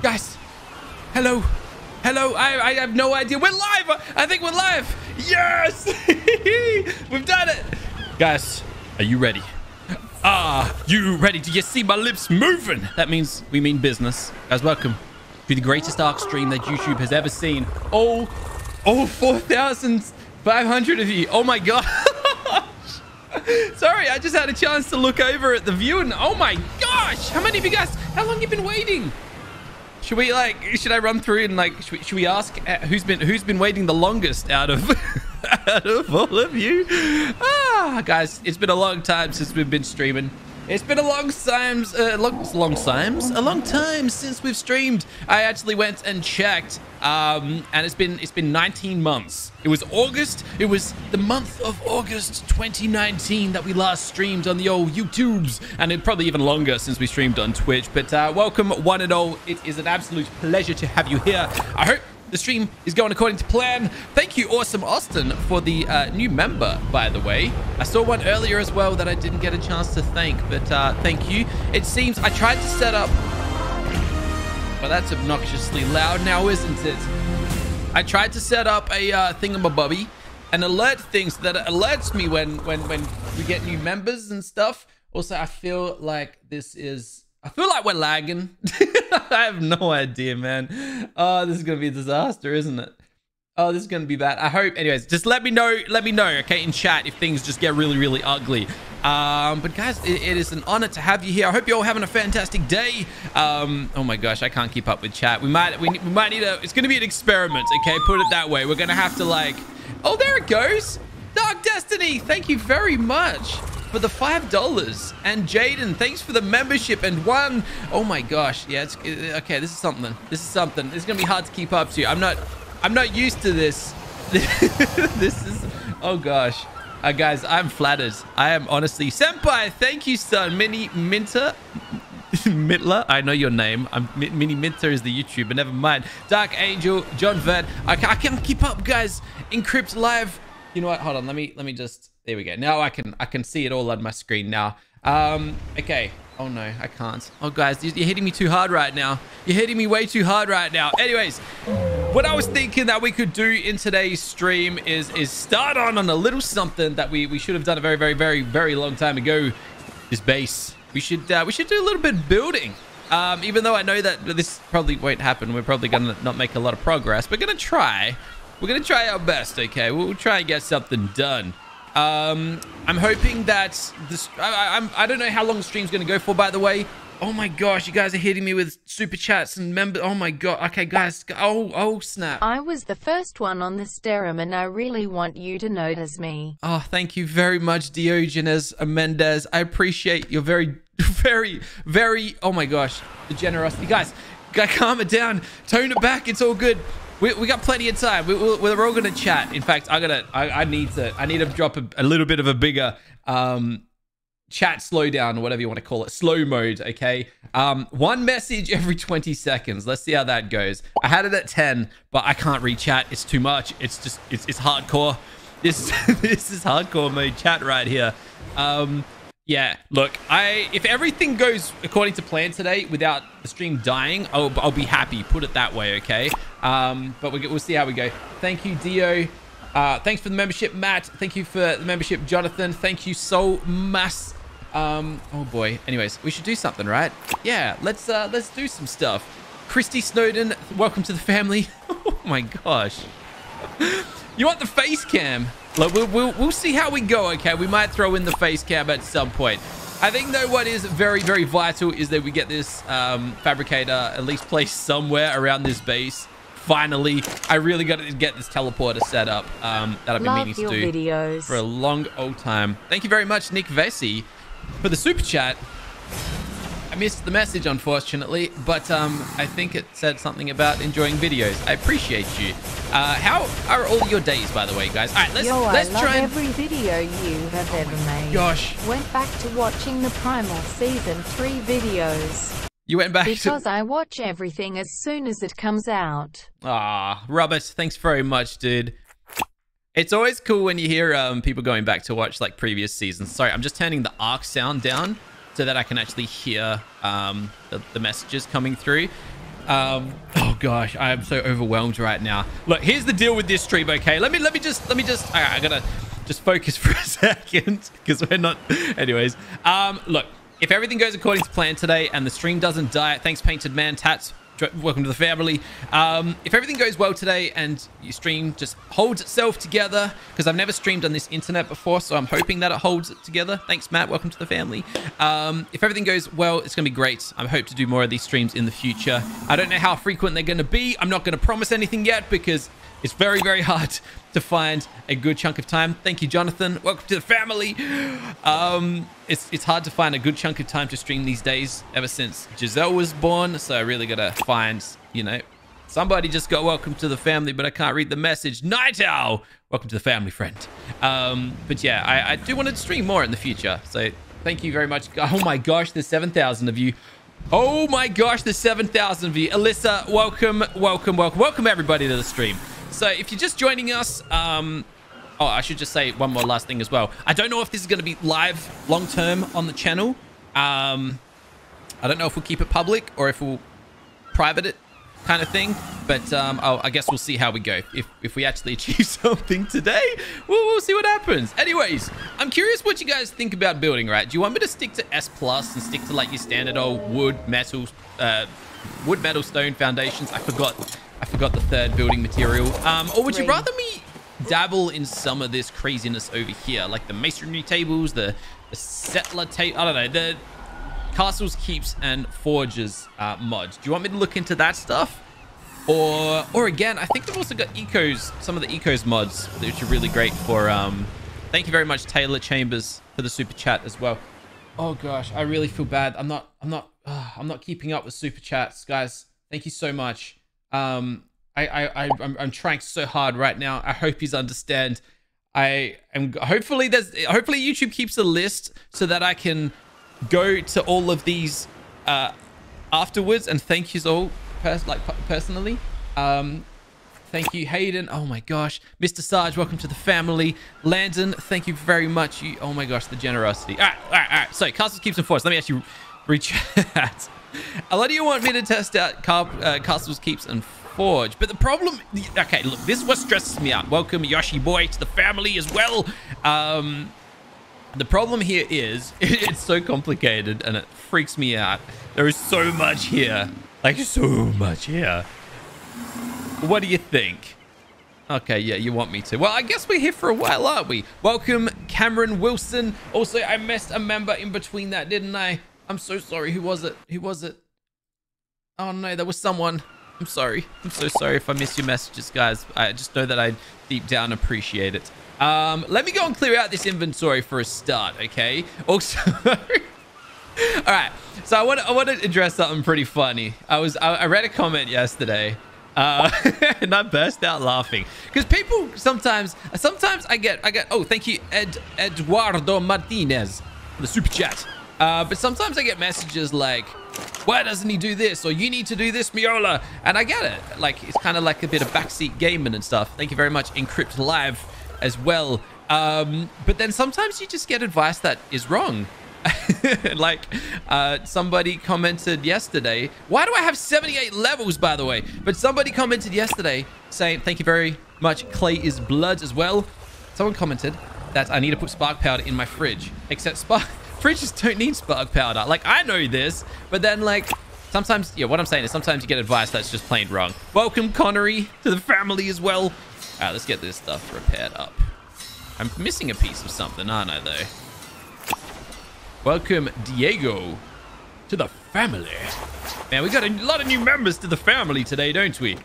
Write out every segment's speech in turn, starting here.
Guys, hello. Hello, I, I have no idea. We're live. I think we're live. Yes. We've done it. Guys, are you ready? Ah, you ready? Do you see my lips moving? That means we mean business. Guys, welcome to the greatest Ark stream that YouTube has ever seen. Oh, oh, 4,500 of you. Oh my God. Sorry, I just had a chance to look over at the view and oh my gosh, how many of you guys, how long you been waiting? Should we like, should I run through and like, should we, should we ask uh, who's been, who's been waiting the longest out of, out of all of you? Ah, guys, it's been a long time since we've been streaming. It's been a long time, uh, long, long times, a long time since we've streamed. I actually went and checked, um, and it's been it's been 19 months. It was August. It was the month of August 2019 that we last streamed on the old YouTubes, and it probably even longer since we streamed on Twitch. But uh, welcome, one and all. It is an absolute pleasure to have you here. I hope the stream is going according to plan. Thank you, Awesome Austin, for the uh, new member, by the way. I saw one earlier as well that I didn't get a chance to thank, but uh, thank you. It seems I tried to set up... Well, that's obnoxiously loud now, isn't it? I tried to set up a uh, thingamabobby, an alert thing so that it alerts me when, when, when we get new members and stuff. Also, I feel like this is I feel like we're lagging. I have no idea, man. Oh, this is gonna be a disaster, isn't it? Oh, this is gonna be bad. I hope. Anyways, just let me know. Let me know, okay, in chat if things just get really, really ugly. Um, but guys, it, it is an honor to have you here. I hope you're all having a fantastic day. Um, oh my gosh, I can't keep up with chat. We might, we, we might need a. It's gonna be an experiment, okay? Put it that way. We're gonna have to like. Oh, there it goes. Dark Destiny. Thank you very much for the five dollars and jaden thanks for the membership and one oh my gosh yeah it's okay this is something this is something it's gonna be hard to keep up to you. i'm not i'm not used to this this is oh gosh uh, guys i'm flattered i am honestly senpai thank you son mini minter Mittler, I know your name. I'm Mini Minter is the YouTuber. never mind. Dark Angel, John Vert. I, I can't keep up, guys. Encrypt live. You know what? Hold on. Let me let me just there we go. Now I can I can see it all on my screen now. Um, okay. Oh no, I can't. Oh guys, you're hitting me too hard right now. You're hitting me way too hard right now. Anyways, what I was thinking that we could do in today's stream is is start on on a little something that we we should have done a very very very very long time ago. This base. We should uh, we should do a little bit of building. Um, even though I know that this probably won't happen, we're probably gonna not make a lot of progress. We're gonna try. We're gonna try our best. Okay, we'll try and get something done. Um, I'm hoping that this. I, I'm. I don't know how long the stream's going to go for. By the way. Oh my gosh, you guys are hitting me with super chats and member. Oh my god. Okay, guys. Oh, oh snap. I was the first one on the Sterum, and I really want you to notice me. Oh, thank you very much, Diogenes Mendez. I appreciate your very, very, very. Oh my gosh, the generosity, guys. Calm it down. Tone it back. It's all good. We, we got plenty of time. We, we're, all gonna chat. In fact, I gotta. I, I need to. I need to drop a, a little bit of a bigger um chat slowdown or whatever you want to call it slow mode okay um one message every 20 seconds let's see how that goes i had it at 10 but i can't read chat it's too much it's just it's, it's hardcore this this is hardcore mode chat right here um yeah, look, I if everything goes according to plan today without the stream dying, I'll, I'll be happy. Put it that way, okay? Um, but we, will see how we go. Thank you, Dio. Uh, thanks for the membership, Matt. Thank you for the membership, Jonathan. Thank you so much. Um, oh boy. Anyways, we should do something, right? Yeah, let's uh, let's do some stuff. Christy Snowden, welcome to the family. oh my gosh. you want the face cam? Look, we'll, we'll, we'll see how we go, okay? We might throw in the face cam at some point. I think, though, what is very, very vital is that we get this um, fabricator at least placed somewhere around this base. Finally, I really got to get this teleporter set up um, that I've been Love meaning to do videos. for a long old time. Thank you very much, Nick Vesey, for the super chat I missed the message, unfortunately, but um, I think it said something about enjoying videos. I appreciate you. Uh, how are all your days, by the way, guys? All right, let's Yo, let's I try. And... every video you have oh ever made. Gosh. Went back to watching the Primal season three videos. You went back because to... I watch everything as soon as it comes out. Ah, Robert, thanks very much, dude. It's always cool when you hear um, people going back to watch like previous seasons. Sorry, I'm just turning the arc sound down so that I can actually hear um, the, the, messages coming through. Um, oh gosh, I am so overwhelmed right now. Look, here's the deal with this stream. Okay, let me let me just let me just. All right, I gotta just focus for a second because we're not. Anyways, um, look, if everything goes according to plan today and the stream doesn't die, thanks, Painted Man Tats welcome to the family. Um, if everything goes well today and your stream just holds itself together, because I've never streamed on this internet before, so I'm hoping that it holds it together. Thanks, Matt. Welcome to the family. Um, if everything goes well, it's going to be great. I hope to do more of these streams in the future. I don't know how frequent they're going to be. I'm not going to promise anything yet because it's very, very hard to find a good chunk of time. Thank you, Jonathan. Welcome to the family. Um, it's, it's hard to find a good chunk of time to stream these days ever since Giselle was born. So I really got to find, you know, somebody just got welcome to the family, but I can't read the message. Night Owl, welcome to the family, friend. Um, but yeah, I, I do want to stream more in the future. So thank you very much. Oh my gosh, there's 7,000 of you. Oh my gosh, there's 7,000 of you. Alyssa, welcome, welcome, welcome. Welcome everybody to the stream. So if you're just joining us, um, oh, I should just say one more last thing as well. I don't know if this is going to be live long term on the channel. Um, I don't know if we'll keep it public or if we'll private it kind of thing. But um, I guess we'll see how we go. If, if we actually achieve something today, we'll, we'll see what happens. Anyways, I'm curious what you guys think about building, right? Do you want me to stick to S plus and stick to like your standard old wood, metal, uh, wood, metal, stone foundations? I forgot I forgot the third building material. Um, or would you rather me dabble in some of this craziness over here, like the masonry tables, the, the settler table, I don't know, the castles, keeps, and forges uh, mods. Do you want me to look into that stuff? Or, or again, I think they've also got ecos, some of the ecos mods, which are really great for, um, thank you very much, Taylor Chambers, for the super chat as well. Oh gosh, I really feel bad. I'm not, I'm not, uh, I'm not keeping up with super chats, guys. Thank you so much. Um, I, I, I I'm, I'm trying so hard right now. I hope he's understand. I am hopefully there's hopefully YouTube keeps a list so that I can go to all of these uh, afterwards and thank you all pers like personally. Um, thank you, Hayden. Oh my gosh, Mr. Sarge, welcome to the family. Landon, thank you very much. You, oh my gosh, the generosity. All right, all right, all right. So Castles keeps enforced. Let me actually reach out. A lot of you want me to test out uh, castles, keeps, and forge, but the problem... Okay, look, this is what stresses me out. Welcome, Yoshi boy, to the family as well. Um, the problem here is it's so complicated and it freaks me out. There is so much here. Like, so much here. What do you think? Okay, yeah, you want me to. Well, I guess we're here for a while, aren't we? Welcome, Cameron Wilson. Also, I missed a member in between that, didn't I? I'm so sorry. Who was it? Who was it? Oh no, there was someone. I'm sorry. I'm so sorry if I missed your messages, guys. I just know that I deep down appreciate it. Um, let me go and clear out this inventory for a start, okay? Also, all right. So I want I want to address something pretty funny. I was I, I read a comment yesterday, uh, and I burst out laughing because people sometimes sometimes I get I get oh thank you Ed Eduardo Martinez for the super chat. Uh, but sometimes I get messages like, why doesn't he do this? Or you need to do this, Meola. And I get it. Like, it's kind of like a bit of backseat gaming and stuff. Thank you very much, Encrypt Live, as well. Um, but then sometimes you just get advice that is wrong. like uh, somebody commented yesterday. Why do I have 78 levels, by the way? But somebody commented yesterday saying, thank you very much, Clay is blood as well. Someone commented that I need to put spark powder in my fridge. Except spark fridges don't need spark powder. Like, I know this, but then, like, sometimes, yeah, what I'm saying is sometimes you get advice that's just plain wrong. Welcome, Connery, to the family as well. All right, let's get this stuff repaired up. I'm missing a piece of something, aren't I, though? Welcome, Diego, to the family. Man, we got a lot of new members to the family today, don't we?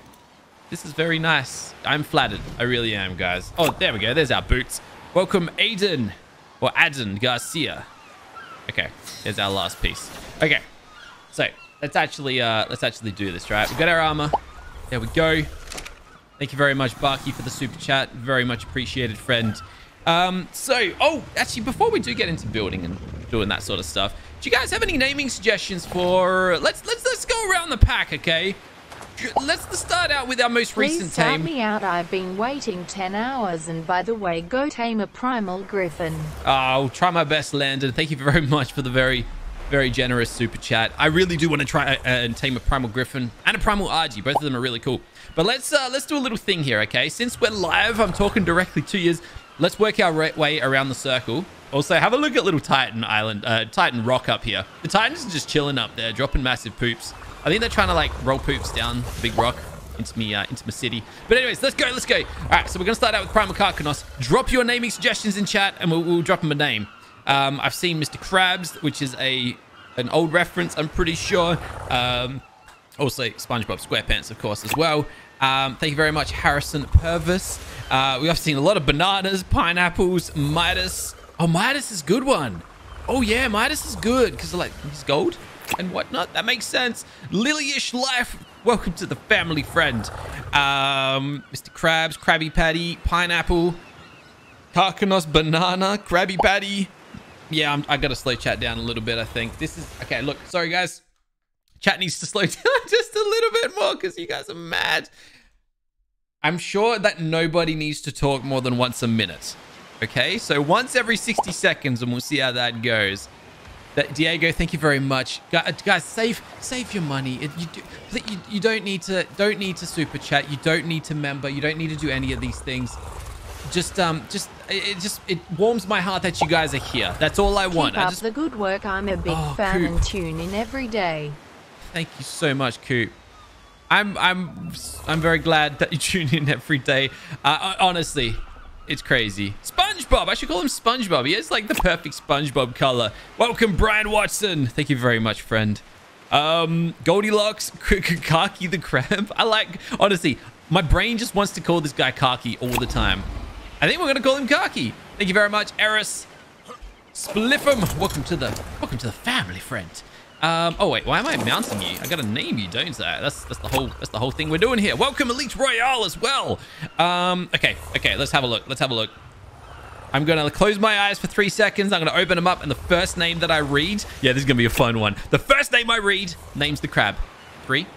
This is very nice. I'm flattered. I really am, guys. Oh, there we go. There's our boots. Welcome, Aiden, or Aden Garcia. Okay, there's our last piece. Okay, so let's actually uh, let's actually do this, right? We've got our armor. There we go. Thank you very much, Barky, for the super chat. Very much appreciated, friend. Um, so, oh, actually, before we do get into building and doing that sort of stuff, do you guys have any naming suggestions for? Let's let's let's go around the pack, okay? Let's start out with our most Please recent tame. Please me out. I've been waiting 10 hours. And by the way, go tame a primal griffin. I'll try my best, Landon. Thank you very much for the very, Very generous super chat. I really do want to try uh, and tame a Primal Griffin and a Primal Argy. Both of them are really cool. But let's uh, let's do a little thing here, okay? Since we're live, I'm talking directly to you. Let's work our way around the circle. Also, have a look at little Titan Island, uh, Titan Rock up here. The Titans are just chilling up there, dropping massive poops. I think they're trying to like roll poops down the big rock into me, uh, into my city. But anyways, let's go, let's go. All right, so we're gonna start out with Primal Karkinos. Drop your naming suggestions in chat, and we'll, we'll drop them a name. Um, I've seen Mr. Krabs, which is a an old reference, I'm pretty sure. Um, also, SpongeBob SquarePants, of course, as well. Um, thank you very much, Harrison Purvis. Uh, we have seen a lot of bananas, pineapples, Midas. Oh, Midas is good one. Oh, yeah, Midas is good because, like, he's gold and whatnot. That makes sense. Lilyish Life, welcome to the family friend. Um, Mr. Krabs, Krabby Patty, Pineapple, Karkinos, Banana, Krabby Patty, yeah, I'm, I got to slow chat down a little bit, I think. This is... Okay, look. Sorry, guys. Chat needs to slow down just a little bit more because you guys are mad. I'm sure that nobody needs to talk more than once a minute. Okay? So once every 60 seconds and we'll see how that goes. That Diego, thank you very much. Guys, save save your money. It, you, do, you, you don't need to don't need to super chat. You don't need to member. You don't need to do any of these things just um just it just it warms my heart that you guys are here that's all i want Keep up I just... the good work i'm a big oh, fan Coop. and tune in every day thank you so much coop i'm i'm i'm very glad that you tune in every day uh, honestly it's crazy spongebob i should call him spongebob he has like the perfect spongebob color welcome brian watson thank you very much friend um goldilocks kaki the crab i like honestly my brain just wants to call this guy Kaki all the time. I think we're going to call him Kaki. Thank you very much, Eris. Spliffum. Welcome to the welcome to the family, friend. Um, oh wait, why am I mounting you? I gotta name you, don't I? That's that's the whole that's the whole thing we're doing here. Welcome Elite Royale as well. Um, okay, okay, let's have a look. Let's have a look. I'm gonna close my eyes for three seconds. I'm gonna open them up, and the first name that I read, yeah, this is gonna be a fun one. The first name I read names the crab. Three,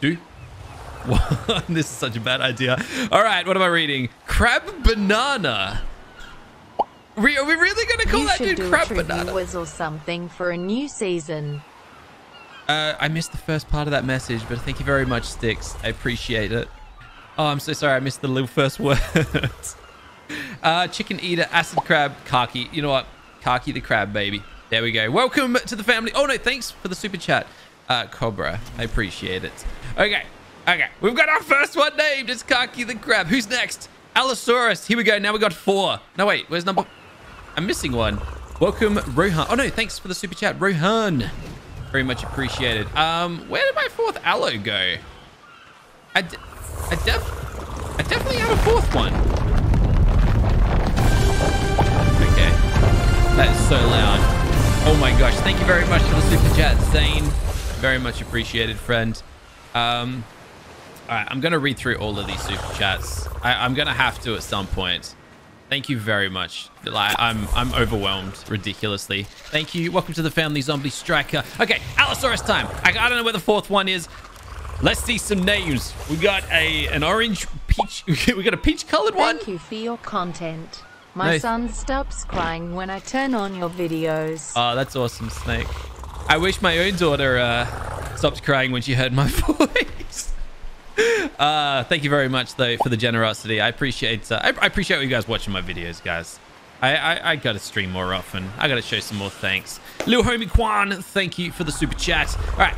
two, one. this is such a bad idea. All right, what am I reading? Crab banana. Are we, are we really going to call you that dude crab banana? or something for a new season. Uh, I missed the first part of that message, but thank you very much, Sticks. I appreciate it. Oh, I'm so sorry. I missed the little first words. uh, chicken eater, acid crab, Kaki. You know what? Kaki the crab, baby. There we go. Welcome to the family. Oh, no, thanks for the super chat. Uh, Cobra. I appreciate it. Okay. Okay, we've got our first one named. It's Kaki the Crab. Who's next? Allosaurus. Here we go. Now we got four. No, wait. Where's number... I'm missing one. Welcome, Rohan. Oh, no. Thanks for the super chat. Rohan. Very much appreciated. Um, Where did my fourth aloe go? I, I, def I definitely had a fourth one. Okay. That is so loud. Oh, my gosh. Thank you very much for the super chat, Zane. Very much appreciated, friend. Um, all right, I'm going to read through all of these super chats. I, am going to have to at some point. Thank you very much. Like, I'm I'm overwhelmed ridiculously. Thank you. Welcome to the family, Zombie Striker. Okay, Allosaurus time. I, I don't know where the fourth one is. Let's see some names. We got a an orange peach. we got a peach colored one. Thank you for your content. My no. son stops crying when I turn on your videos. Oh, that's awesome, Snake. I wish my own daughter uh, stopped crying when she heard my voice. Uh, thank you very much, though, for the generosity. I appreciate uh, I, I, appreciate you guys watching my videos, guys. I, I, I got to stream more often. I got to show some more thanks. Lil Homie Kwan, thank you for the super chat. All right,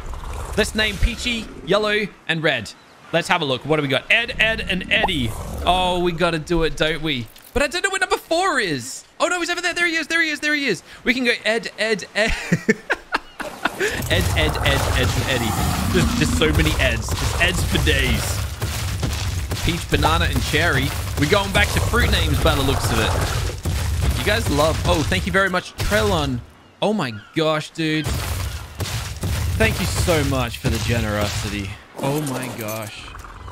let's name Peachy, Yellow, and Red. Let's have a look. What do we got? Ed, Ed, and Eddie. Oh, we got to do it, don't we? But I don't know what number four is. Oh, no, he's over there. There he is. There he is. There he is. We can go Ed, Ed, Ed. Ed, Ed, Ed, Ed, and Eddie. Just, just so many Eds. Just Eds for days. Peach, banana, and cherry. We're going back to fruit names by the looks of it. You guys love... Oh, thank you very much, Trellon. Oh my gosh, dude. Thank you so much for the generosity. Oh my gosh.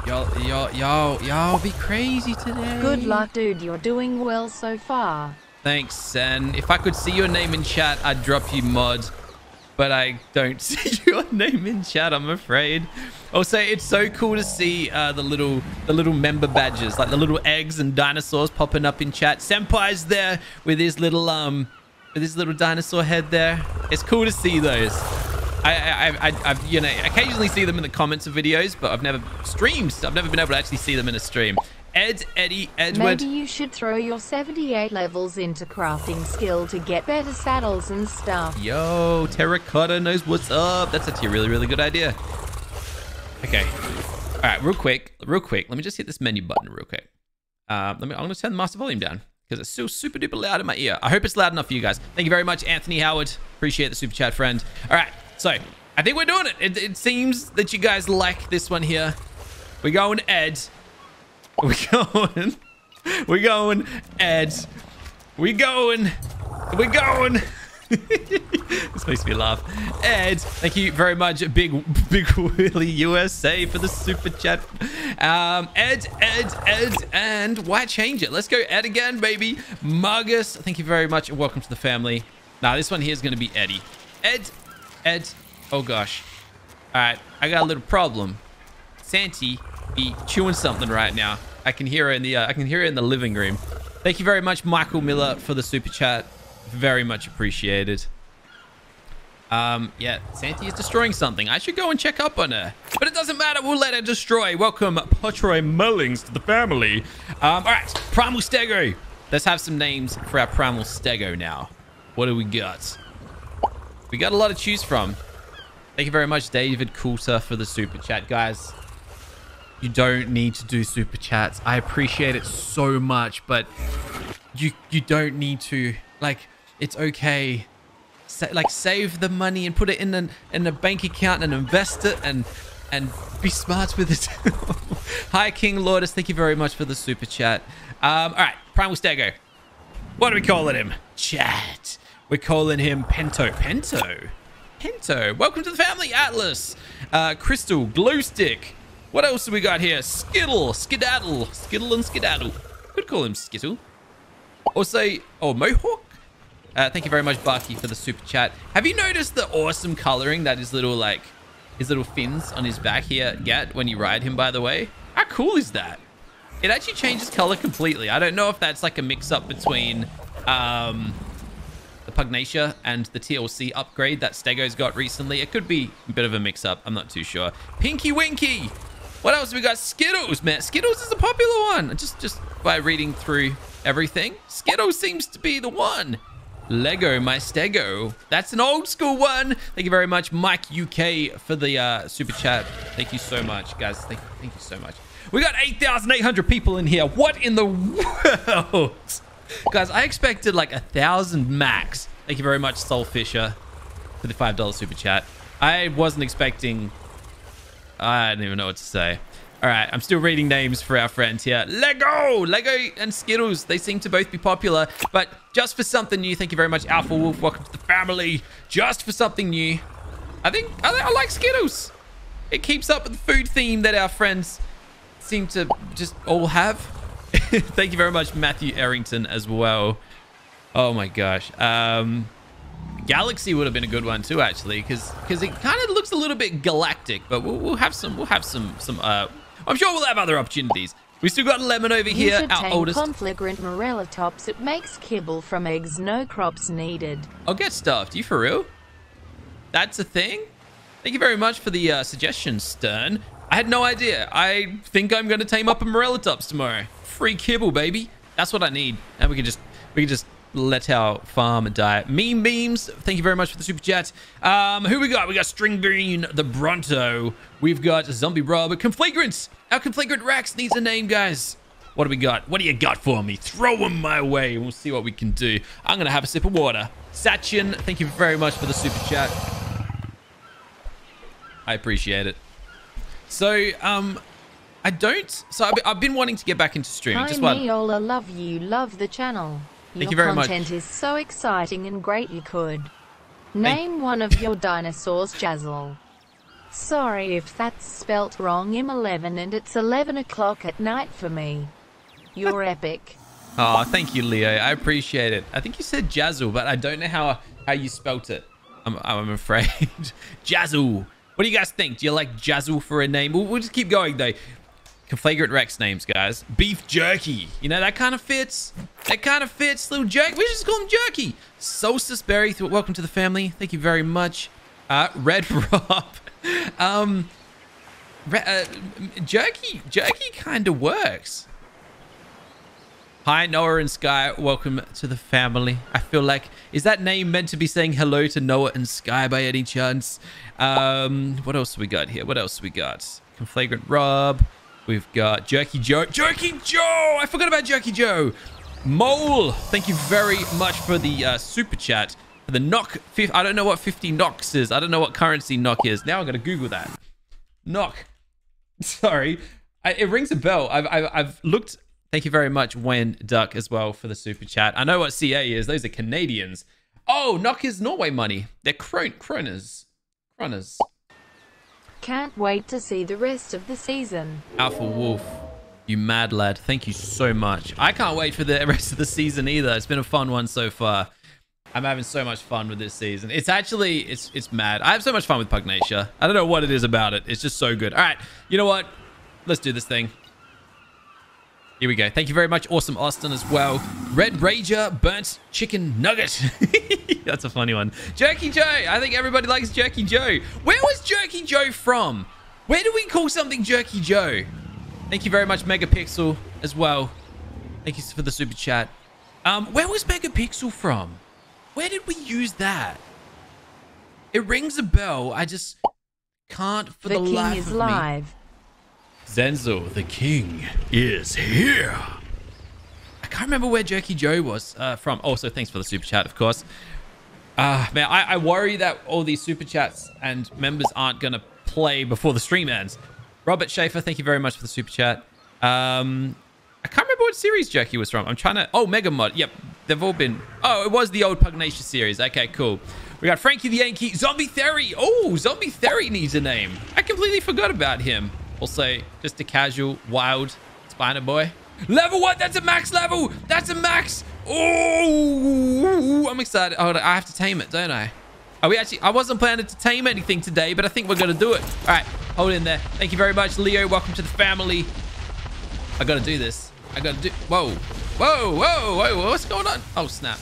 Y'all, y'all, y'all, y'all be crazy today. Good luck, dude. You're doing well so far. Thanks, Sen. If I could see your name in chat, I'd drop you mod but I don't see your name in chat, I'm afraid. Also, it's so cool to see uh, the little the little member badges, like the little eggs and dinosaurs popping up in chat. Senpai's there with his little um with his little dinosaur head there. It's cool to see those. I, I, I, I've, you know, occasionally see them in the comments of videos, but I've never streamed. I've never been able to actually see them in a stream. Ed, Eddie, Edward. Maybe you should throw your 78 levels into crafting skill to get better saddles and stuff. Yo, Terracotta knows what's up. That's actually a really, really good idea. Okay. All right, real quick, real quick. Let me just hit this menu button real quick. Uh, let me. I'm gonna turn the master volume down because it's still super duper loud in my ear. I hope it's loud enough for you guys. Thank you very much, Anthony Howard. Appreciate the super chat, friend. All right. So I think we're doing it. it. It seems that you guys like this one here. We're going Ed. We're going. We're going Ed. We going. We're going. this makes me laugh. Ed, thank you very much, Big Big Willie USA for the super chat. Um, Ed, Ed, Ed, and why change it? Let's go Ed again, baby. Margus, thank you very much, welcome to the family. Now this one here is going to be Eddie. Ed, Ed, oh gosh. All right, I got a little problem. Santi be chewing something right now. I can hear it in the uh, I can hear it in the living room. Thank you very much, Michael Miller, for the super chat. Very much appreciated. Um, yeah, Santi is destroying something. I should go and check up on her. But it doesn't matter. We'll let her destroy. Welcome, Patroy Mullings, to the family. Um, all right, Primal Stego. Let's have some names for our Primal Stego now. What do we got? We got a lot to choose from. Thank you very much, David Coulter, for the super chat, guys. You don't need to do super chats. I appreciate it so much, but you you don't need to. Like, it's okay. Sa like, save the money and put it in an in a bank account and invest it and and be smart with it. Hi, King Lourdes. Thank you very much for the super chat. Um, all right, Primal Stego. What are we calling him? Chat. We're calling him Pento. Pento. Pento. Welcome to the family, Atlas. Uh, Crystal, Glue Stick. What else do we got here? Skittle, Skedaddle. Skittle and Skedaddle. Could call him Skittle. Or say, oh, Mohawk? Uh, thank you very much, Barky, for the super chat. Have you noticed the awesome coloring that his little, like, his little fins on his back here get when you ride him, by the way? How cool is that? It actually changes color completely. I don't know if that's like a mix-up between um, the Pugnacia and the TLC upgrade that Stego's got recently. It could be a bit of a mix-up. I'm not too sure. Pinky Winky! What else we got? Skittles, man. Skittles is a popular one. Just, just by reading through everything, Skittles seems to be the one. Lego My Stego. That's an old school one. Thank you very much, Mike UK, for the uh, super chat. Thank you so much, guys. Thank, thank you so much. We got 8,800 people in here. What in the world? Guys, I expected like a thousand max. Thank you very much, Soul Fisher, for the $5 super chat. I wasn't expecting... I don't even know what to say. All right, I'm still reading names for our friends here. Lego! Lego and Skittles, they seem to both be popular, but just for something new, thank you very much, Alpha Wolf. Welcome to the family. Just for something new. I think I, I like Skittles. It keeps up with the food theme that our friends seem to just all have. thank you very much, Matthew Errington, as well. Oh my gosh. Um, Galaxy would have been a good one too, actually, because because it kind of looks a little bit galactic. But we'll, we'll have some we'll have some some. Uh, I'm sure we'll have other opportunities. We still got Lemon over You here, our oldest. conflagrant Morellatops. It makes kibble from eggs. No crops needed. I'll get stuffed. You for real? That's a thing? Thank you very much for the uh, suggestion, Stern. I had no idea. I think I'm going to tame up a Morellatops tomorrow. Free kibble, baby. That's what I need. And we can just we can just let our farm die. Meme beams. Thank you very much for the super chat. Um, who we got? We got String Bean, the Bronto. We've got Zombie Rob, Conflagrants. Our Conflagrant Rex needs a name, guys. What do we got? What do you got for me? Throw them my way. We'll see what we can do. I'm going to have a sip of water. Sachin, thank you very much for the super chat. I appreciate it. So, um, I don't. So I've, been wanting to get back into streaming. Hi, Just. Neola. Love you. Love the channel. Thank your you very much. content is so exciting and great. You could name one of your dinosaurs, Jazzle. Sorry if that's spelt wrong. I'm 11 and it's 11 o'clock at night for me. You're epic. Oh, thank you, Leo. I appreciate it. I think you said Jazzle, but I don't know how how you spelt it. I'm, I'm afraid. Jazzle. What do you guys think? Do you like Jazzle for a name? We'll, we'll just keep going, though. Conflagrant Rex names, guys. Beef Jerky. You know, that kind of fits. That kind of fits. Little Jerky. We just call him Jerky. Solstice Berry, welcome to the family. Thank you very much. Uh, Red Rob. um, uh, jerky, jerky kind of works. Hi, Noah and Sky. Welcome to the family. I feel like, is that name meant to be saying hello to Noah and Sky by any chance? Um, what else we got here? What else we got? Conflagrant Rob. We've got Jerky Joe. Jerky Joe! I forgot about Jerky Joe. Mole, thank you very much for the uh, super chat. For the knock, I don't know what 50 knocks is. I don't know what currency knock is. Now I'm going to Google that. Knock. Sorry. I, it rings a bell. I've, I've, I've looked. Thank you very much, Wen Duck, as well, for the super chat. I know what CA is. Those are Canadians. Oh, knock is Norway money. They're kron kroners. Kroners. Can't wait to see the rest of the season. Alpha Wolf. You mad lad. Thank you so much. I can't wait for the rest of the season either. It's been a fun one so far. I'm having so much fun with this season. It's actually, it's it's mad. I have so much fun with Pugnacia. I don't know what it is about it. It's just so good. All right, you know what? Let's do this thing. Here we go. Thank you very much, Awesome Austin, as well. Red Rager Burnt Chicken Nugget. That's a funny one. Jerky Joe. I think everybody likes Jerky Joe. Where was Jerky Joe from? Where do we call something Jerky Joe? Thank you very much, Megapixel, as well. Thank you for the super chat. Um, where was Megapixel from? Where did we use that? It rings a bell. I just can't for the, the life of live. me. Zenzo, the king, is here. I can't remember where Jerky Joe was uh, from. Also, thanks for the super chat, of course. Uh, man, I, I worry that all these super chats and members aren't going to play before the stream ends. Robert Schaefer, thank you very much for the super chat. Um, I can't remember what series Jerky was from. I'm trying to... Oh, Mega Mod. Yep, they've all been... Oh, it was the old Pugnacia series. Okay, cool. We got Frankie the Yankee. Zombie Theory. Oh, Zombie Theory needs a name. I completely forgot about him. We'll say just a casual, wild Spiner boy. Level one. That's a max level. That's a max. Oh, I'm excited. Oh, I have to tame it, don't I? Are we actually... I wasn't planning to tame anything today, but I think we're going to do it. All right. Hold in there. Thank you very much, Leo. Welcome to the family. I got to do this. I got to do... Whoa. Whoa, whoa, whoa. What's going on? Oh, snap.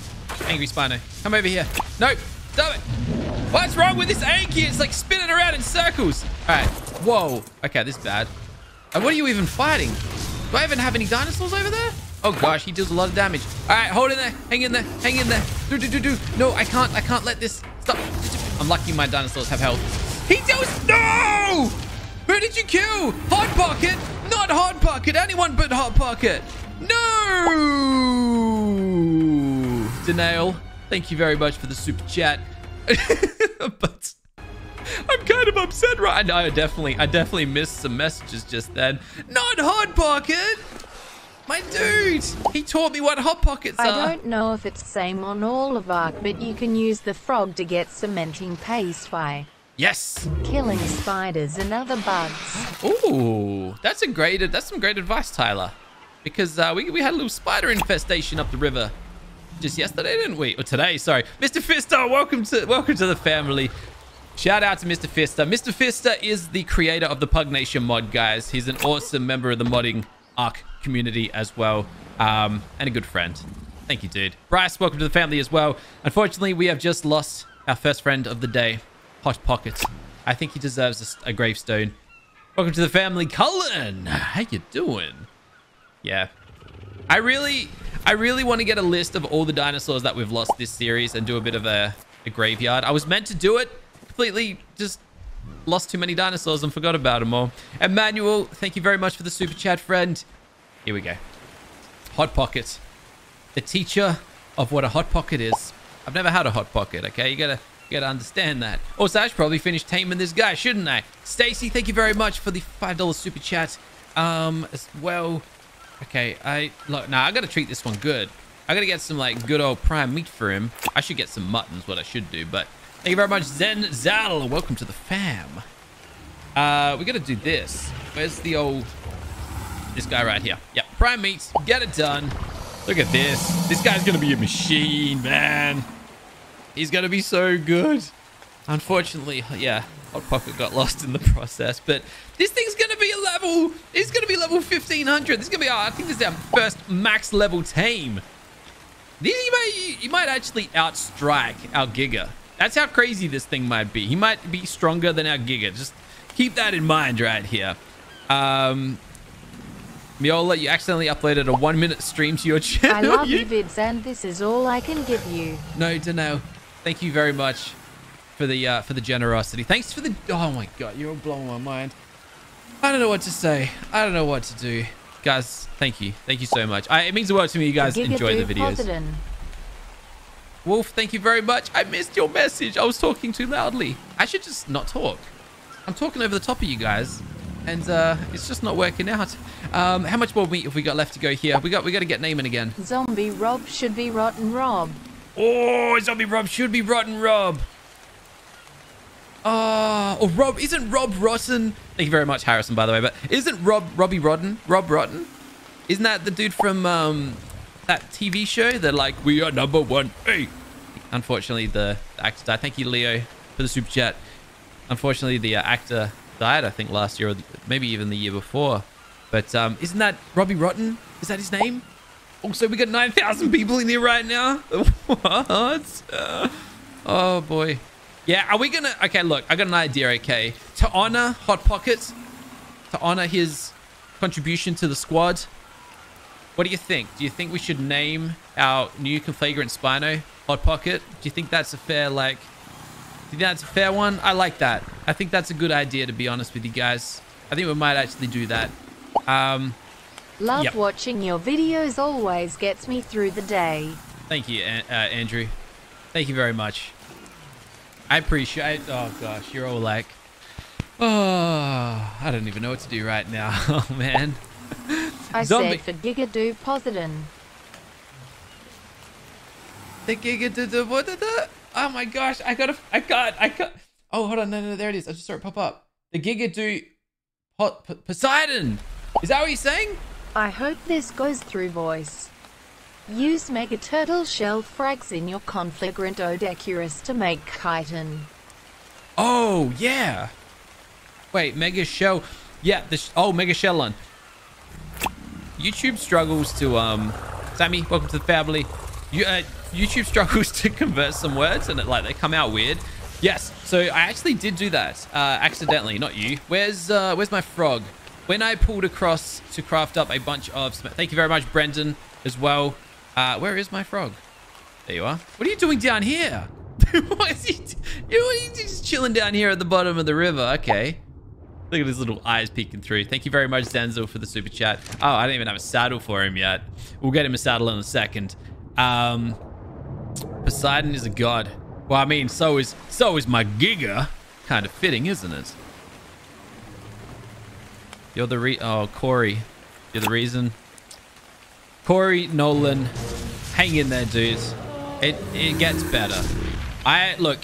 Angry Spino. Come over here. No. Stop it. What's wrong with this Anki? It's like spinning around in circles. All right. Whoa. Okay, this is bad. And what are you even fighting? Do I even have any dinosaurs over there? Oh gosh, he deals a lot of damage. All right, hold in there. Hang in there. Hang in there. Do, do, do, do. No, I can't. I can't let this stop. I'm lucky my dinosaurs have health. He does. No! Who did you kill? Hot Pocket? Not Hot Pocket. Anyone but Hot Pocket. No! Denial. Thank you very much for the super chat. but I'm kind of upset right now. I definitely, I definitely missed some messages just then. Not Hot Pocket. My dude, he taught me what hot pockets I are. I don't know if it's same on all of Ark, but you can use the frog to get cementing paste by Yes. Killing spiders and other bugs. Ooh, that's a great, that's some great advice, Tyler. Because uh, we, we had a little spider infestation up the river just yesterday, didn't we? Or today, sorry. Mr. Fister, welcome to welcome to the family. Shout out to Mr. Fister. Mr. Fister is the creator of the Pugnacia mod, guys. He's an awesome member of the modding arc community as well, um, and a good friend. Thank you, dude. Bryce, welcome to the family as well. Unfortunately, we have just lost our first friend of the day. Hot Pocket. I think he deserves a, a gravestone. Welcome to the family, Cullen. How you doing? Yeah. I really, I really want to get a list of all the dinosaurs that we've lost this series and do a bit of a, a graveyard. I was meant to do it, completely just lost too many dinosaurs and forgot about them all. Emmanuel, thank you very much for the super chat, friend. Here we go. Hot Pocket. The teacher of what a Hot Pocket is. I've never had a Hot Pocket, okay? You gotta you gotta understand that. Also, I should probably finish taming this guy, shouldn't I? Stacy, thank you very much for the $5 super chat. Um, as well. Okay, I... Look, now nah, I gotta treat this one good. I gotta get some, like, good old prime meat for him. I should get some muttons, what I should do, but... Thank you very much, Zen Zal. Welcome to the fam. Uh, we gotta do this. Where's the old... This guy right here. Yep, prime meats. Get it done. Look at this. This guy's gonna be a machine, man. He's to be so good. Unfortunately, yeah, Hot Pocket got lost in the process, but this thing's going to be a level level. He's gonna be level 1500. This is gonna be. Our, I think this is our first max level team. This he might he might actually outstrike our Giga. That's how crazy this thing might be. He might be stronger than our Giga. Just keep that in mind right here. Um, Meola, you accidentally uploaded a one minute stream to your channel. I love You- you vids and this is all I can give you. No, Dano. Thank you very much for the uh, for the generosity. Thanks for the. Oh my god, you're blowing my mind. I don't know what to say. I don't know what to do, guys. Thank you, thank you so much. I, it means the world to me. You guys enjoy the videos. Gigadoo Wolf, thank you very much. I missed your message. I was talking too loudly. I should just not talk. I'm talking over the top of you guys, and uh, it's just not working out. Um, how much more meat have we got left to go here? We got we got to get naming again. Zombie Rob should be Rotten Rob. Oh, Zombie Rob should be Rotten Rob. Oh, or Rob isn't Rob Rotten? Thank you very much, Harrison. By the way, but isn't Rob Robbie Rotten? Rob Rotten? Isn't that the dude from um, that TV show? That like we are number one. Hey, unfortunately, the, the actor died. Thank you, Leo, for the super chat. Unfortunately, the uh, actor died. I think last year, or maybe even the year before. But um, isn't that Robbie Rotten? Is that his name? Also, we got 9,000 people in here right now. what? Uh, oh, boy. Yeah, are we going to... Okay, look, I got an idea, okay? To honor Hot Pockets, to honor his contribution to the squad, what do you think? Do you think we should name our new Conflagrant Spino Hot Pocket? Do you think that's a fair, like... Do you think that's a fair one? I like that. I think that's a good idea, to be honest with you guys. I think we might actually do that. Um... Love Yep. watching your videos always gets me through the day. Thank you, uh, Andrew. Thank you very much. I appreciate. Oh gosh, you're all like, oh, I don't even know what to do right now. Oh man. I Zombie- said for Gigadoo Poseidon. The giga da- da- what da- da- Oh my gosh, I gotta, I got, I got. Oh, hold on, no, no, there it is. I just saw it pop up. The Gigadoo Poseidon. Is that what you're saying? I hope this goes through voice. Use Mega Turtle Shell frags in your Conflagrant Doedicurus to make chitin. Oh yeah. Wait, Mega Shell. Yeah, the sh- oh Megachelon. YouTube struggles to um. Sammy, welcome to the family. You, uh, YouTube struggles to convert some words and it, like they come out weird. Yes, so I actually did do that uh, accidentally, not you. Where's uh, where's my frog? When I pulled across to craft up a bunch of. Thank you very much, Brendan, as well. Uh, where is my frog? There you are. What are you doing down here? what is he? You just chilling down here at the bottom of the river? Okay. Look at his little eyes peeking through. Thank you very much, Denzel, for the super chat. Oh, I don't even have a saddle for him yet. We'll get him a saddle in a second. Um, Poseidon is a god. Well, I mean, so is so is my Giga. Kind of fitting, isn't it? You're the re. Oh, Corey, you're the reason. Corey Nolan, hang in there, dudes. It it gets better. I look.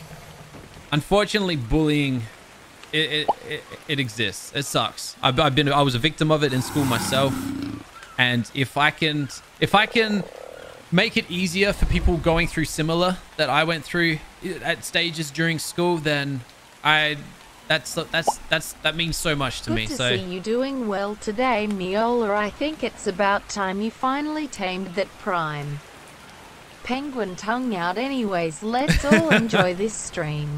Unfortunately, bullying it, it, it, it exists. It sucks. I've, I've been I was a victim of it in school myself, and if I can if I can make it easier for people going through similar that I went through at stages during school, then I that's that's that's that means so much to Good me. to So see you doing well today, Meola. I think it's about time you finally tamed that prime. Penguin tongue out anyways, let's all enjoy this stream.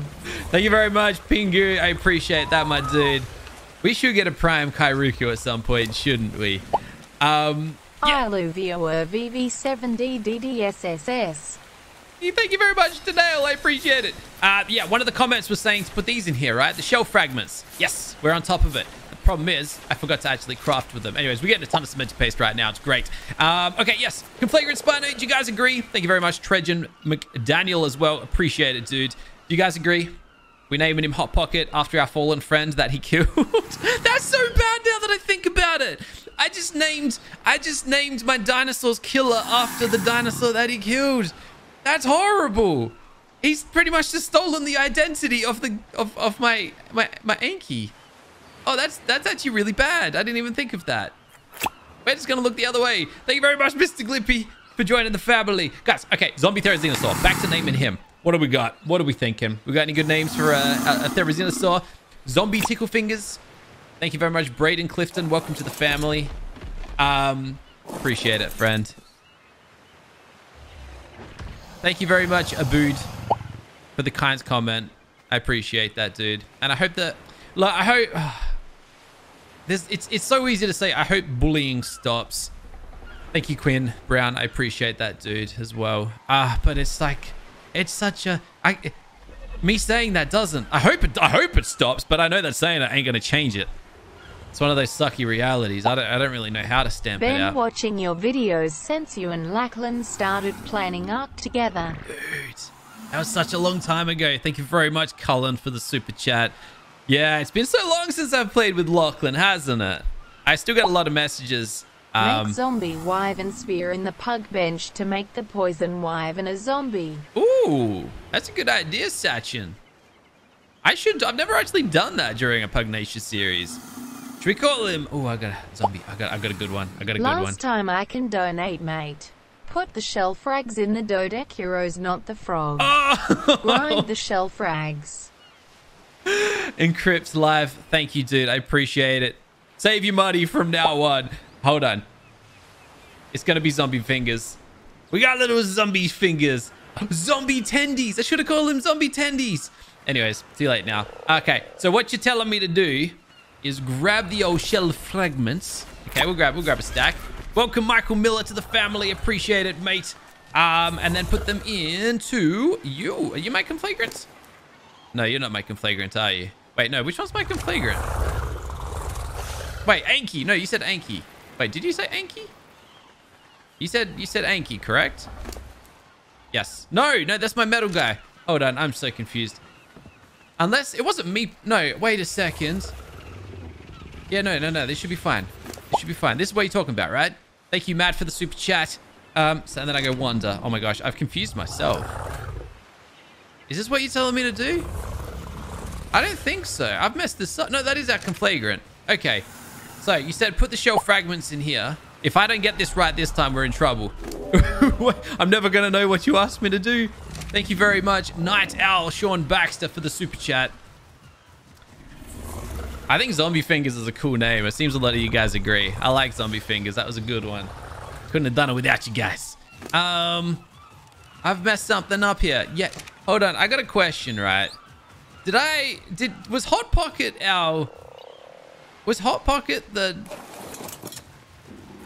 thank you very much, Pingu. I appreciate that, my dude. We should get a prime Kairuku at some point, shouldn't we? Um, Iluvio VV7DDDSSS. Thank you very much, Daniel. I appreciate it. Uh, yeah, one of the comments was saying to put these in here, right? The shell fragments. Yes, we're on top of it. The problem is, I forgot to actually craft with them. Anyways, we're getting a ton of cemented paste right now. It's great. Um, okay, yes. Conflagrant Spino, do you guys agree? Thank you very much, Trejan McDaniel as well. Appreciate it, dude. Do you guys agree? We naming him Hot Pocket after our fallen friend that he killed. That's so bad now that I think about it. I just named I just named my dinosaur's killer after the dinosaur that he killed. That's horrible. He's pretty much just stolen the identity of the of, of my my my Anki. Oh, that's that's actually really bad. I didn't even think of that. We're just gonna look the other way. Thank you very much, Mr. Glippy, for joining the family. Guys, okay, Zombie Therizinosaur. Back to naming him. What do we got? What are we thinking? We got any good names for uh, a, Therizinosaur? Zombie Tickle Fingers. Thank you very much, Braden Clifton. Welcome to the family. Um, appreciate it, friend. Thank you very much, Abood, for the kind comment. I appreciate that, dude. And I hope that, like, I hope. This, it's it's so easy to say. I hope bullying stops. Thank you, Quinn Brown. I appreciate that, dude, as well. Ah, uh, but it's like, it's such a. I, me saying that doesn't. I hope it. I hope it stops, but I know that saying it ain't gonna change it. It's one of those sucky realities. I don't. I don't really know how to stamp Been it out. Been watching your videos since you and Lachlan started planning Ark together. Dude, that was such a long time ago. Thank you very much, Cullen, for the super chat. Yeah, it's been so long since I've played with Lachlan, hasn't it? I still get a lot of messages. Um, make zombie wyvern spear in the pug bench to make the poison wyvern a zombie. Ooh, that's a good idea, Sachin. I should. I've never actually done that during a Pugnacia series. Should we call him? Oh, I got a zombie. I got. I got a good one. I got a Last good one. Last time I can donate, mate. Put the shell frags in the Doedicurus, not the frog. Oh. Grind the shell frags. Encrypt live. Thank you, dude. I appreciate it. Save your money from now on. Hold on. It's going to be zombie fingers. We got little zombie fingers. Zombie tendies. I should have called them zombie tendies. Anyways, too late now. Okay, so what you're telling me to do is grab the old shell fragments. Okay, we'll grab we'll grab a stack. Welcome Michael Miller to the family. Appreciate it, mate. Um, and then put them into you. Are you making flagrants? No, you're not making flagrant, are you? Wait, no, which one's making flagrant? Wait, Anki. No, you said Anki. Wait, did you say Anki? You said you said Anki, correct? Yes. No, no, that's my metal guy. Hold on, I'm so confused. Unless it wasn't me. No, wait a second. Yeah, no, no, no. This should be fine. This should be fine. This is what you're talking about, right? Thank you, Matt, for the super chat. Um, so, and then I go Wonder. Oh my gosh, I've confused myself. Is this what you're telling me to do? I don't think so. I've messed this up. No, that is our conflagrant. Okay. So you said put the shell fragments in here. If I don't get this right this time, we're in trouble. I'm never going to know what you asked me to do. Thank you very much. Night Owl Sean Baxter for the super chat. I think Zombie Fingers is a cool name. It seems a lot of you guys agree. I like Zombie Fingers. That was a good one. Couldn't have done it without you guys. Um, I've messed something up here. Yeah. Hold on. I got a question, right? Did I... Did... Was Hot Pocket our... Was Hot Pocket the...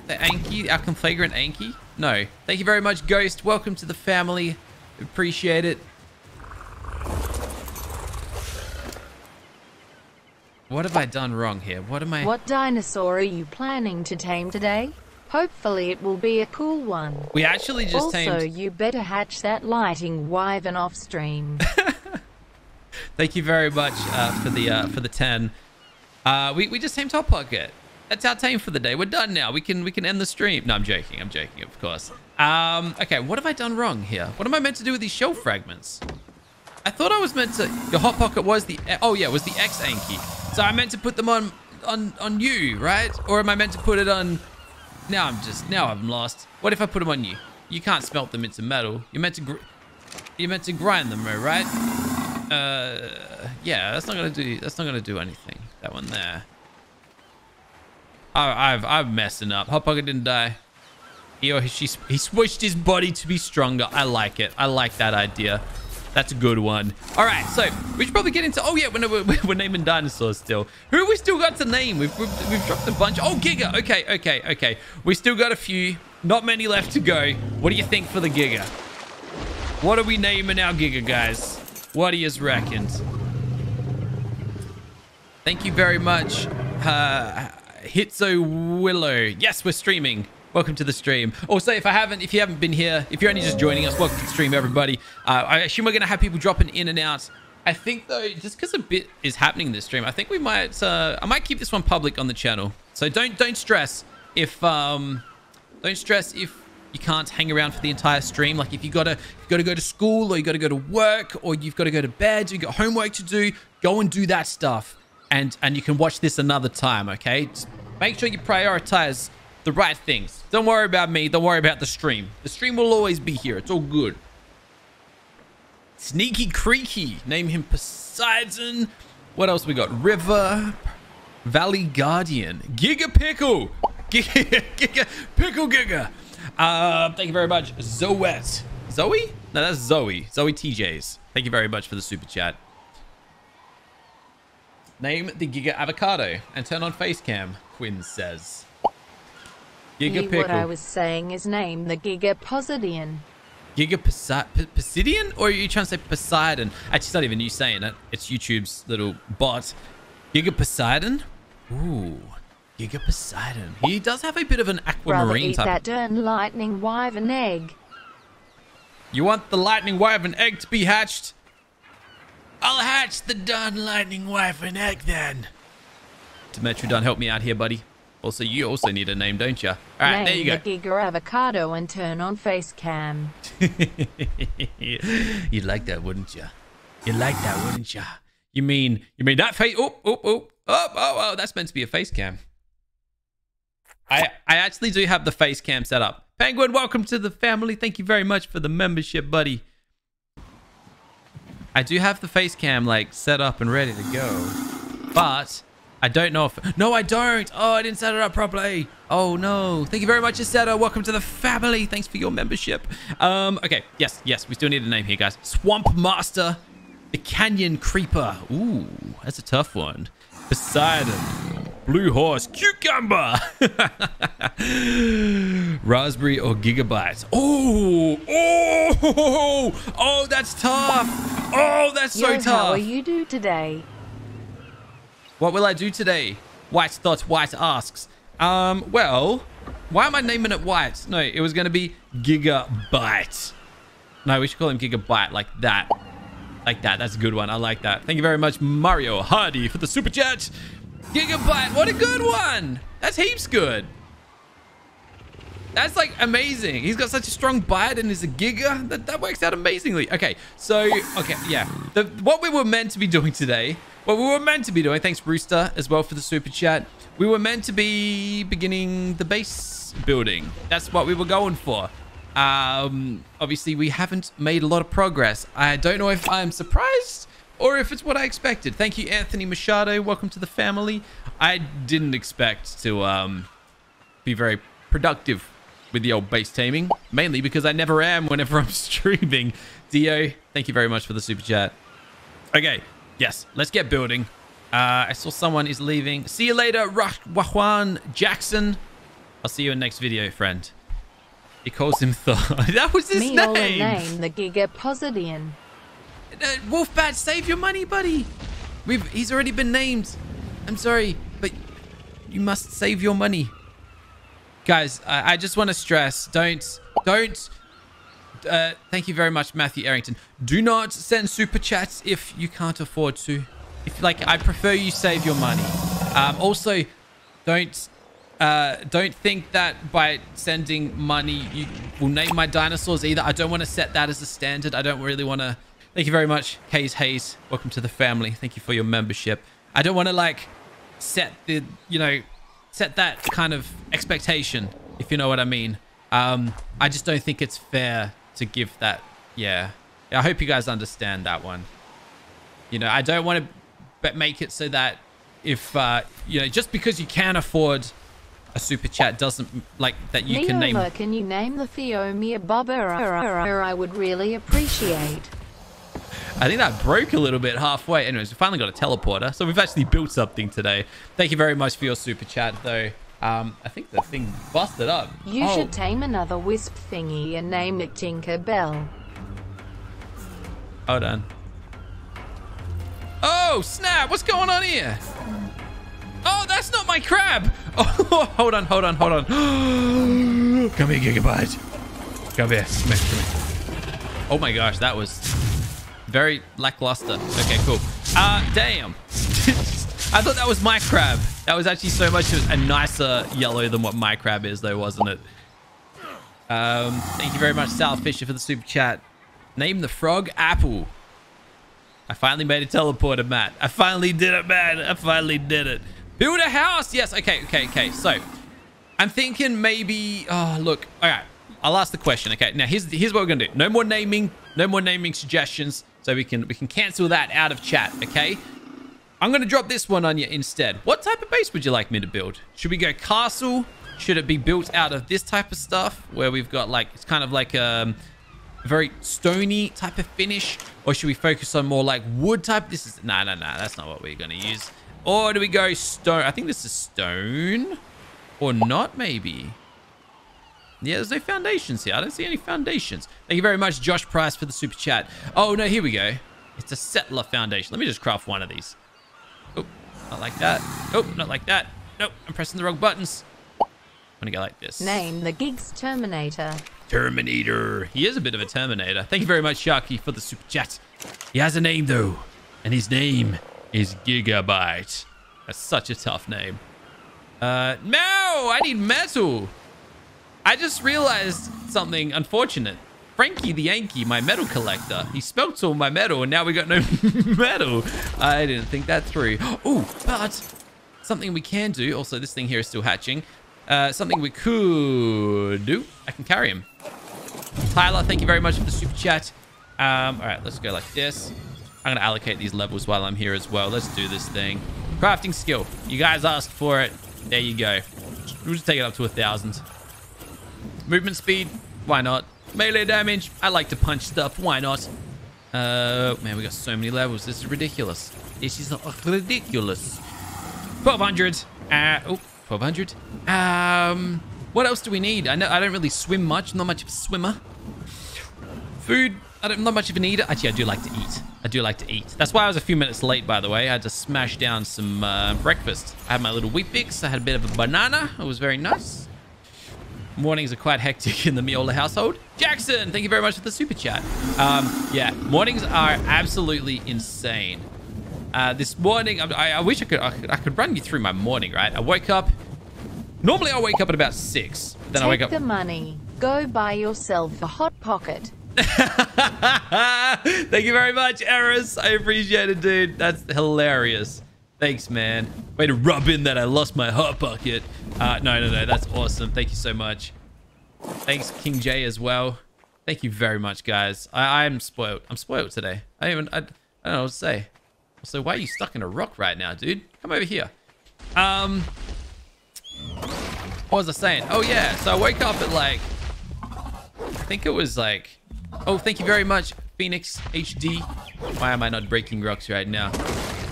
The Anki? Our conflagrant Anki? No. Thank you very much, Ghost. Welcome to the family. Appreciate it. What have I done wrong here? What am I... What dinosaur are you planning to tame today? Hopefully it will be a cool one. We actually just also, tamed... Also, you better hatch that lighting wyvern off stream. Thank you very much uh, for the uh, for the 10. Uh, we, we just tamed Top Pocket. That's our tame for the day. We're done now. We can we can end the stream. No, I'm joking. I'm joking, of course. Um, okay, what have I done wrong here? What am I meant to do with these shell fragments? I thought I was meant to... Your Hot Pocket was the... Oh, yeah, was the X Anki. So I meant to put them on, on, on you, right? Or am I meant to put it on now I'm just, now I'm lost. What if I put them on you? You can't smelt them into metal. You're meant to, you're meant to grind them, right? Uh, yeah, that's not gonna do, that's not gonna do anything. That one there. I, I've, I'm messing up. Hot Pocket didn't die. He, he, he switched his body to be stronger. I like it. I like that idea. That's a good one. All right, so we should probably get into... Oh, yeah, we're, we're, we're naming dinosaurs still. Who we still got to name? We've, we've, we've dropped a bunch. Oh, Giga. Okay, okay, okay. We still got a few. Not many left to go. What do you think for the Giga? What are we naming our Giga, guys? What do you reckon? Thank you very much, uh, Hitzo Willow. Yes, we're streaming. Welcome to the stream. Also, if I haven't, if you haven't been here, if you're only just joining us, welcome to the stream, everybody. Uh, I assume we're going to have people dropping in and out. I think though, just because a bit is happening in this stream, I think we might, uh, I might keep this one public on the channel. So don't, don't stress if, um, don't stress if you can't hang around for the entire stream. Like if you gotta, you gotta go to school or you gotta go to work or you've got to go to bed, you got homework to do, go and do that stuff. And, and you can watch this another time. Okay. Just make sure you prioritize the right things. Don't worry about me. Don't worry about the stream. The stream will always be here. It's all good. Sneaky Creaky. Name him Poseidon. What else we got? River. Valley Guardian. Giga Pickle. Giga, Giga Pickle Giga. Uh, thank you very much. Zoet. Zoe? No, that's Zoe. Zoe TJs. Thank you very much for the super chat. Name the Giga Avocado and turn on face cam, Quinn says. Giga You, Pickle. what I was saying is name the Giga Posidian. Giga Posi- P- Posidian? Or are you trying to say Poseidon? Actually, it's not even you saying it. It's YouTube's little bot. Giga Poseidon? Ooh. Giga Poseidon. He does have a bit of an Brother, aquamarine eat type. that darn lightning wyvern egg. You want the lightning wyvern egg to be hatched? I'll hatch the darn lightning wyvern egg then. Dimetrodon, help me out here, buddy. Also, you also need a name, don't you? All right, name there you go. the Giga Avocado and turn on face cam. You'd like that, wouldn't you? You'd like that, wouldn't you? You mean you mean that face? Oh, oh, oh, oh, oh, oh! That's meant to be a face cam. I I actually do have the face cam set up. Penguin, welcome to the family. Thank you very much for the membership, buddy. I do have the face cam like set up and ready to go, but I don't know if. No, I don't. Oh, I didn't set it up properly. Oh no. Thank you very much, Asetta. Welcome to the family. Thanks for your membership. Um. Okay. Yes. Yes. We still need a name here, guys. Swamp Master, the Canyon Creeper. Ooh, that's a tough one. Poseidon, Blue Horse, Cucumber, Raspberry or Gigabyte. Oh, oh, oh, that's tough. Oh, that's so Yo, tough. how are you do today? What will I do today? White Thoughts White asks. Um, well, why am I naming it White? No, it was going to be Gigabyte. No, we should call him Gigabyte like that. Like that. That's a good one. I like that. Thank you very much, Mario Hardy, for the super chat. Gigabyte. What a good one. That's heaps good. That's like amazing. He's got such a strong bite and is a giga. That, that works out amazingly. Okay, so, okay, yeah. The, what we were meant to be doing today, what we were meant to be doing, thanks Brewster as well for the super chat. We were meant to be beginning the base building. That's what we were going for. Um, obviously, we haven't made a lot of progress. I don't know if I'm surprised or if it's what I expected. Thank you, Anthony Machado. Welcome to the family. I didn't expect to um, be very productive with the old base taming, mainly because I never am whenever I'm streaming. Dio, thank you very much for the super chat. Okay, yes, let's get building. Uh, I saw someone is leaving. See you later, Rahwan Jackson. I'll see you in next video, friend. He calls him Thor. that was his Me all the name. name the Giga Posidian. Uh, Wolfbat, save your money, buddy. We've he's already been named. I'm sorry, but you must save your money. Guys, I, I just want to stress, don't don't uh, thank you very much, Matthew Arrington. Do not send super chats if you can't afford to. If like I prefer you save your money. Um, also, don't uh, don't think that by sending money you will name my dinosaurs either. I don't want to set that as a standard. I don't really want to. Thank you very much, Hayes Hayes. Welcome to the family. Thank you for your membership. I don't want to like set the you know set that kind of expectation, if you know what I mean. Um, I just don't think it's fair to give that. Yeah, I hope you guys understand that one. You know, I don't want to make it so that if uh, you know, just because you can afford a super chat doesn't like that you can name. Can you name the Phiomia Bobber? I would really appreciate. I think that broke a little bit halfway. Anyways, we finally got a teleporter, so we've actually built something today. Thank you very much for your super chat, though. Um, I think the thing busted up. You Oh, should tame another wisp thingy and name it Tinker Bell. Hold on. Oh, snap. What's going on here? Oh, that's not my crab. Oh, hold on, hold on, hold on. Come here, Gigabyte. Come here. Come here, come here. Oh my gosh, that was very lackluster. Okay, cool. Uh, damn. I thought that was my crab. That was actually so much a nicer yellow than what my crab is, though, wasn't it? Um, thank you very much, Sal Fisher, for the super chat. Name the frog Apple. I finally made a teleporter, Matt. I finally did it, man. I finally did it. Build a house. Yes. Okay. Okay. Okay. So I'm thinking maybe. Oh, look. All right. I'll ask the question. Okay. Now here's here's what we're gonna do. No more naming. No more naming suggestions. So we can we can cancel that out of chat. Okay. I'm going to drop this one on you instead. What type of base would you like me to build? Should we go castle? Should it be built out of this type of stuff where we've got like, it's kind of like um, a very stony type of finish? Or should we focus on more like wood type? This is, no, no, no, that's not what we're going to use. Or do we go stone? I think this is stone or not maybe. Yeah, there's no foundations here. I don't see any foundations. Thank you very much, Josh Price, for the super chat. Oh, no, here we go. It's a settler foundation. Let me just craft one of these. Oh, not like that. Oh, not like that. Nope, I'm pressing the wrong buttons. I'm gonna go like this. Name the gigs Terminator. Terminator. He is a bit of a Terminator. Thank you very much, Sharky, for the super chat. He has a name, though. And his name is Gigabyte. That's such a tough name. Uh, no! I need metal! I just realized something unfortunate. Frankie the Yankee, my metal collector, he smelt all my metal and now we got no metal. I didn't think that through. Oh, but something we can do. Also, this thing here is still hatching. Uh, something we could do. I can carry him. Tyler, thank you very much for the super chat. Um, all right, let's go like this. I'm going to allocate these levels while I'm here as well. Let's do this thing. Crafting skill. You guys asked for it. There you go. We'll just take it up to a thousand. Movement speed. Why not? Melee damage. I like to punch stuff. Why not? Uh, man, we got so many levels. This is ridiculous. This is ridiculous. 1200. Uh, oh, 1200. Um, what else do we need? I know I don't really swim much. Not much of a swimmer. Food. I don't, not much of an eater. Actually, I do like to eat. I do like to eat. That's why I was a few minutes late, by the way. I had to smash down some uh, breakfast. I had my little Weet-Bix. I had a bit of a banana. It was very nice. Mornings are quite hectic in the Meola household. Jackson, thank you very much for the super chat. Um, yeah, mornings are absolutely insane. Uh, this morning, I, I wish I could, I could, I could run you through my morning, right? I woke up. Normally, I wake up at about six. Then Take I wake up. the money. Go buy yourself a hot pocket. Thank you very much, Eris. I appreciate it, dude. That's hilarious. Thanks, man. Way to rub in that I lost my hot bucket. Uh, no, no, no. That's awesome. Thank you so much. Thanks, King J, as well. Thank you very much, guys. I, I'm spoiled. I'm spoiled today. I even I, I don't know what to say. So why are you stuck in a rock right now, dude? Come over here. Um, what was I saying? Oh yeah. So I woke up at like, I think it was like, oh, thank you very much, Phoenix HD. Why am I not breaking rocks right now?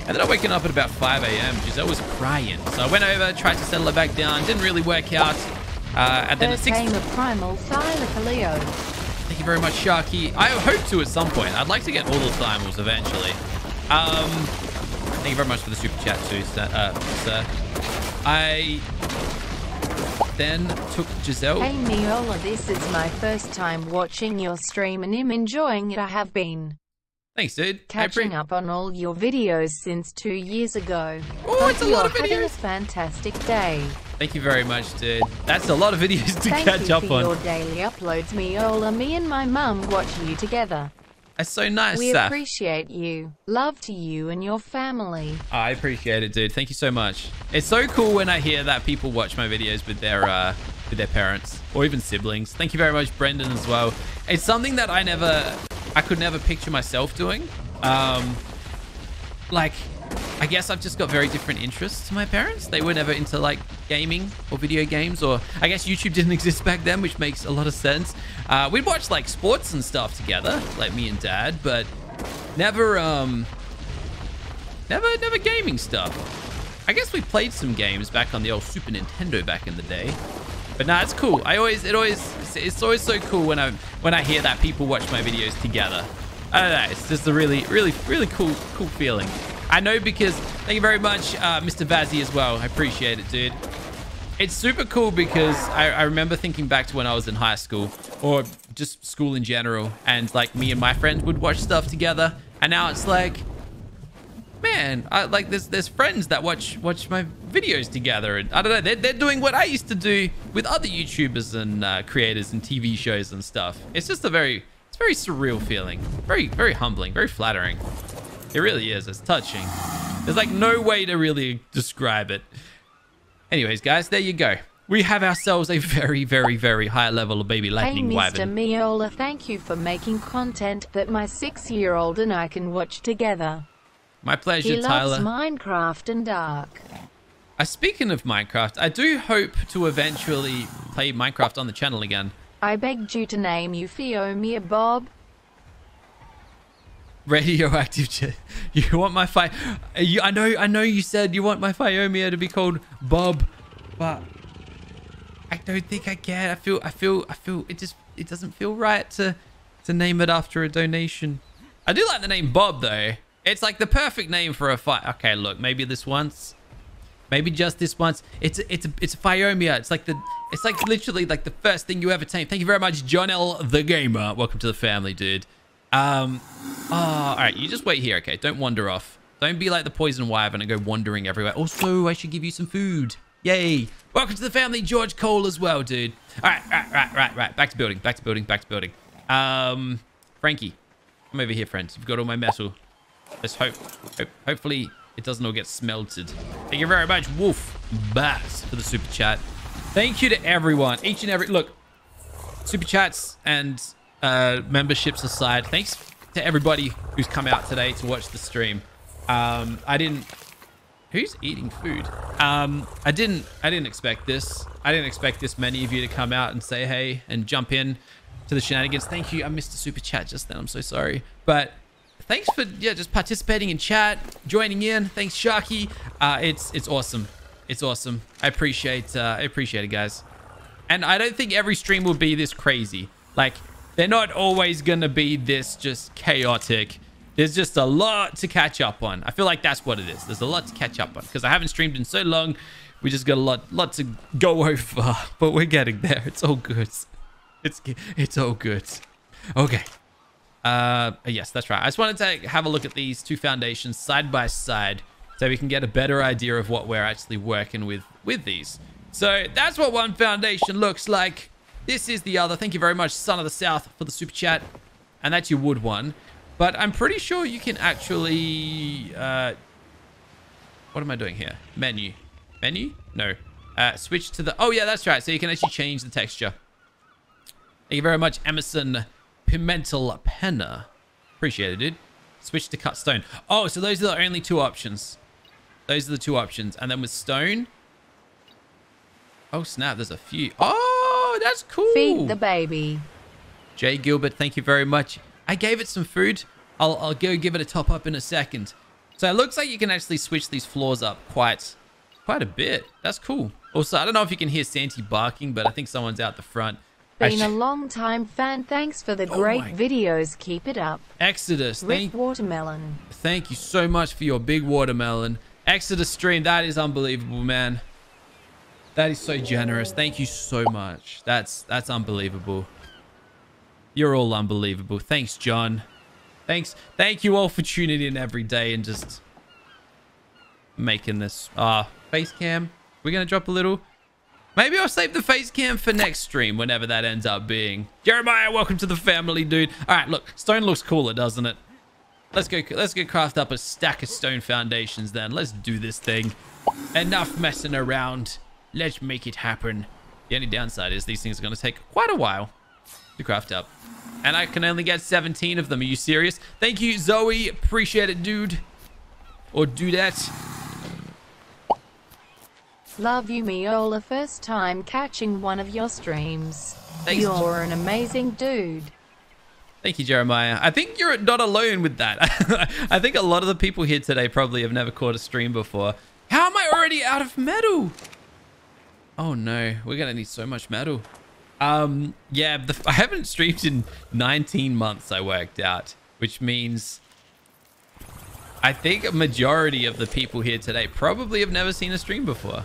I ended up waking up at about 5 a.m. I was crying. So I went over, tried to settle it back down. Didn't really work out. Uh, and then at First 6... game of Primal Thylacoleo. Thank you very much, Sharky. I hope to at some point. I'd like to get all the Thymals eventually. Um, thank you very much for the super chat too, sir. Uh, sir. I then took Giselle. Hey Meola, this is my first time watching your stream and I'm enjoying it. I have been Thanks, dude. Catching up on all your videos since two years ago. Oh, it's a lot of having a videos. fantastic day. Thank you very much, dude. That's a lot of videos to Thank catch you up for on. your daily uploads, Meola. Me and my mum watch you together. That's so nice, We Saf. appreciate you. Love to you and your family. I appreciate it, dude. Thank you so much. It's so cool when I hear that people watch my videos with their uh, with their parents or even siblings. Thank you very much, Brendan, as well. It's something that I never, I could never picture myself doing. Um, like, I guess I've just got very different interests to my parents. They were never into like gaming or video games, or I guess YouTube didn't exist back then, which makes a lot of sense. Uh, we'd watch like sports and stuff together, like me and dad, but never, um, never, never gaming stuff. I guess we played some games back on the old Super Nintendo back in the day. But nah, it's cool. I always, it always, it's always so cool when I, when I hear that people watch my videos together. I don't know. It's just a really, really, really cool, cool feeling. I know because thank you very much, uh, Mr. Vazzy as well. I appreciate it, dude. It's super cool because I, I remember thinking back to when I was in high school or just school in general, and like me and my friends would watch stuff together, and now it's like, man, I, like there's there's friends that watch watch my videos together, and I don't know, they're, they're doing what I used to do with other YouTubers and uh, creators and TV shows and stuff. It's just a very it's a very surreal feeling, very very humbling, very flattering. It really is. It's touching. There's like no way to really describe it. Anyways, guys, there you go. We have ourselves a very, very, very high level of baby lightning Hey, Mr. wyvern. Meola, thank you for making content that my six year old and I can watch together. My pleasure, He Tyler. loves Minecraft and Dark. Uh, speaking of Minecraft, I do hope to eventually play Minecraft on the channel again. I begged you to name Euphemia Bob. Radioactive. Ch- you want my fi? You, I know. I know. You said you want my Phiomia to be called Bob, but I don't think I can. I feel. I feel. I feel. It just. It doesn't feel right to to name it after a donation. I do like the name Bob though. It's like the perfect name for a fight. Okay, look. Maybe this once. Maybe just this once. It's a, it's it's a Phiomia. It's like the it's like literally like the first thing you ever tame. Thank you very much, John L. the Gamer. Welcome to the family, dude. Um, oh, all right. You just wait here, okay? Don't wander off. Don't be like the poison wyvern and go wandering everywhere. Also, I should give you some food. Yay! Welcome to the family, George Cole as well, dude. All right, right, right, right, right. Back to building. Back to building. Back to building. Um, Frankie, come over here, friends. You've got all my metal. Let's hope, hope hopefully it doesn't all get smelted. Thank you very much, Wolf Bass, for the super chat. Thank you to everyone, each and every look, super chats and uh, memberships aside. Thanks to everybody who's come out today to watch the stream. Um, I didn't. Who's eating food? Um, I didn't. I didn't expect this. I didn't expect this many of you to come out and say hey and jump in to the shenanigans. Thank you. I missed the super chat just then. I'm so sorry. But thanks for yeah just participating in chat, joining in. Thanks, Sharky. Uh, it's it's awesome. It's awesome. I appreciate uh, I appreciate it, guys. And I don't think every stream will be this crazy. Like they're not always gonna be this just chaotic. There's just a lot to catch up on. I feel like that's what it is. There's a lot to catch up on because I haven't streamed in so long. We just got a lot, lot to go over, but we're getting there. It's all good. It's it's all good. Okay. Uh, yes, that's right. I just wanted to have a look at these two foundations side by side so we can get a better idea of what we're actually working with with these. So that's what one foundation looks like. This is the other. Thank you very much, Son of the South, for the super chat. And that's your wood one. But I'm pretty sure you can actually... Uh, what am I doing here? Menu. Menu? No. Uh, switch to the... Oh, yeah, that's right. So you can actually change the texture. Thank you very much, Emerson Pimentel Penna. Appreciate it, dude. Switch to cut stone. Oh, so those are the only two options. Those are the two options. And then with stone... Oh, snap. There's a few. Oh, that's cool. Feed the baby. Jay Gilbert, thank you very much. I gave it some food. I'll, I'll go give it a top up in a second. So it looks like you can actually switch these floors up quite quite a bit. That's cool. Also, I don't know if you can hear Santi barking, but I think someone's out the front. Been a long time fan. Thanks for the Oh great videos. Keep it up. Exodus, Rick thank, Watermelon. thank you so much for your big watermelon. Exodus stream, that is unbelievable, man. That is so generous. Thank you so much. That's that's unbelievable. You're all unbelievable. Thanks, John. Thanks. Thank you all for tuning in every day and just making this uh face cam. We're gonna drop a little. Maybe I'll save the face cam for next stream, whenever that ends up being. Jeremiah, welcome to the family, dude. All right, look, stone looks cooler, doesn't it? Let's go. Let's go craft up a stack of stone foundations. Then let's do this thing. Enough messing around. Let's make it happen. The only downside is these things are going to take quite a while to craft up. And I can only get 17 of them. Are you serious? Thank you, Zoe. Appreciate it, dude. Or do that. Love you, Meola. First time catching one of your streams. Thanks, You're an amazing dude. Thank you, Jeremiah. I think you're not alone with that. I think a lot of the people here today probably have never caught a stream before. How am I already out of metal? Oh no, we're gonna need so much metal. Um, yeah, the, I haven't streamed in 19 months. I worked out, which means I think a majority of the people here today probably have never seen a stream before,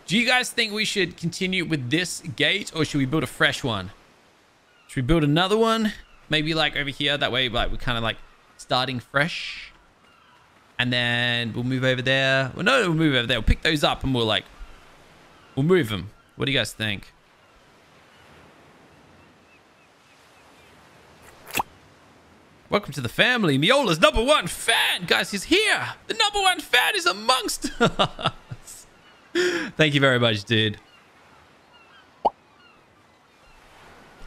do you guys think we should continue with this gate, or should we build a fresh one? Should we build another one? Maybe like over here. That way, like we're kind of like starting fresh. And then we'll move over there. Well, no, we'll move over there. We'll pick those up and we'll like, we'll move them. What do you guys think? Welcome to the family. Meola's number one fan. Guys, he's here. The number one fan is amongst. Thank you very much, dude.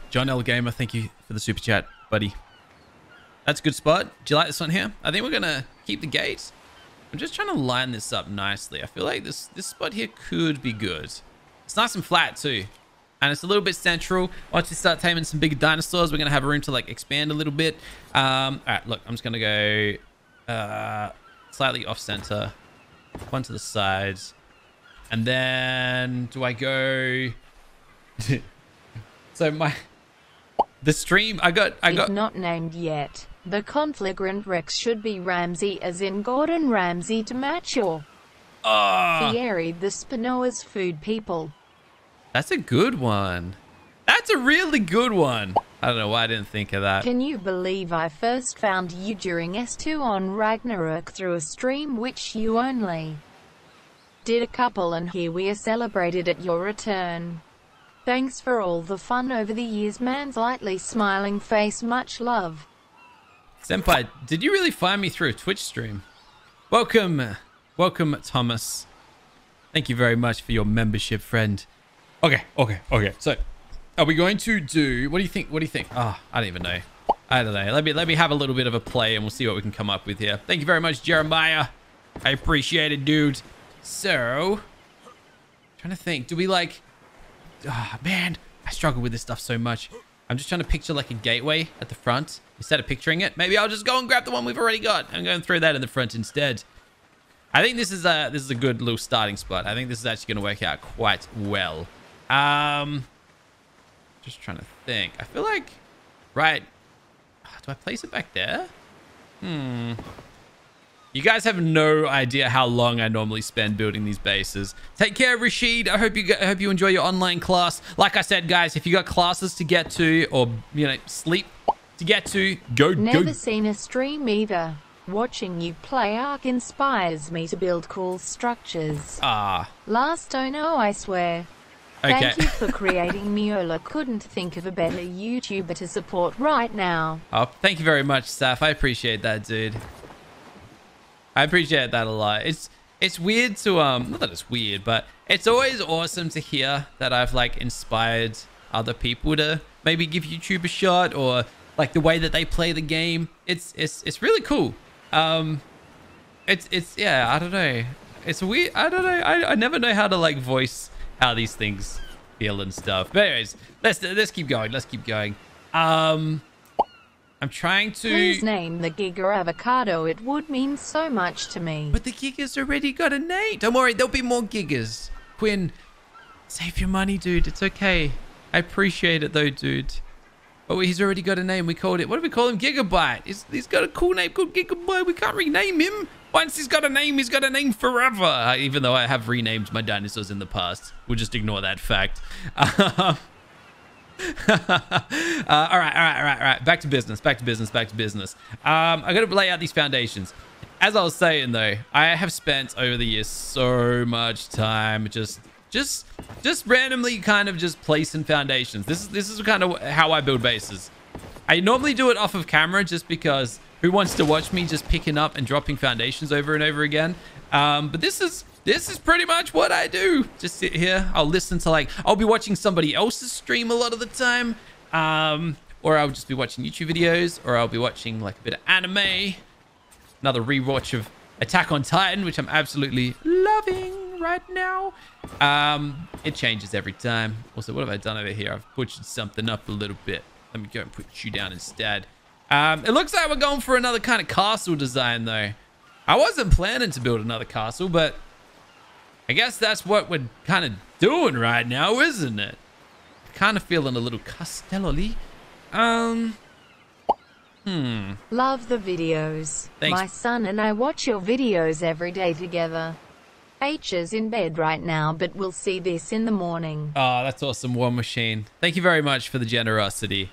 John L. Gamer, thank you for the super chat, buddy. That's a good spot. Do you like this one here? I think we're going to keep the gate. I'm just trying to line this up nicely. I feel like this, this spot here could be good. It's nice and flat too and it's a little bit central. Once we start taming some bigger dinosaurs, we're going to have room to like expand a little bit. Um, all right, look, I'm just going to go uh, slightly off center, one to the sides. And then do I go... so my... The stream, I got... I got... If not named yet. The conflagrant Rex should be Ramsey as in Gordon Ramsay to match your... Ah. Oh. Thierry the Spinoa's food people. That's a good one. That's a really good one. I don't know why I didn't think of that. Can you believe I first found you during S2 on Ragnarok through a stream which you only did a couple and here we are celebrated at your return. Thanks for all the fun over the years man's lightly smiling face much love. Senpai, did you really find me through a Twitch stream? Welcome, uh, welcome Thomas. Thank you very much for your membership, friend. Okay, okay, okay. So, are we going to do... What do you think? What do you think? Oh, I don't even know. I don't know. Let me let me have a little bit of a play and we'll see what we can come up with here. Thank you very much, Jeremiah. I appreciate it, dude. So, I'm trying to think. Do we like... Oh, man. I struggle with this stuff so much. I'm just trying to picture like a gateway at the front. Instead of picturing it, maybe I'll just go and grab the one we've already got. I'm going to throw that in the front instead. I think this is a this is a good little starting spot. I think this is actually going to work out quite well. Um, just trying to think. I feel like, right. Do I place it back there? Hmm. You guys have no idea how long I normally spend building these bases. Take care, Rashid. I hope you I hope you enjoy your online class. Like I said, guys, if you got classes to get to or you know sleep to get to, go Never go. seen a stream either. Watching you play Ark inspires me to build cool structures. Ah. Last oh no, I swear. Okay. Thank you for creating Meola. Couldn't think of a better YouTuber to support right now. Oh, thank you very much, Saf. I appreciate that, dude. I appreciate that a lot. It's it's weird to um not that it's weird, but it's always awesome to hear that I've like inspired other people to maybe give YouTube a shot or like the way that they play the game. It's it's it's really cool. Um it's it's yeah, I don't know. It's weird. I don't know. I, I never know how to like voice how these things feel and stuff. But anyways, let's let's keep going. Let's keep going. Um, I'm trying to. Please name the Giga avocado. It would mean so much to me. But the Giga's already got a name. Don't worry, there'll be more Gigas. Quinn, save your money, dude. It's okay. I appreciate it though, dude. Oh, he's already got a name. We called it. What do we call him? Gigabyte. He's, he's got a cool name called Gigabyte. We can't rename him. Once he's got a name, he's got a name forever. Uh, even though I have renamed my dinosaurs in the past. We'll just ignore that fact. uh, all right, all right, all right, all right. Back to business, back to business, back to business. Um, I got to lay out these foundations. As I was saying, though, I have spent over the years so much time just just just randomly kind of just placing foundations. This is this is kind of how I build bases. I normally do it off of camera just because who wants to watch me just picking up and dropping foundations over and over again? Um, but this is this is pretty much what I do. Just sit here. I'll listen to like I'll be watching somebody else's stream a lot of the time. Um, or I'll just be watching YouTube videos, or I'll be watching like a bit of anime. Another rewatch of Attack on Titan, which I'm absolutely loving right now. Um, it changes every time. Also, what have I done over here? I've butchered something up a little bit. Let me go and put you down instead. Um, it looks like we're going for another kind of castle design, though. I wasn't planning to build another castle, but I guess that's what we're kind of doing right now, isn't it? Kind of feeling a little castello-y. Um, hmm. Love the videos. Thanks. My son and I watch your videos every day together. H is in bed right now, but we'll see this in the morning. Oh, that's awesome, War Machine. Thank you very much for the generosity.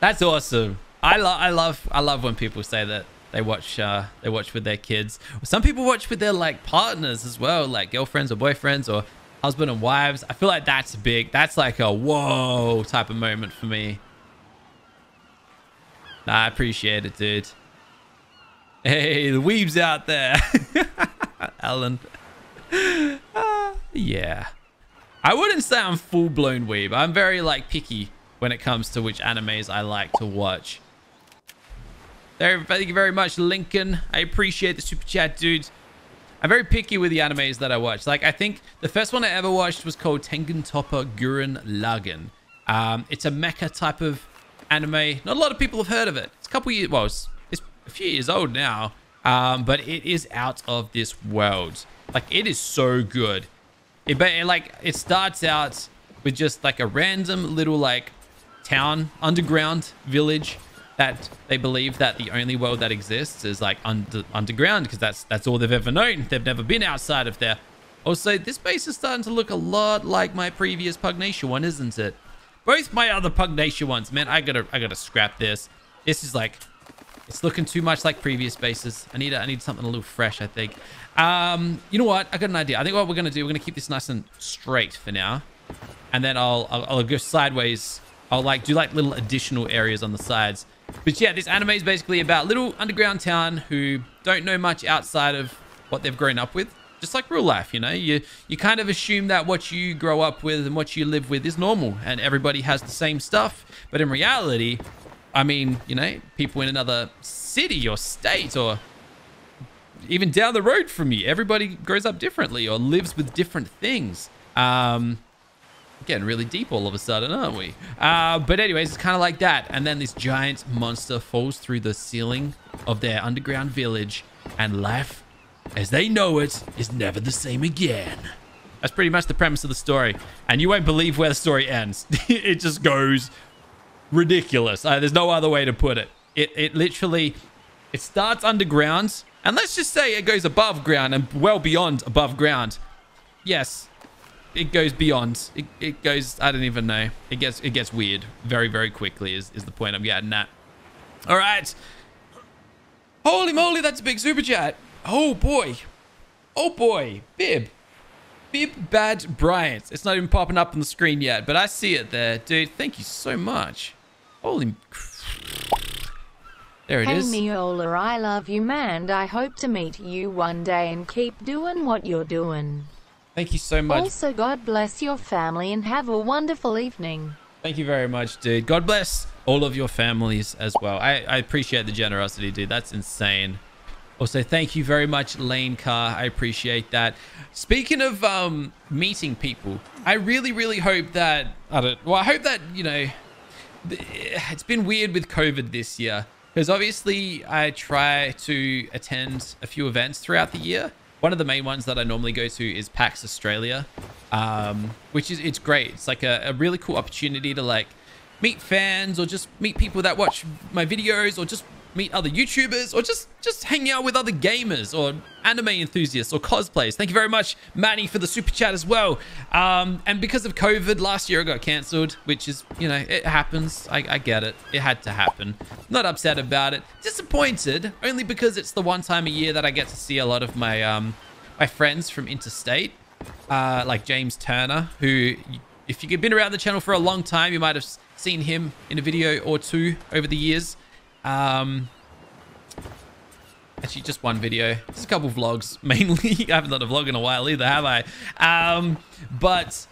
That's awesome. I love I love I love when people say that they watch uh, they watch with their kids. Some people watch with their like partners as well, like girlfriends or boyfriends or husband and wives. I feel like that's big. That's like a whoa type of moment for me. Nah, I appreciate it, dude. Hey, the weeb's out there. Alan. Uh, yeah. I wouldn't say I'm full-blown weeb. I'm very, like, picky when it comes to which animes I like to watch. Thank you very much, Lincoln. I appreciate the super chat, dude. I'm very picky with the animes that I watch. Like, I think the first one I ever watched was called Tengen Toppa Gurren Lagann. Um, it's a mecha type of anime. Not a lot of people have heard of it. It's a couple years, well, it's, it's a few years old now, um, but it is out of this world. Like, it is so good. It, like, it starts out with just like a random little like town, underground village that they believe that the only world that exists is like under, underground because that's that's all they've ever known. They've never been outside of there. Also, this base is starting to look a lot like my previous Pugnacia one, isn't it? Both my other Pugnacia ones, man. I gotta I gotta scrap this. This is like it's looking too much like previous bases. I need I need something a little fresh, I think. Um, you know what? I got an idea. I think what we're gonna do, we're gonna keep this nice and straight for now, and then I'll I'll, I'll go sideways. I'll like do like little additional areas on the sides but yeah, this anime is basically about little underground town who don't know much outside of what they've grown up with. Just like real life, you know, you you kind of assume that what you grow up with and what you live with is normal and everybody has the same stuff. But in reality, I mean, you know, people in another city or state or even down the road from you, everybody grows up differently or lives with different things. Um, getting really deep all of a sudden, aren't we? Uh, but anyways, it's kind of like that. And then this giant monster falls through the ceiling of their underground village and life, as they know it, is never the same again. That's pretty much the premise of the story. And you won't believe where the story ends. it just goes ridiculous. Uh, there's no other way to put it. It, it literally, it starts underground. And let's just say it goes above ground and well beyond above ground. Yes, it goes beyond. It, it goes, I don't even know. It gets it gets weird very, very quickly is, is the point I'm getting at. All right. Holy moly, that's a big super chat. Oh boy. Oh boy. Bib. Bib Bad Bryant. It's not even popping up on the screen yet, but I see it there. Dude, thank you so much. Holy... There it hey, is. Hey, Meola, I love you, man. I hope to meet you one day and keep doing what you're doing. Thank you so much. Also, God bless your family and have a wonderful evening. Thank you very much, dude. God bless all of your families as well. I, I appreciate the generosity, dude. That's insane. Also, thank you very much, Lane Car. I appreciate that. Speaking of um, meeting people, I really, really hope that... I don't... Well, I hope that, you know... It's been weird with COVID this year. Because obviously, I try to attend a few events throughout the year one of the main ones that I normally go to is PAX Australia, um, which is it's great. It's like a, a, really cool opportunity to like meet fans or just meet people that watch my videos or just meet other YouTubers or just just hang out with other gamers or anime enthusiasts or cosplayers. Thank you very much, Manny, for the super chat as well. Um, and because of COVID, last year it got cancelled, which is, you know, it happens. I, I get it. It had to happen. Not upset about it. Disappointed, only because it's the one time a year that I get to see a lot of my um, my friends from interstate, uh, like James Turner, who, if you've been around the channel for a long time, you might have seen him in a video or two over the years. Um, actually, just one video. Just a couple vlogs, mainly. I haven't done a vlog in a while either, have I? Um, but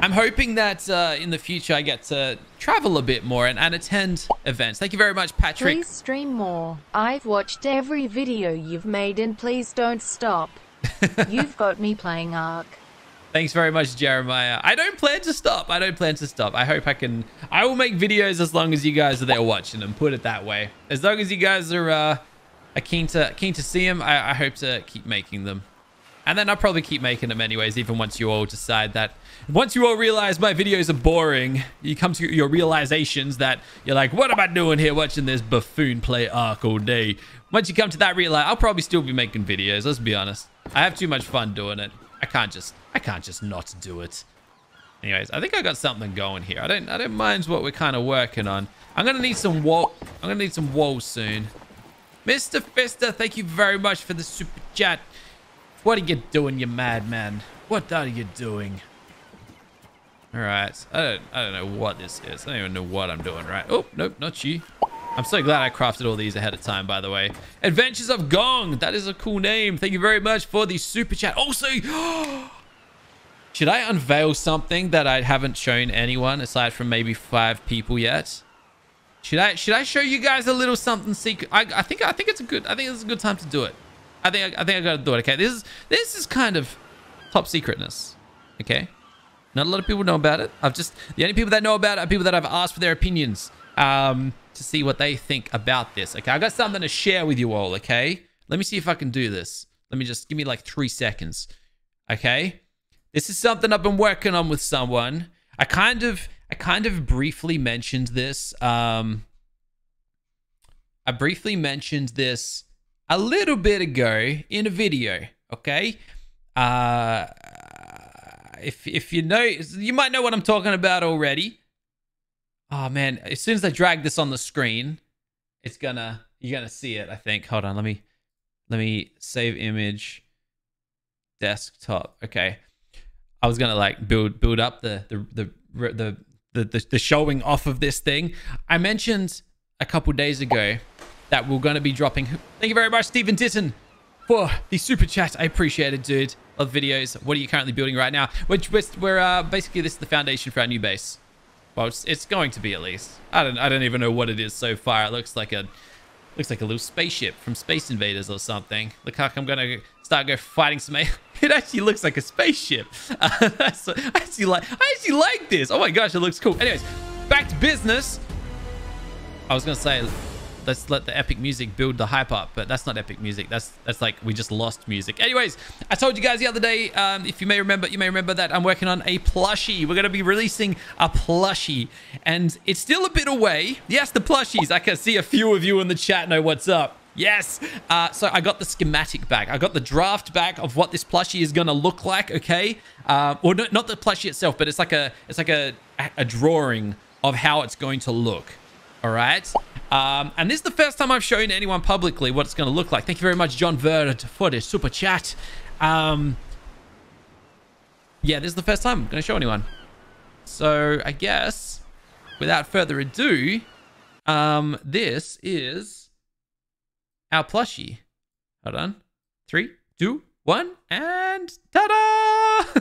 I'm hoping that uh, in the future I get to travel a bit more and, and attend events. Thank you very much, Patrick. Please stream more. I've watched every video you've made and please don't stop. you've got me playing Ark. Thanks very much, Jeremiah. I don't plan to stop. I don't plan to stop. I hope I can... I will make videos as long as you guys are there watching them. Put it that way. As long as you guys are, uh, are keen to keen to see them, I, I hope to keep making them. And then I'll probably keep making them anyways, even once you all decide that... Once you all realize my videos are boring, you come to your realizations that you're like, what am I doing here watching this buffoon play Ark all day? Once you come to that realize, I'll probably still be making videos, let's be honest. I have too much fun doing it. I can't just I can't just not do it. Anyways, I think I got something going here. I don't I don't mind what we're kind of working on. I'm gonna need some wall. I'm gonna need some walls soon. Mr. Fister, thank you very much for the super chat. What are you doing, you madman? What are you doing? All right. I don't, I don't know what this is. I don't even know what I'm doing, right? Oh, nope, not you. I'm so glad I crafted all these ahead of time, by the way. Adventures of Gong. That is a cool name. Thank you very much for the super chat. Also, should I unveil something that I haven't shown anyone aside from maybe five people yet? Should I should I show you guys a little something secret? I, I think I think it's a good I think it's a good time to do it. I think I think I gotta do it. Okay, this is this is kind of top secretness. Okay, not a lot of people know about it. I've just the only people that know about it are people that I've asked for their opinions um, to see what they think about this. Okay, I got something to share with you all. Okay, let me see if I can do this. Let me just give me like three seconds. Okay, this is something I've been working on with someone. I kind of I kind of briefly mentioned this. Um, I briefly mentioned this a little bit ago in a video. Okay. Uh, if if you know, you might know what I'm talking about already. Oh man! As soon as I drag this on the screen, it's gonna you're gonna see it. I think. Hold on. Let me let me save image. Desktop. Okay. I was gonna like build build up the the the the the, the, the showing off of this thing. I mentioned a couple days ago that we're to be dropping. Thank you very much, Stephen Ditton, for the super chat. I appreciate it, dude. Of videos. What are you currently building right now? Which we're uh, basically this is the foundation for our new base. Well, it's, it's going to be at least. I don't I don't even know what it is so far. It looks like a looks like a little spaceship from Space Invaders or something. Look how I'm gonna start go fighting some. It actually looks like a spaceship. Uh, I actually like. I actually like this. Oh my gosh, it looks cool. Anyways, back to business. I was gonna say let's let the epic music build the hype up but that's not epic music that's that's like we just lost music anyways i told you guys the other day um, if you may remember you may remember that i'm working on a plushie we're going to be releasing a plushie and it's still a bit away yes the plushies i can see a few of you in the chat know what's up Yes. Uh, so I got the schematic back. I got the draft back of what this plushie is going to look like. Okay. Uh, or no, not the plushie itself, but it's like a it's like a a drawing of how it's going to look. All right. Um, and this is the first time I've shown anyone publicly what it's going to look like. Thank you very much, John Verd, for the super chat. Um, yeah, this is the first time I'm going to show anyone. So I guess, without further ado, um, this is our plushie. Hold on. Three, two, one, and ta-da!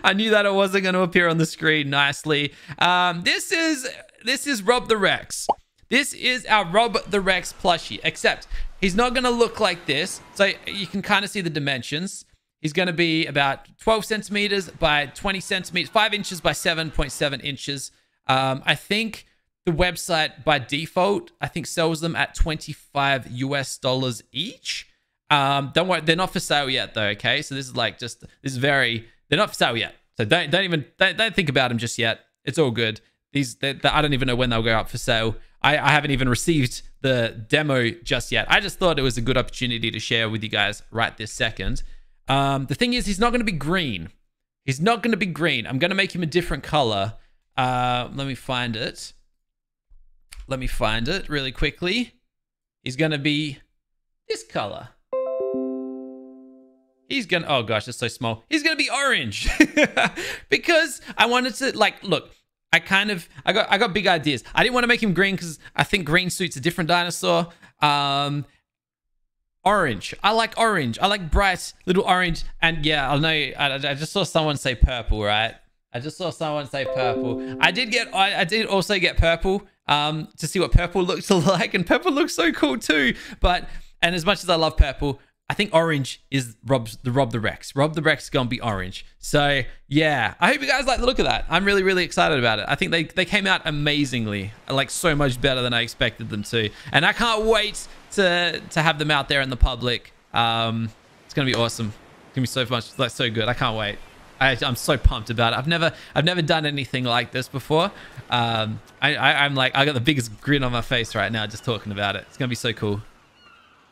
I knew that it wasn't going to appear on the screen nicely. Um, this is this is Rob the Rex. This is our Rob the Rex plushie, except he's not going to look like this. So you can kind of see the dimensions. He's going to be about 12 centimeters by 20 centimeters, 5 inches by 7.7 inches. Um, I think the website by default, I think sells them at 25 US dollars each. Um, don't worry, they're not for sale yet though. Okay, so this is like just this is very they're not for sale yet. So don't don't even don't, don't think about them just yet. It's all good. These they, they, I don't even know when they'll go up for sale. I, I haven't even received the demo just yet. I just thought it was a good opportunity to share with you guys right this second. Um, the thing is, he's not going to be green. He's not going to be green. I'm going to make him a different color. Uh, let me find it. Let me find it really quickly. He's going to be this color. He's going to, oh gosh, it's so small. He's going to be orange because I wanted to like, look, I kind of, I got, I got big ideas. I didn't want to make him green because I think green suits a different dinosaur. Um, orange. I like orange. I like bright little orange. And yeah, I know, I, I just saw someone say purple, right? I just saw someone say purple. I did get, I, I did also get purple um, to see what purple looks like. And purple looks so cool too. But, and as much as I love purple, I think orange is Rob's the Rob the Rex. Rob the Rex is gonna be orange. So yeah, I hope you guys like the look of that. I'm really really excited about it. I think they they came out amazingly, like so much better than I expected them to, and I can't wait to to have them out there in the public. Um, it's gonna be awesome. It's gonna be so much like so good. I can't wait. I, am so pumped about it. I've never I've never done anything like this before. Um, I, I am like I got the biggest grin on my face right now just talking about it. It's gonna be so cool.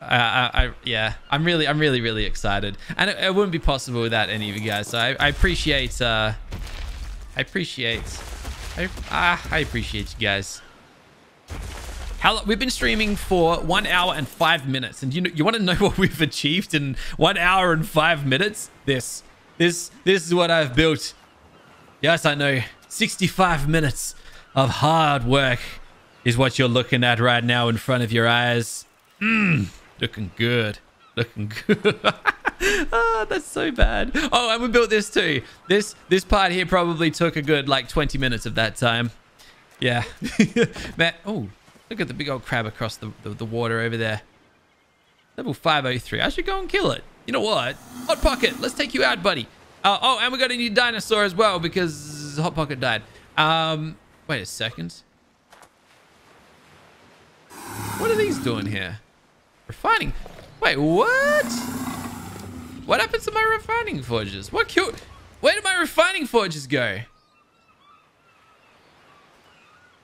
I, I, yeah, I'm really I'm really really excited, and it, it, wouldn't be possible without any of you guys. So I, I appreciate uh, I appreciate I, ah, I appreciate you guys. How we've been streaming for one hour and five minutes, and you know you want to know what we've achieved in one hour and five minutes? This, this, this is what I've built. Yes, I know. 65 minutes of hard work is what you're looking at right now in front of your eyes. Mmm, looking good. Looking good. ah, that's so bad. Oh, and we built this too. This this part here probably took a good like 20 minutes of that time. Yeah. Man, oh, look at the big old crab across the, the, the water over there. Level 503. I should go and kill it. You know what? Hot Pocket, let's take you out, buddy. Uh, oh, and we got a new dinosaur as well because Hot Pocket died. Um, wait a second. What are these doing here? Refining. Wait, what? What happened to my refining forges? What killed? Where did my refining forges go?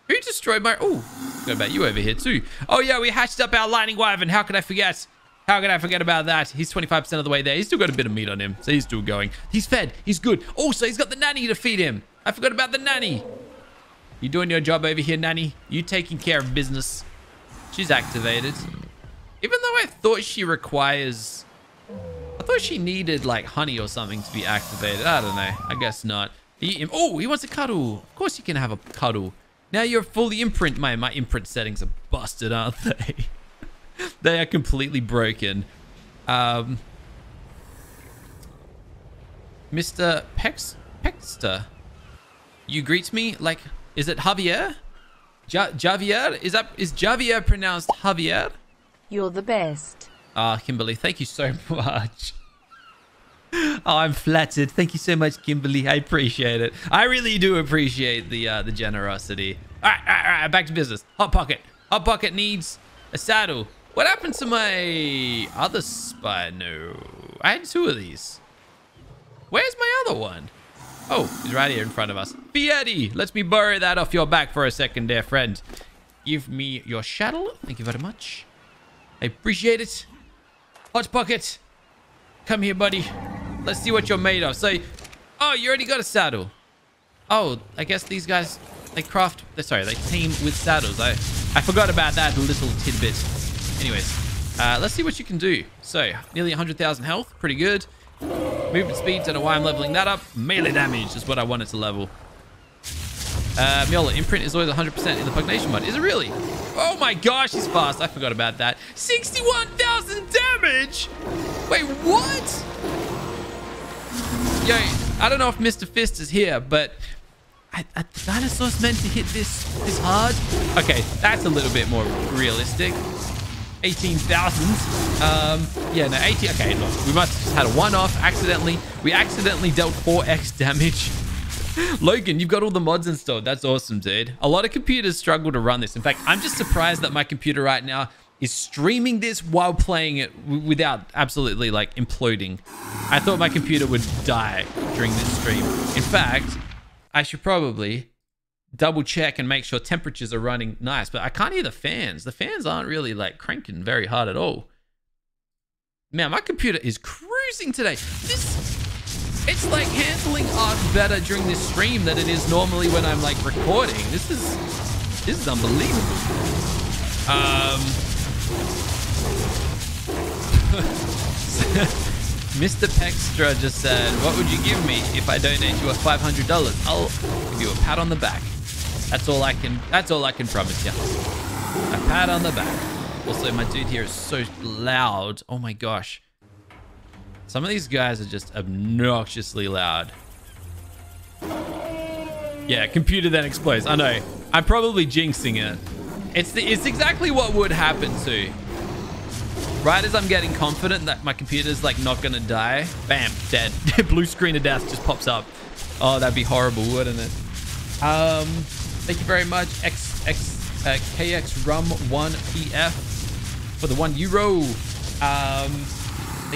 Who destroyed my... Oh, what about you over here too? Oh yeah, we hatched up our lightning wyvern. How could I forget? How could I forget about that? He's 25% of the way there. He's still got a bit of meat on him, so he's still going. He's fed. He's good. Also, he's got the nanny to feed him. I forgot about the nanny. You doing your job over here, nanny? You taking care of business. She's activated. Even though I thought she requires... I thought she needed, like, honey or something to be activated. I don't know. I guess not. He, oh, he wants a cuddle. Of course you can have a cuddle. Now you're fully imprint. My, my imprint settings are busted, aren't they? they are completely broken. Um, Mr. Pex Pexter, you greet me like, is it Javier? Ja Javier? Is that is Javier pronounced Javier? You're the best. Ah, Kimberly, thank you so much. Oh, I'm flattered. Thank you so much, Kimberly. I appreciate it. I really do appreciate the uh, the generosity. All right, all right, all right, back to business. Hot Pocket. Hot Pocket needs a saddle. What happened to my other spy? No, I had two of these. Where's my other one? Oh, he's right here in front of us. Fieri, let me borrow that off your back for a second there, friend. Give me your shuttle. Thank you very much. I appreciate it. Hot Pocket, come here, buddy. Let's see what you're made of. So, oh, you already got a saddle. Oh, I guess these guys, they craft, sorry, they team with saddles. I, I forgot about that little tidbit. Anyways, uh, let's see what you can do. So, nearly 100,000 health. Pretty good. Movement speed, don't know why I'm leveling that up. Melee damage is what I wanted to level. Uh, Meola, imprint is always 100% in the Pugnacia mod. Is it really? Oh my gosh, he's fast. I forgot about that. 61,000 damage? Wait, what? Yo, I don't know if Mr. Fist is here, but are, are dinosaurs meant to hit this this hard? Okay, that's a little bit more realistic. 18,000. Um, yeah, no, 18. Okay, look, we must have had a one-off accidentally. We accidentally dealt 4x damage. Logan, you've got all the mods installed. That's awesome, dude. A lot of computers struggle to run this. In fact, I'm just surprised that my computer right now is streaming this while playing it without absolutely like imploding. I thought my computer would die during this stream. In fact, I should probably double check and make sure temperatures are running nice, but I can't hear the fans. The fans aren't really like cranking very hard at all. Man, my computer is cruising today. This it's like handling art better during this stream than it is normally when I'm like recording. This is this is unbelievable. Um Mr. Pextra just said, what would you give me if I donate you a $500? I'll give you a pat on the back. That's all I can, that's all I can promise you. A pat on the back. Also, my dude here is so loud. Oh my gosh. Some of these guys are just obnoxiously loud. Yeah, computer then explodes. I know. I'm probably jinxing it. It's the, it's exactly what would happen too. Right as I'm getting confident that my computer's like not gonna die, bam, dead. Blue screen of death just pops up. Oh, that'd be horrible, wouldn't it? Um, thank you very much, X X uh, KX Rum One PF for the one euro. Um,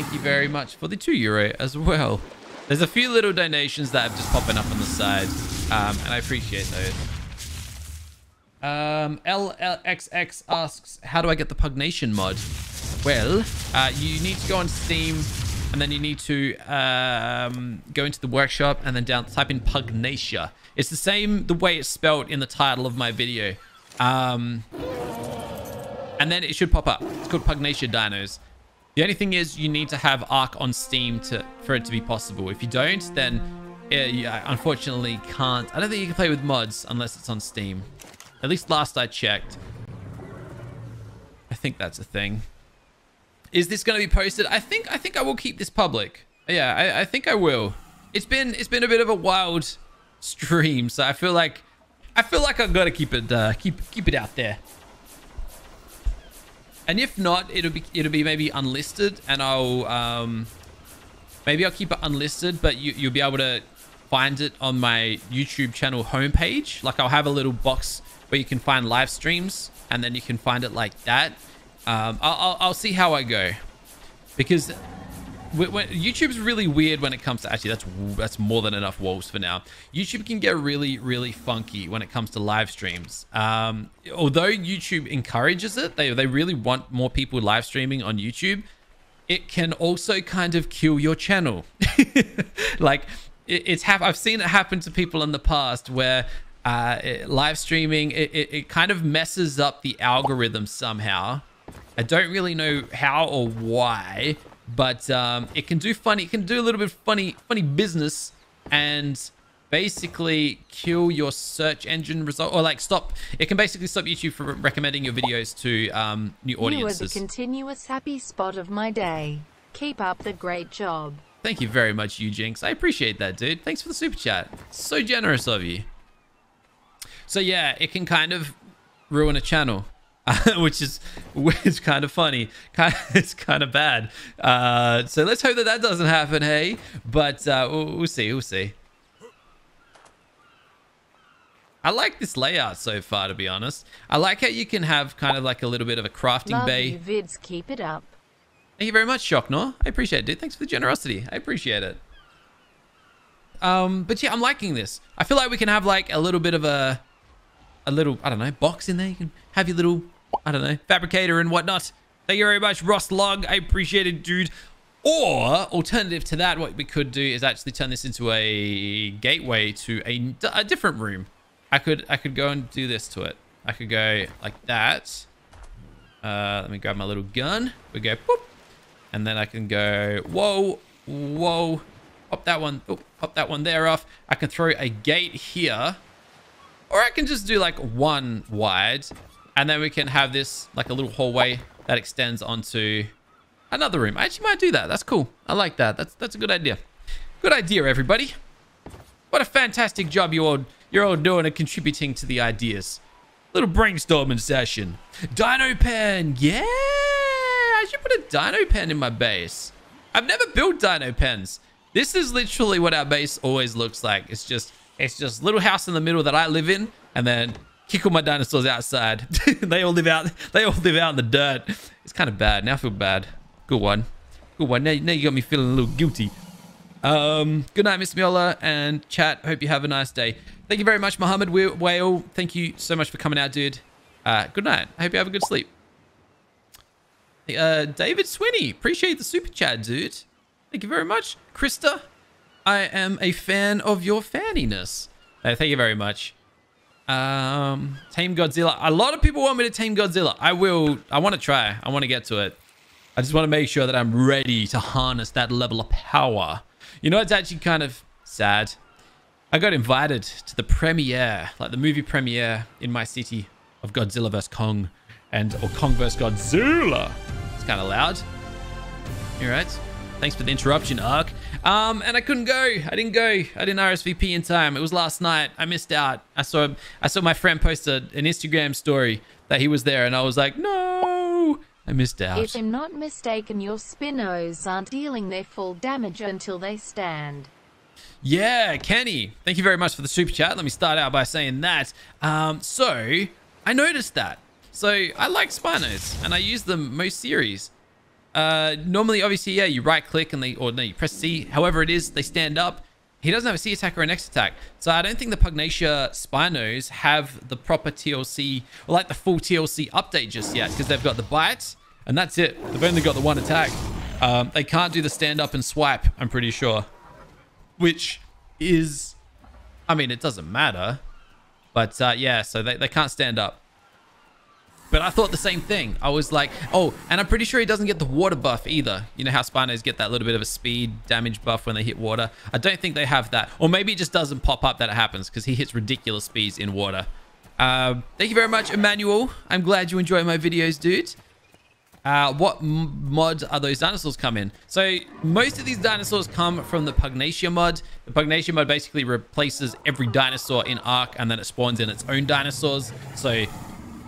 thank you very much for the two euro as well. There's a few little donations that have just popping up on the side, um, and I appreciate those. Um, LLXX asks, how do I get the Pugnacia mod? Well, uh, you need to go on Steam and then you need to um, go into the workshop and then down type in Pugnacia. It's the same the way it's spelled in the title of my video. Um, and then it should pop up. It's called Pugnacia Dinos. The only thing is you need to have Ark on Steam to for it to be possible. If you don't, then it, you unfortunately can't. I don't think you can play with mods unless it's on Steam. At least last I checked. I think that's a thing. Is this going to be posted? I think I think I will keep this public. Yeah, I, I think I will. It's been it's been a bit of a wild stream, so I feel like I feel like I've got to keep it uh, keep keep it out there. And if not, it'll be it'll be maybe unlisted, and I'll um, maybe I'll keep it unlisted, but you you'll be able to find it on my YouTube channel homepage. Like I'll have a little box where you can find live streams, and then you can find it like that. Um, I'll, I'll, I'll see how I go, because YouTube's really weird when it comes to actually that's that's more than enough wolves for now. YouTube can get really really funky when it comes to live streams. Um, although YouTube encourages it, they they really want more people live streaming on YouTube. It can also kind of kill your channel. like it, it's have I've seen it happen to people in the past where uh, it, live streaming it, it, it kind of messes up the algorithm somehow. I don't really know how or why, but um, it can do funny. It can do a little bit funny, funny business, and basically kill your search engine result, or like stop. It can basically stop YouTube from recommending your videos to um, new audiences. You are the continuous happy spot of my day. Keep up the great job. Thank you very much, Jinx. I appreciate that, dude. Thanks for the super chat. So generous of you. So yeah, it can kind of ruin a channel. which is which is kind of funny. Kind of, it's kind of bad. Uh, so let's hope that that doesn't happen. Hey, but uh, we'll, we'll see. We'll see. I like this layout so far, to be honest. I like how you can have kind of like a little bit of a crafting Love bay. You, vids, keep it up. Thank you very much, Shocknor. I appreciate it, dude. Thanks for the generosity. I appreciate it. Um, but yeah, I'm liking this. I feel like we can have like a little bit of a, a little, I don't know, box in there. You can have your little I don't know, fabricator and whatnot. Thank you very much, Ross Log. I appreciate it, dude. Or, alternative to that, what we could do is actually turn this into a gateway to a, a different room. I could I could go and do this to it. I could go like that. Uh, let me grab my little gun. We go, boop. And then I can go, whoa, whoa. Pop that one, oh, pop that one there off. I can throw a gate here. Or I can just do like one wide and then we can have this like a little hallway that extends onto another room. I actually might do that. That's cool. I like that. That's that's a good idea. Good idea, everybody. What a fantastic job you all you're all doing and contributing to the ideas. Little brainstorming session. Dino pen. Yeah. I should put a dino pen in my base. I've never built dino pens. This is literally what our base always looks like. It's just it's just little house in the middle that I live in and then kick all my dinosaurs outside. they all live out. They all live out in the dirt. It's kind of bad. Now I feel bad. Good one. Good one. Now, now you got me feeling a little guilty. Um, good night, Mr. Meola and chat. Hope you have a nice day. Thank you very much, Mohammed Whale. Thank you so much for coming out, dude. Uh, good night. I hope you have a good sleep. Uh, David Swinney. Appreciate the super chat, dude. Thank you very much. Krista, I am a fan of your fanniness. Uh, thank you very much. Um, Team Godzilla. A lot of people want me to Team Godzilla. I will. I want to try. I want to get to it. I just want to make sure that I'm ready to harness that level of power. You know, it's actually kind of sad. I got invited to the premiere, like the movie premiere in my city of Godzilla vs. Kong and or Kong vs. Godzilla. It's kind of loud. All right. Thanks for the interruption, Ark. Um, and I couldn't go. I didn't go. I didn't RSVP in time. It was last night. I missed out. I saw I saw my friend post a, an Instagram story that he was there, and I was like, no, I missed out. If I'm not mistaken, your Spinos aren't dealing their full damage until they stand. Yeah, Kenny. Thank you very much for the super chat. Let me start out by saying that. Um, so I noticed that. So I like Spinos, and I use them most series. Uh, normally, obviously, yeah, you right click and they, or no, you press C, however it is, they stand up. He doesn't have a C attack or an X attack. So I don't think the Pugnacia Spinos have the proper TLC, or like the full TLC update just yet, because they've got the bite, and that's it. They've only got the one attack. Um, they can't do the stand up and swipe, I'm pretty sure. Which is, I mean, it doesn't matter. But uh, yeah, so they, they can't stand up. But I thought the same thing. I was like, oh, and I'm pretty sure he doesn't get the water buff either. You know how Spinos get that little bit of a speed damage buff when they hit water? I don't think they have that. Or maybe it just doesn't pop up that it happens because he hits ridiculous speeds in water. Uh, thank you very much, Emmanuel. I'm glad you enjoy my videos, dude. Uh, what mod are those dinosaurs come in? So most of these dinosaurs come from the Pugnacia mod. The Pugnacia mod basically replaces every dinosaur in Ark and then it spawns in its own dinosaurs. So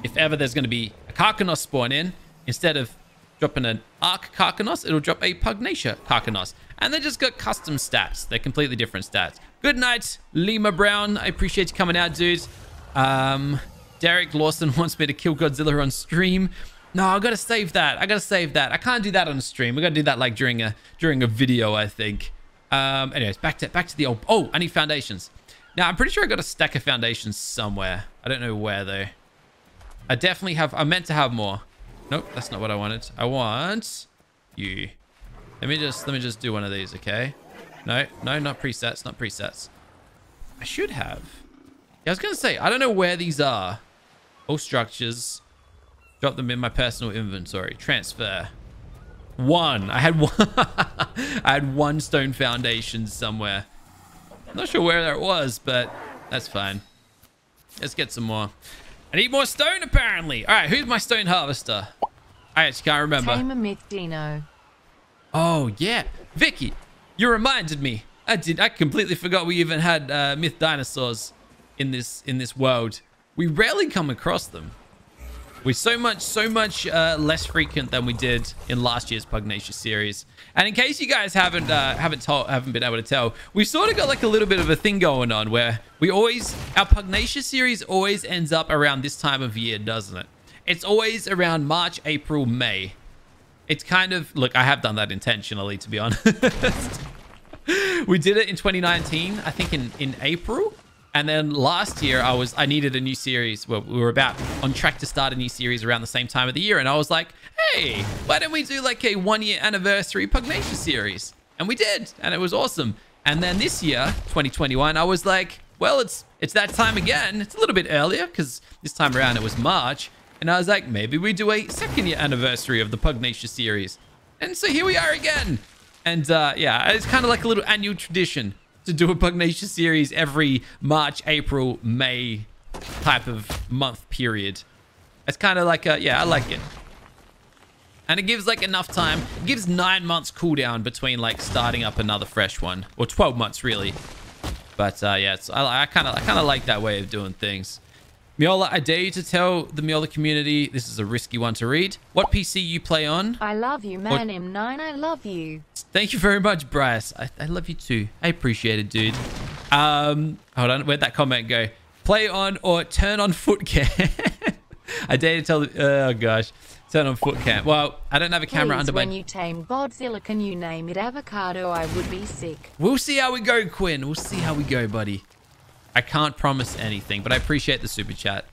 if ever there's going to be a Karkinos spawn in, instead of dropping an Ark Karkinos, it'll drop a Pugnacia Karkinos. And they just got custom stats. They're completely different stats. Good night, Lima Brown. I appreciate you coming out, dude. Um, Derek Lawson wants me to kill Godzilla on stream. No, I gotta save that. I gotta save that. I can't do that on stream. We gotta do that like during a during a video, I think. Um, anyways, back to back to the old. Oh, I need foundations. Now I'm pretty sure I got a stack of foundations somewhere. I don't know where though. I definitely have. I meant to have more. Nope, that's not what I wanted. I want you. Let me just let me just do one of these, okay? No, no, not presets, not presets. I should have. Yeah, I was gonna say I don't know where these are. All structures. Drop them in my personal inventory. Transfer. One. I had one. I had one stone foundation somewhere. I'm not sure where that was, but that's fine. Let's get some more. I need more stone, apparently. All right, who's my stone harvester? I actually can't remember. Tamer Myth Dino. Oh, yeah. Vicky, you reminded me. I did. I completely forgot we even had uh, myth dinosaurs in this in this world. We rarely come across them. We're so much, so much uh, less frequent than we did in last year's Pugnacia series. And in case you guys haven't uh, haven't told, haven't been able to tell, we've sort of got like a little bit of a thing going on where we always our Pugnacia series always ends up around this time of year, doesn't it? It's always around March, April, May. It's kind of look. I have done that intentionally, to be honest. we did it in 2019, I think in in April. And then last year, I was I needed a new series. Well, we were about on track to start a new series around the same time of the year, and I was like, "Hey, why don't we do like a one-year anniversary Pugnacia series?" And we did, and it was awesome. And then this year, 2021, I was like, "Well, it's it's that time again. It's a little bit earlier because this time around it was March." And I was like, maybe we do a second year anniversary of the Pugnacia series. And so here we are again. And uh, yeah, it's kind of like a little annual tradition to do a Pugnacia series every March, April, May type of month period. It's kind of like a, yeah, I like it. And it gives like enough time. It gives nine months cooldown between like starting up another fresh one. Or 12 months really. But uh, yeah, it's, I kind of I kind of like that way of doing things. Meola, I dare you to tell the Meola community, this is a risky one to read, what PC you play on. I love you, man. M9, I love you. Thank you very much, Bryce. I, I love you too. I appreciate it, dude. Um, hold on. Where'd that comment go? Play on or turn on foot cam. I dare you to tell the... Oh, gosh. Turn on foot cam. Well, I don't have a camera Please, under when my... you tame Godzilla, can you name it Avocado? I would be sick. We'll see how we go, Quinn. We'll see how we go, buddy. I can't promise anything, but I appreciate the super chat.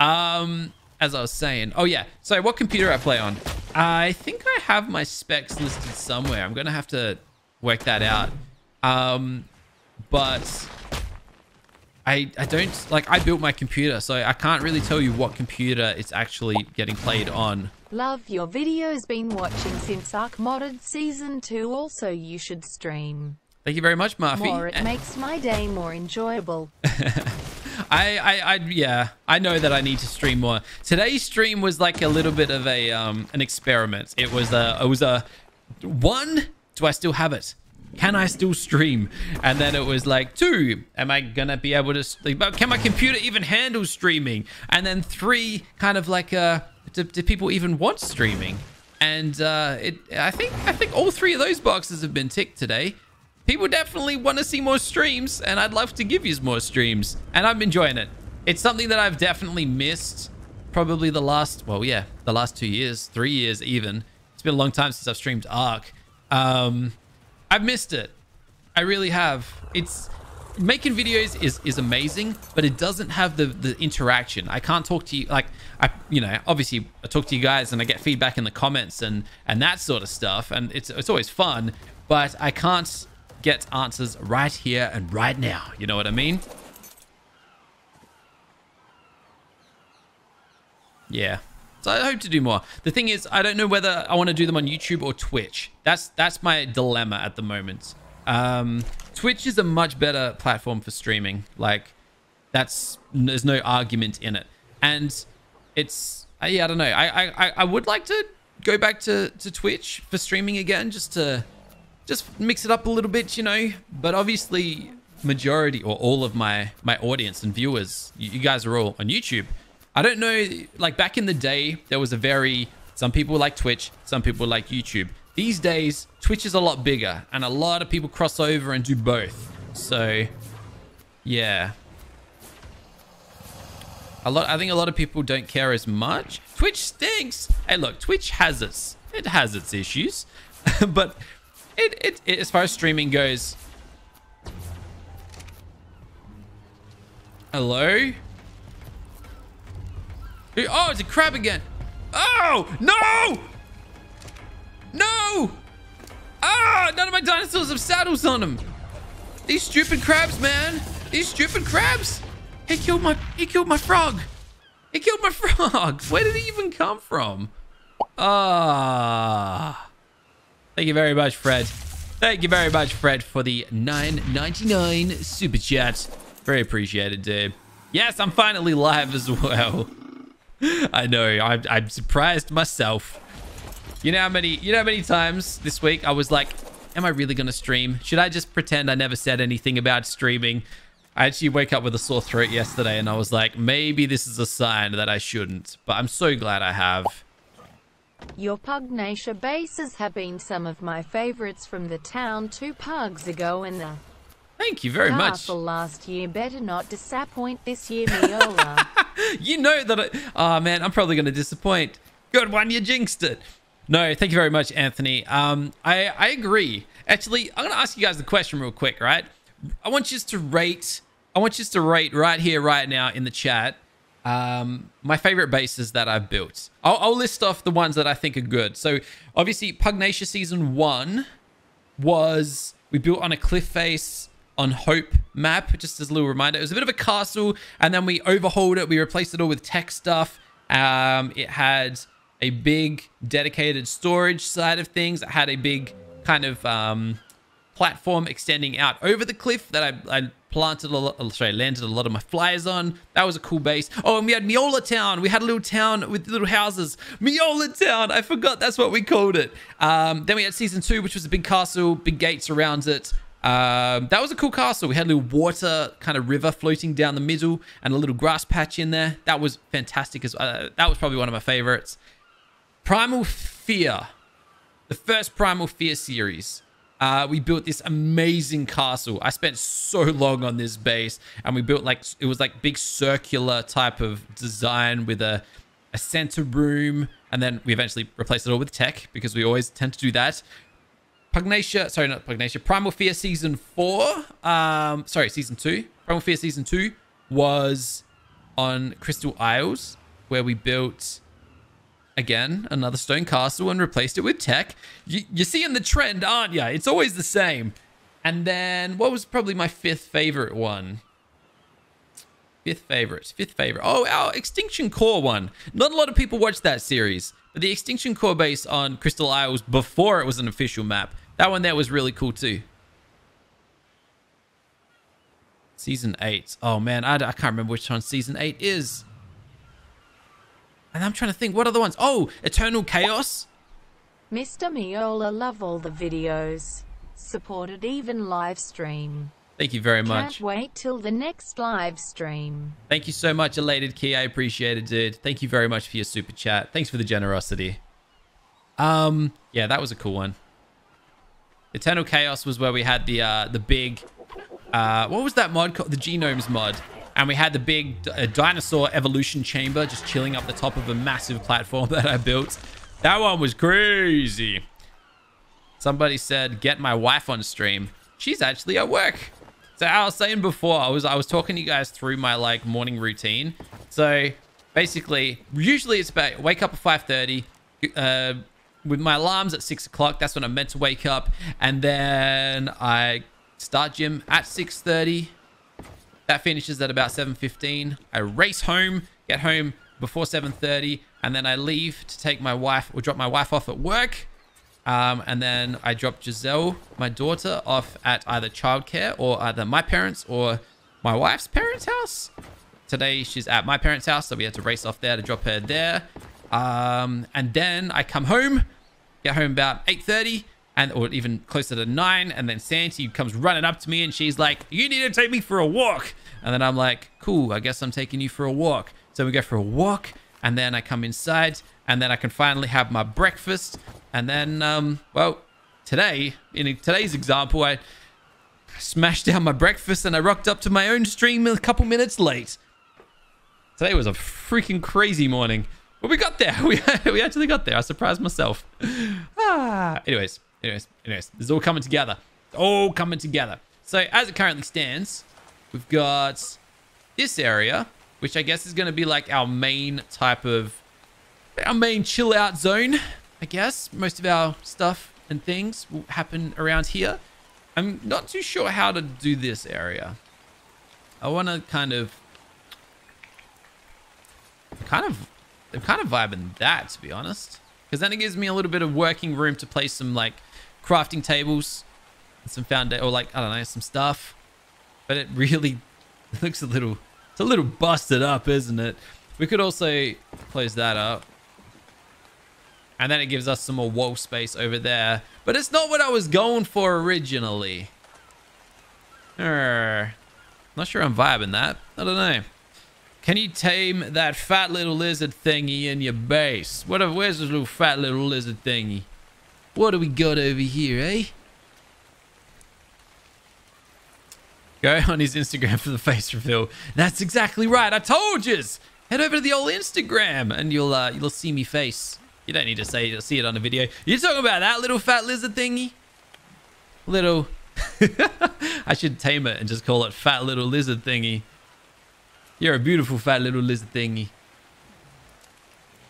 Um, as I was saying, oh yeah. So what computer I play on? I think I have my specs listed somewhere. I'm gonna have to work that out. Um, but I I don't like I built my computer, so I can't really tell you what computer it's actually getting played on. Love your videos. Been watching since Ark Modded Season 2. Also, you should stream. Thank you very much, Murphy. More, it makes my day more enjoyable. I, I, I, yeah, I know that I need to stream more. Today's stream was like a little bit of a, um, an experiment. It was a, it was a, one, do I still have it? Can I still stream? And then it was like, two, am I gonna be able to, can my computer even handle streaming? And then three, kind of like, uh, do, do people even want streaming? And uh, it, I think, I think all three of those boxes have been ticked today people definitely want to see more streams, and I'd love to give you more streams, and I'm enjoying it. It's something that I've definitely missed probably the last, well, yeah, the last two years, three years even. It's been a long time since I've streamed Ark. Um, I've missed it. I really have. It's making videos is is amazing, but it doesn't have the the interaction. I can't talk to you like I you know obviously I talk to you guys and I get feedback in the comments and and that sort of stuff, and it's it's always fun. But I can't get answers right here and right now. You know what I mean? Yeah. So I hope to do more. The thing is, I don't know whether I want to do them on YouTube or Twitch. That's that's my dilemma at the moment. Um, Twitch is a much better platform for streaming. Like, that's there's no argument in it, and it's yeah, I don't know. I I I would like to go back to to Twitch for streaming again, just to just mix it up a little bit, you know. But obviously, majority or all of my my audience and viewers, you, you guys are all on YouTube. I don't know, like back in the day, there was a very some people like Twitch, some people like YouTube. These days, Twitch is a lot bigger and a lot of people cross over and do both. So, yeah. A lot I think a lot of people don't care as much. Twitch stinks. Hey, look, Twitch has its it has its issues. but it, it, it as far as streaming goes, Hello? Oh, it's a crab again. Oh, no! No! Ah, none of my dinosaurs have saddles on them. These stupid crabs, man. These stupid crabs. He killed my, he killed my frog. He killed my frog. Where did he even come from? Ah. Thank you very much, Fred. Thank you very much, Fred, for the 9.99 super chat. Very appreciated, dude. Yes, I'm finally live as well. I know. I'm, I'm surprised myself. You know how many you know how many times this week I was like, am I really gonna stream? Should I just pretend I never said anything about streaming? I actually woke up with a sore throat yesterday and I was like, maybe this is a sign that I shouldn't. But I'm so glad I have. Your Pugnacia bases have been some of my favorites from the town two pugs ago and the Thank you very much. castle last year better not disappoint this year, Meola. you know that I... Oh, man, I'm probably going to disappoint. Good one, you jinxed it. No, thank you very much, Anthony. Um, I, I agree. Actually, I'm going to ask you guys the question real quick, right? I want you to rate... I want you to rate right here, right now in the chat, um, my favorite bases that I've built. I'll, I'll list off the ones that I think are good. So, obviously, Pugnacia Season 1 was... We built on a cliff face on Hope map, just as a little reminder. It was a bit of a castle, and then we overhauled it. We replaced it all with tech stuff. Um, it had a big dedicated storage side of things. It had a big kind of um, platform extending out over the cliff that I, I planted a lot, sorry, landed a lot of my flyers on. That was a cool base. Oh, and we had Meola Town. We had a little town with little houses. Meola Town. I forgot that's what we called it. Um, then we had season two, which was a big castle, big gates around it. Um, that was a cool castle. We had a little water kind of river floating down the middle and a little grass patch in there. That was fantastic. As uh, that was probably one of my favorites. Primal Fear, the first Primal Fear series. Uh, we built this amazing castle. I spent so long on this base, and we built like it was like big circular type of design with a a center room, and then we eventually replaced it all with tech because we always tend to do that. Pugnacia, sorry, not Pugnacia, Primal Fear Season 4, um, sorry, Season 2. Primal Fear Season 2 was on Crystal Isles, where we built, again, another stone castle and replaced it with tech. You, you're seeing the trend, aren't you? It's always the same. And then, what was probably my fifth favorite one? Fifth favorite, fifth favorite. Oh, our Extinction Core one. Not a lot of people watch that series. But the Extinction Core base on Crystal Isles before it was an official map that one there was really cool too. Season 8. Oh man, I, I can't remember which one Season 8 is. And I'm trying to think, what are the ones? Oh, Eternal Chaos. Mr. Meola love all the videos. Supported even live stream. Thank you very much. Can't wait till the next live stream. Thank you so much, Elated Key. I appreciate it, dude. Thank you very much for your super chat. Thanks for the generosity. Um, yeah, that was a cool one. Eternal Chaos was where we had the uh, the big, uh, what was that mod called? The Genomes mod. And we had the big uh, dinosaur evolution chamber just chilling up the top of a massive platform that I built. That one was crazy. Somebody said, get my wife on stream. She's actually at work. So I was saying before, I was I was talking to you guys through my like morning routine. So basically, usually it's about wake up at 5.30, uh, with my alarms at six o'clock. That's when I'm meant to wake up. And then I start gym at 6.30. That finishes at about 7.15. I race home, get home before 7.30 and then I leave to take my wife or drop my wife off at work. Um, and then I drop Giselle, my daughter, off at either childcare or either my parents or my wife's parents' house. Today she's at my parents' house, so we had to race off there to drop her there. Um, and then I come home, get home about 8.30 and or even closer to 9 and then Santi comes running up to me and she's like, you need to take me for a walk. And then I'm like, cool, I guess I'm taking you for a walk. So we go for a walk and then I come inside and then I can finally have my breakfast. And then, um, well, today, in today's example, I smashed down my breakfast and I rocked up to my own stream a couple minutes late. Today was a freaking crazy morning. But we got there. We, we actually got there. I surprised myself. Ah. Anyways, anyways, anyways. This is all coming together. It's all coming together. So as it currently stands, we've got this area, which I guess is going to be like our main type of, our main chill out zone, I guess. Most of our stuff and things will happen around here. I'm not too sure how to do this area. I want to kind of, kind of I'm kind of vibing that, to be honest. Because then it gives me a little bit of working room to place some, like, crafting tables. Some foundation, or, like, I don't know, some stuff. But it really looks a little, it's a little busted up, isn't it? We could also close that up. And then it gives us some more wall space over there. But it's not what I was going for originally. Not sure I'm vibing that. I don't know. Can you tame that fat little lizard thingy in your base? What? Where's this little fat little lizard thingy? What do we got over here, eh? Go on his Instagram for the face reveal. That's exactly right. I told yous. Head over to the old Instagram and you'll uh, you'll see me face. You don't need to say you'll see it on a video. You're talking about that little fat lizard thingy? Little. I should tame it and just call it fat little lizard thingy. You're a beautiful fat little lizard thingy.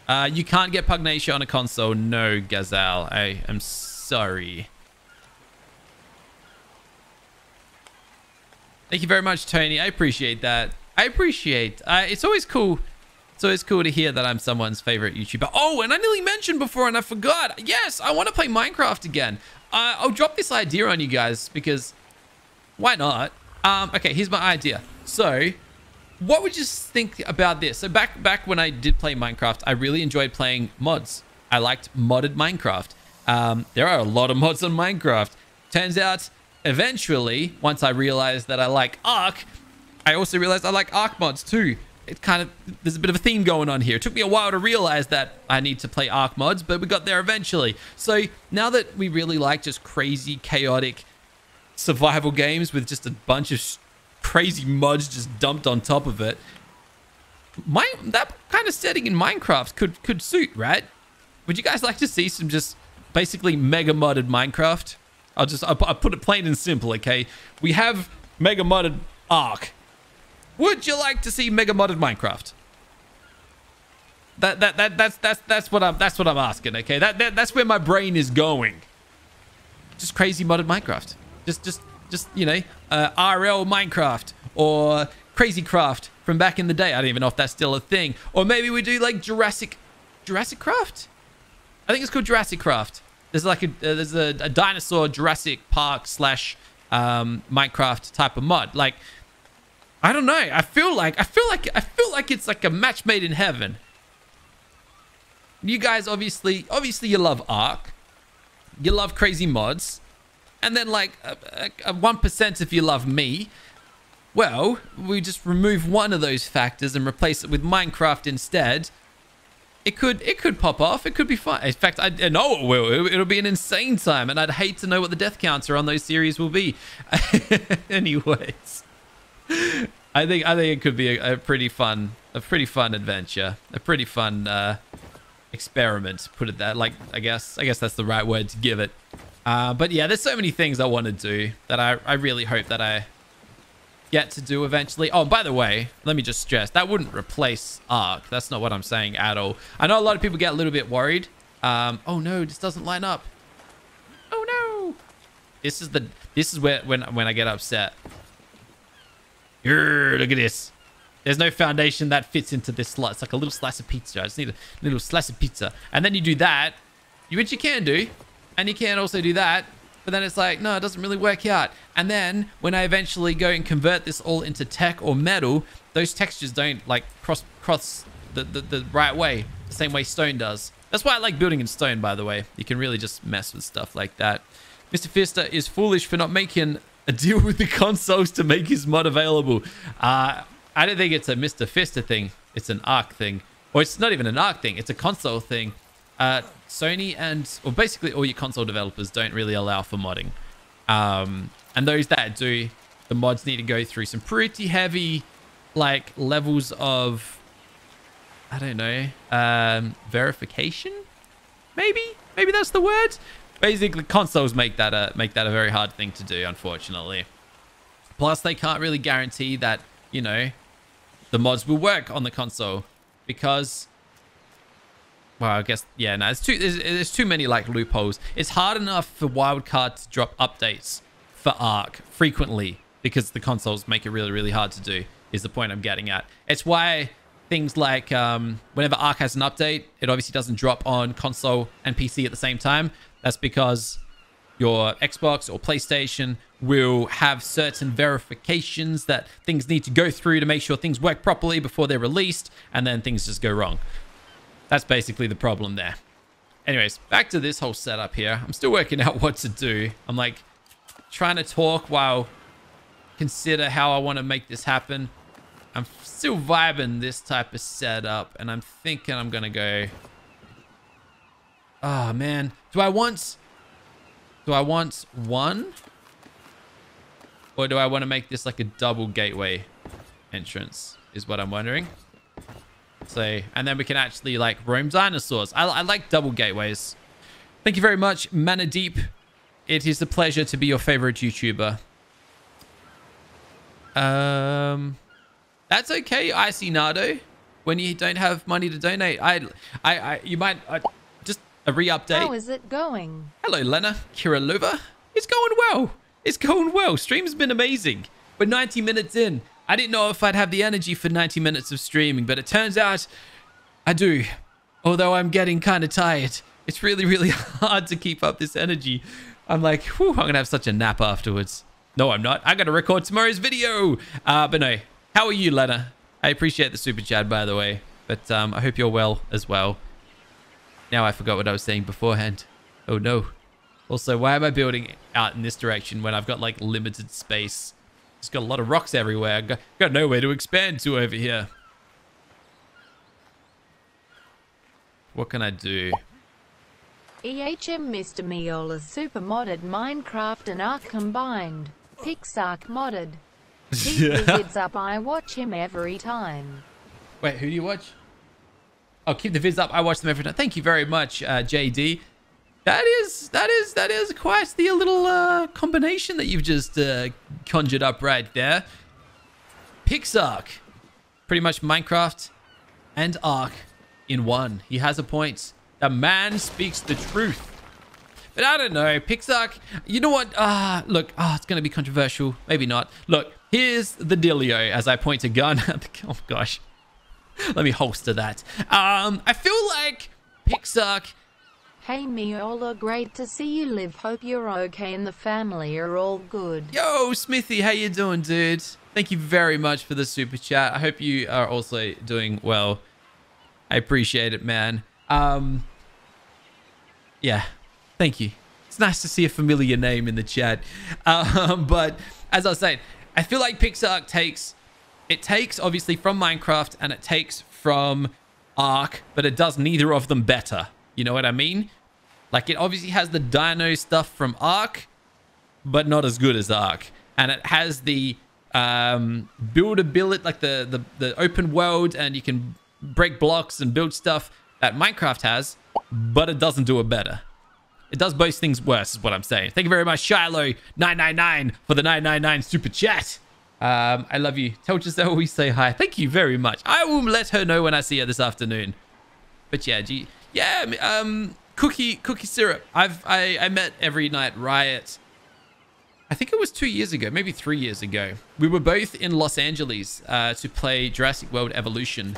Uh, you can't get Pugnacia on a console. No, Gazelle. I am sorry. Thank you very much, Tony. I appreciate that. I appreciate. Uh, it's always cool. It's always cool to hear that I'm someone's favorite YouTuber. Oh, and I nearly mentioned before and I forgot. Yes, I want to play Minecraft again. Uh, I'll drop this idea on you guys because why not? Um, okay, here's my idea. So what would you think about this? So back back when I did play Minecraft, I really enjoyed playing mods. I liked modded Minecraft. Um, there are a lot of mods on Minecraft. Turns out, eventually, once I realized that I like Ark, I also realized I like Ark mods too. It kind of there's a bit of a theme going on here. It took me a while to realize that I need to play Ark mods, but we got there eventually. So now that we really like just crazy, chaotic survival games with just a bunch of crazy mods just dumped on top of it. My that kind of setting in Minecraft could could suit, right? Would you guys like to see some just basically mega modded Minecraft? I'll just I'll, I'll put it plain and simple, okay? We have mega modded Ark. Would you like to see mega modded Minecraft? That that that that's that's that's what I'm that's what I'm asking, okay? That, that that's where my brain is going. Just crazy modded Minecraft. Just just just, you know, uh, RL Minecraft or Crazy Craft from back in the day. I don't even know if that's still a thing. Or maybe we do like Jurassic, Jurassic Craft? I think it's called Jurassic Craft. There's like a, uh, there's a, a, dinosaur Jurassic Park slash um, Minecraft type of mod. Like, I don't know. I feel like, I feel like, I feel like it's like a match made in heaven. You guys obviously, obviously you love Ark. You love crazy mods and then like one percent if you love me. Well, we just remove one of those factors and replace it with Minecraft instead. It could it could pop off. It could be fun. In fact, I, know it will. It'll be an insane time, and I'd hate to know what the death counter on those series will be. Anyways, I think I think it could be a, a, pretty fun a pretty fun adventure, a pretty fun uh, experiment. Put it that like I guess I guess that's the right word to give it. Uh, but yeah, there's so many things I want to do that I, I really hope that I get to do eventually. Oh, by the way, let me just stress, that wouldn't replace Ark. That's not what I'm saying at all. I know a lot of people get a little bit worried. Um, oh no, this doesn't line up. Oh no. This is the, this is where, when, when I get upset. Urgh, look at this. There's no foundation that fits into this slice. It's like a little slice of pizza. I just need a little slice of pizza. And then you do that, you which you can do. And you can also do that. But then it's like, no, it doesn't really work out. And then when I eventually go and convert this all into tech or metal, those textures don't like cross cross the, the, the right way, the same way stone does. That's why I like building in stone, by the way. You can really just mess with stuff like that. Mr. Fister is foolish for not making a deal with the consoles to make his mod available. Uh, I don't think it's a Mr. Fister thing. It's an Ark thing. Or it's not even an Ark thing. It's a console thing. Uh, Sony and, or basically all your console developers don't really allow for modding. Um, and those that do, the mods need to go through some pretty heavy, like, levels of, I don't know, um, verification? Maybe? Maybe that's the word? Basically, consoles make that a, make that a very hard thing to do, unfortunately. Plus, they can't really guarantee that, you know, the mods will work on the console because well, I guess yeah. No, it's too. There's, there's, too many like loopholes. It's hard enough for Wildcard to drop updates for Ark frequently because the consoles make it really, really hard to do. Is the point I'm getting at? It's why things like um, whenever Ark has an update, it obviously doesn't drop on console and PC at the same time. That's because your Xbox or PlayStation will have certain verifications that things need to go through to make sure things work properly before they're released, and then things just go wrong. That's basically the problem there. Anyways, back to this whole setup here. I'm still working out what to do. I'm like trying to talk while consider how I want to make this happen. I'm still vibing this type of setup and I'm thinking I'm going to go... Oh, man. Do I want... Do I want one? Or do I want to make this like a double gateway entrance? Is what I'm wondering. So, and then we can actually like roam dinosaurs. I, I like double gateways. Thank you very much, Mana Deep. It is a pleasure to be your favorite YouTuber. Um, that's okay, Icy Nardo. When you don't have money to donate, I, I, I you might uh, just a re-update. How is it going? Hello, Lena Kirillova. It's going well. It's going well. Stream's been amazing. We're 90 minutes in. I didn't know if I'd have the energy for 90 minutes of streaming, but it turns out I do. Although I'm getting kind of tired. It's really, really hard to keep up this energy. I'm like, whew, I'm going to have such a nap afterwards. No, I'm not. I got to record tomorrow's video. Uh, but no, how are you, Lena? I appreciate the super chat, by the way. But um, I hope you're well as well. Now I forgot what I was saying beforehand. Oh, no. Also, why am I building out in this direction when I've got, like, limited space? Just got a lot of rocks everywhere. Got, got nowhere to expand to over here. What can I do? EHM Mr. Meola's super modded Minecraft and Ark combined. Pixark modded. Keep the vids up, I watch him every time. Wait, who do you watch? Oh, keep the vids up, I watch them every time. Thank you very much, uh, JD. That is that is that is quite the little uh, combination that you've just uh, conjured up right there. Pixark, pretty much Minecraft and Ark in one. He has a point. The man speaks the truth. But I don't know, Pixark, you know what? Ah, uh, look, ah, it's going to be controversial. Maybe not. Look, here's the dealio as I point a gun at the... Oh, gosh. Let me holster that. Um, I feel like Pixark Hey Meola, great to see you live. Hope you're okay and the family are all good. Yo, Smithy, how you doing, dude? Thank you very much for the super chat. I hope you are also doing well. I appreciate it, man. Um, yeah, thank you. It's nice to see a familiar name in the chat. Um, but as I was saying, I feel like Pixark takes, it takes obviously from Minecraft and it takes from Ark, but it does neither of them better. You know what I mean? Like it obviously has the dino stuff from Ark, but not as good as Ark. And it has the um, buildability, like the, the, the open world, and you can break blocks and build stuff that Minecraft has, but it doesn't do it better. It does both things worse, is what I'm saying. Thank you very much, Shiloh999, for the 999 super chat. Um, I love you. Tell Giselle we say hi. Thank you very much. I will let her know when I see her this afternoon. But yeah, G yeah, um, cookie cookie syrup. I've I, I met every night Riot I think it was two years ago, maybe three years ago. We were both in Los Angeles uh, to play Jurassic World Evolution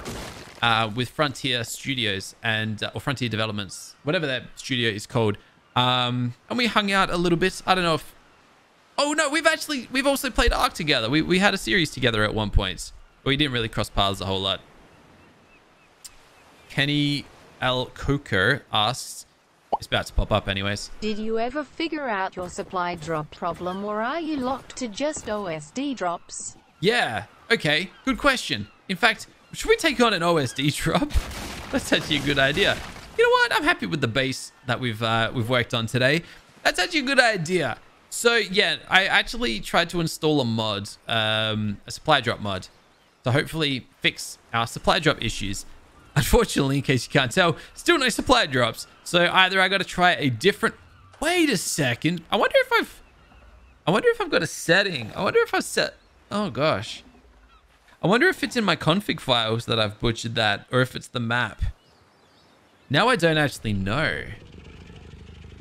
uh, with Frontier Studios and uh, or Frontier Developments, whatever that studio is called. Um, and we hung out a little bit. I don't know if. Oh no, we've actually we've also played Ark together. We we had a series together at one point, but we didn't really cross paths a whole lot. Kenny L. Coker asks, it's about to pop up anyways. Did you ever figure out your supply drop problem or are you locked to just OSD drops? Yeah, okay, good question. In fact, should we take on an OSD drop? That's actually a good idea. You know what? I'm happy with the base that we've uh, we've worked on today. That's actually a good idea. So yeah, I actually tried to install a mod, um, a supply drop mod, to hopefully fix our supply drop issues. Unfortunately, in case you can't tell, still no supply drops. So either I got to try a different... Wait a second. I wonder if I've... I wonder if I've got a setting. I wonder if I've set... Oh, gosh. I wonder if it's in my config files that I've butchered that or if it's the map. Now I don't actually know.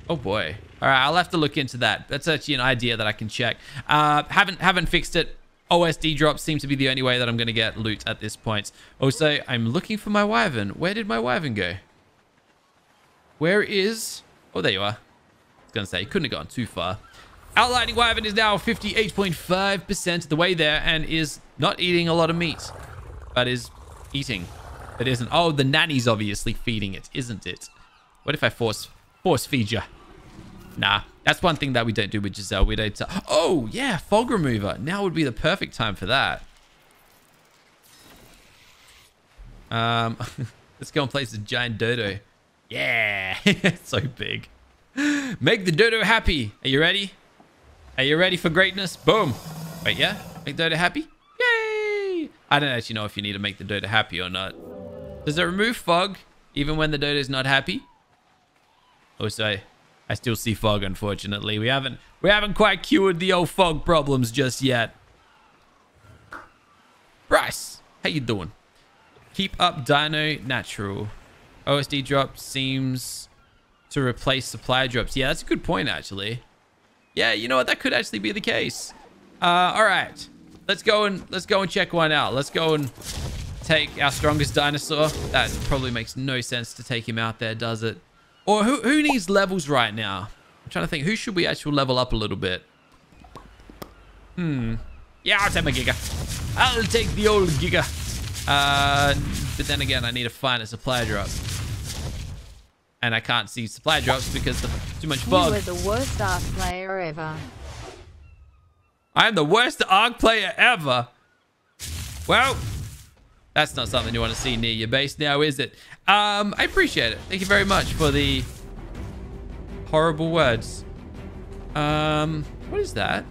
Oh, boy. All right, I'll have to look into that. That's actually an idea that I can check. Uh, haven't haven't fixed it. OSD drops seem to be the only way that I'm going to get loot at this point. Also, I'm looking for my wyvern. Where did my wyvern go? Where is... Oh, there you are. I was going to say, couldn't have gone too far. Outlining wyvern is now 58.5% the way there and is not eating a lot of meat. But is eating. It isn't. Oh, the nanny's obviously feeding it, isn't it? What if I force force feed you? Nah, that's one thing that we don't do with Giselle. We don't... Oh, yeah, fog remover. Now would be the perfect time for that. Um, let's go and place a giant dodo. Yeah, so big. Make the dodo happy. Are you ready? Are you ready for greatness? Boom. Wait, yeah? Make dodo happy? Yay! I don't actually know if you need to make the dodo happy or not. Does it remove fog even when the dodo is not happy? Also, I still see fog, unfortunately. We haven't we haven't quite cured the old fog problems just yet. Bryce, how you doing? Keep up Dino Natural. OSD drop seems to replace supply drops. Yeah, that's a good point, actually. Yeah, you know what? That could actually be the case. Uh, all right. Let's go and let's go and check one out. Let's go and take our strongest dinosaur. That probably makes no sense to take him out there, does it? Or who, who needs levels right now? I'm trying to think. Who should we actually level up a little bit? Hmm. Yeah, I'll take my Giga. I'll take the old Giga. Uh, but then again, I need to find a supply drop. And I can't see supply drops because of too much fog. You are the worst Ark player ever. I'm the worst Ark player ever. Well, that's not something you want to see near your base now, is it? Um, I appreciate it. Thank you very much for the horrible words. Um, what is that?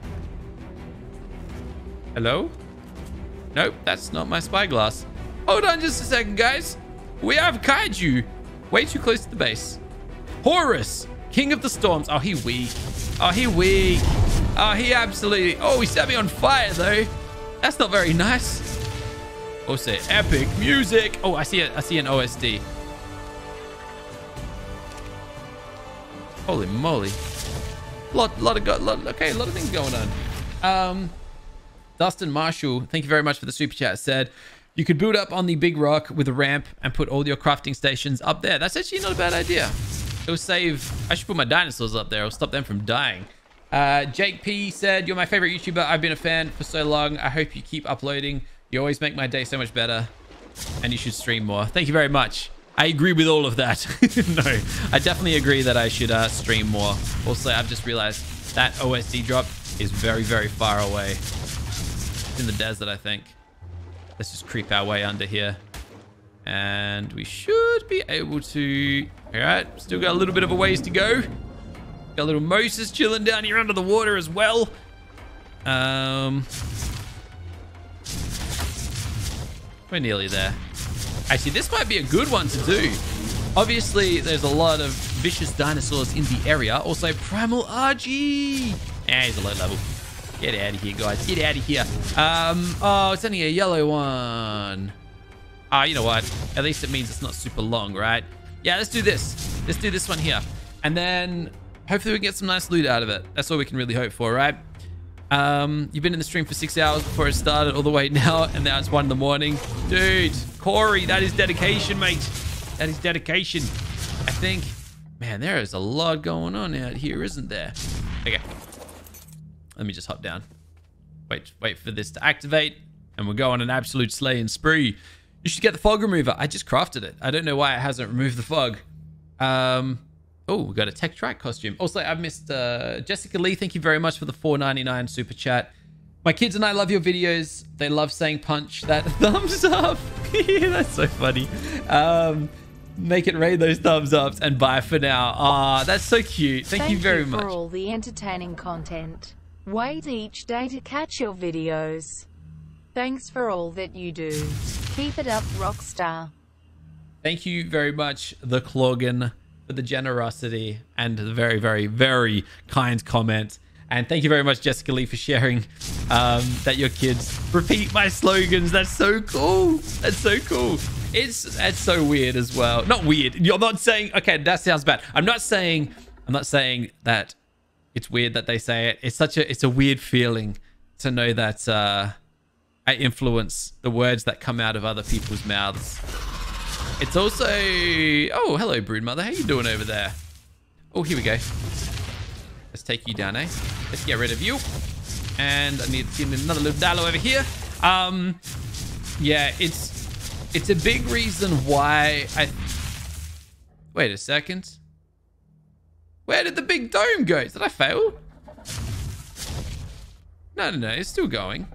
Hello? Nope, that's not my spyglass. Hold on just a second, guys. We have Kaiju. Way too close to the base. Horus, King of the Storms. Oh, he weak. Oh, he weak. Oh, he absolutely... Oh, he set me on fire, though. That's not very nice. Also, epic music. Oh, I see it. I see an OSD. Holy moly. Lot, lot of, go, lot, okay, a lot of things going on. Um, Dustin Marshall, thank you very much for the super chat. Said you could build up on the big rock with a ramp and put all your crafting stations up there. That's actually not a bad idea. It will save. I should put my dinosaurs up there. It'll stop them from dying. Uh, Jake P said, You're my favorite YouTuber. I've been a fan for so long. I hope you keep uploading. You always make my day so much better. And you should stream more. Thank you very much. I agree with all of that. no, I definitely agree that I should uh, stream more. Also, I've just realized that OSD drop is very, very far away. It's in the desert, I think. Let's just creep our way under here. And we should be able to... All right, still got a little bit of a ways to go. Got a little Moses chilling down here under the water as well. Um, We're nearly there. Actually, this might be a good one to do. Obviously, there's a lot of vicious dinosaurs in the area. Also, Primal Argy. Ah, he's a low level. Get out of here, guys. Get out of here. Um, oh, it's only a yellow one. Ah, you know what? At least it means it's not super long, right? Yeah, let's do this. Let's do this one here. And then hopefully we can get some nice loot out of it. That's all we can really hope for, right? Um, you've been in the stream for six hours before it started all the way now, and now it's one in the morning. Dude, Corey, that is dedication, mate. That is dedication. I think, man, there is a lot going on out here, isn't there? Okay. Let me just hop down. Wait, wait for this to activate, and we'll go on an absolute slaying spree. You should get the fog remover. I just crafted it. I don't know why it hasn't removed the fog. Um, oh, we got a tech track costume. Also, I've missed uh, Jessica Lee. Thank you very much for the 4.99 super chat. My kids and I love your videos. They love saying punch that thumbs up. yeah, that's so funny. Um, make it rain those thumbs ups and bye for now. Ah, that's so cute. Thank, Thank you very you for much. all the entertaining content. Wait each day to catch your videos. Thanks for all that you do. Keep it up, Rockstar. Thank you very much, the Clogan, for the generosity and the very, very, very kind comment. And thank you very much, Jessica Lee, for sharing um, that your kids repeat my slogans. That's so cool. That's so cool. It's that's so weird as well. Not weird. You're not saying okay. That sounds bad. I'm not saying. I'm not saying that it's weird that they say it. It's such a. It's a weird feeling to know that uh, I influence the words that come out of other people's mouths. It's also... Oh, hello, Broodmother. How you doing over there? Oh, here we go. Let's take you down, eh? Let's get rid of you. And I need to see another little Dilo over here. Um, yeah, it's it's a big reason why I... Wait a second. Where did the big dome go? Did I fail? No, no, no. It's still going.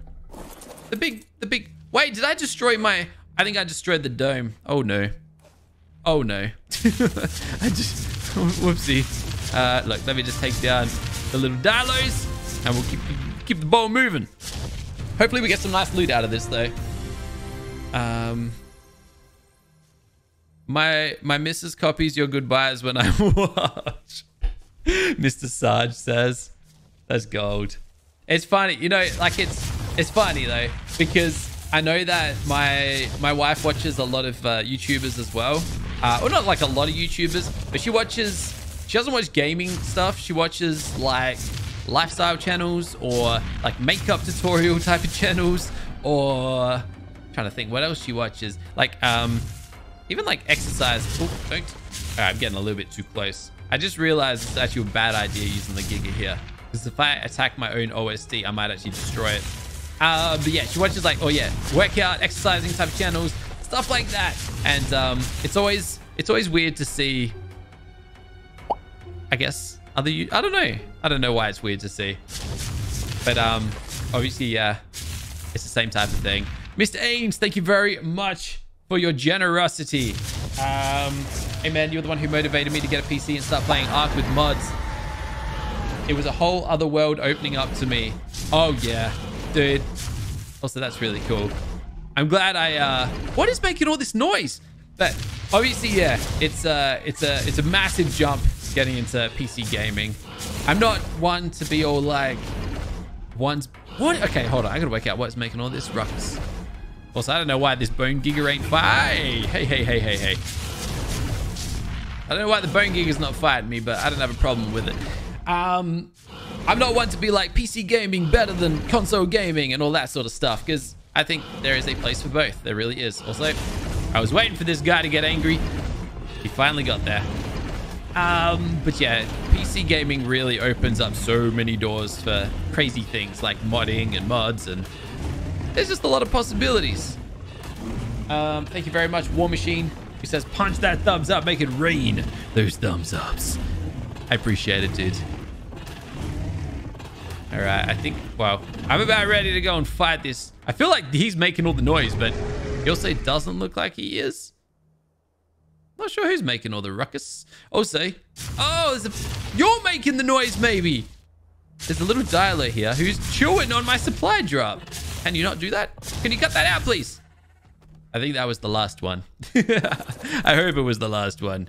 The big, the big... Wait, did I destroy my... I think I destroyed the dome. Oh, no. Oh, no. I just... Whoopsie. Uh, look, let me just take down the little Dilos, and we'll keep keep the ball moving. Hopefully we get some nice loot out of this, though. Um... My my missus copies your goodbyes when I watch. Mr. Sarge says. That's gold. It's funny, you know, like it's it's funny though because I know that my my wife watches a lot of uh, YouTubers as well. Uh, or not like a lot of YouTubers, but she watches. She doesn't watch gaming stuff. She watches like lifestyle channels or like makeup tutorial type of channels or trying to think what else she watches. Like um, even like exercise. Don't. Right, I'm getting a little bit too close. I just realized it's actually a bad idea using the Giga here. Because if I attack my own OSD, I might actually destroy it. Uh, but yeah, she watches like, oh yeah, workout, exercising type channels, stuff like that. And um, it's always it's always weird to see. I guess other you. I don't know. I don't know why it's weird to see. But um, obviously, yeah, it's the same type of thing. Mr. Ames, thank you very much for your generosity. Um, hey man, you're the one who motivated me to get a PC and start playing Ark with mods. It was a whole other world opening up to me. Oh yeah, dude. Also, that's really cool. I'm glad I, uh, what is making all this noise? But obviously, yeah, it's a, it's a, it's a massive jump getting into PC gaming. I'm not one to be all like, one's, what? Okay, hold on. I gotta work out what's making all this ruckus. Also, I don't know why this bone giga ain't fight. Hey, hey, hey, hey, hey. I don't know why the bone giga's not fighting me, but I don't have a problem with it. Um, I'm not one to be like PC gaming better than console gaming and all that sort of stuff, because I think there is a place for both. There really is. Also, I was waiting for this guy to get angry. He finally got there. Um, but yeah, PC gaming really opens up so many doors for crazy things like modding and mods, and there's just a lot of possibilities. Um, thank you very much, War Machine, who says, punch that thumbs up, make it rain those thumbs ups. I appreciate it, dude. All right, I think, well, I'm about ready to go and fight this. I feel like he's making all the noise, but he also doesn't look like he is. Not sure who's making all the ruckus. Also, oh, there's a, you're making the noise, maybe. There's a little dialer here who's chewing on my supply drop. Can you not do that? Can you cut that out, please? I think that was the last one. I hope it was the last one.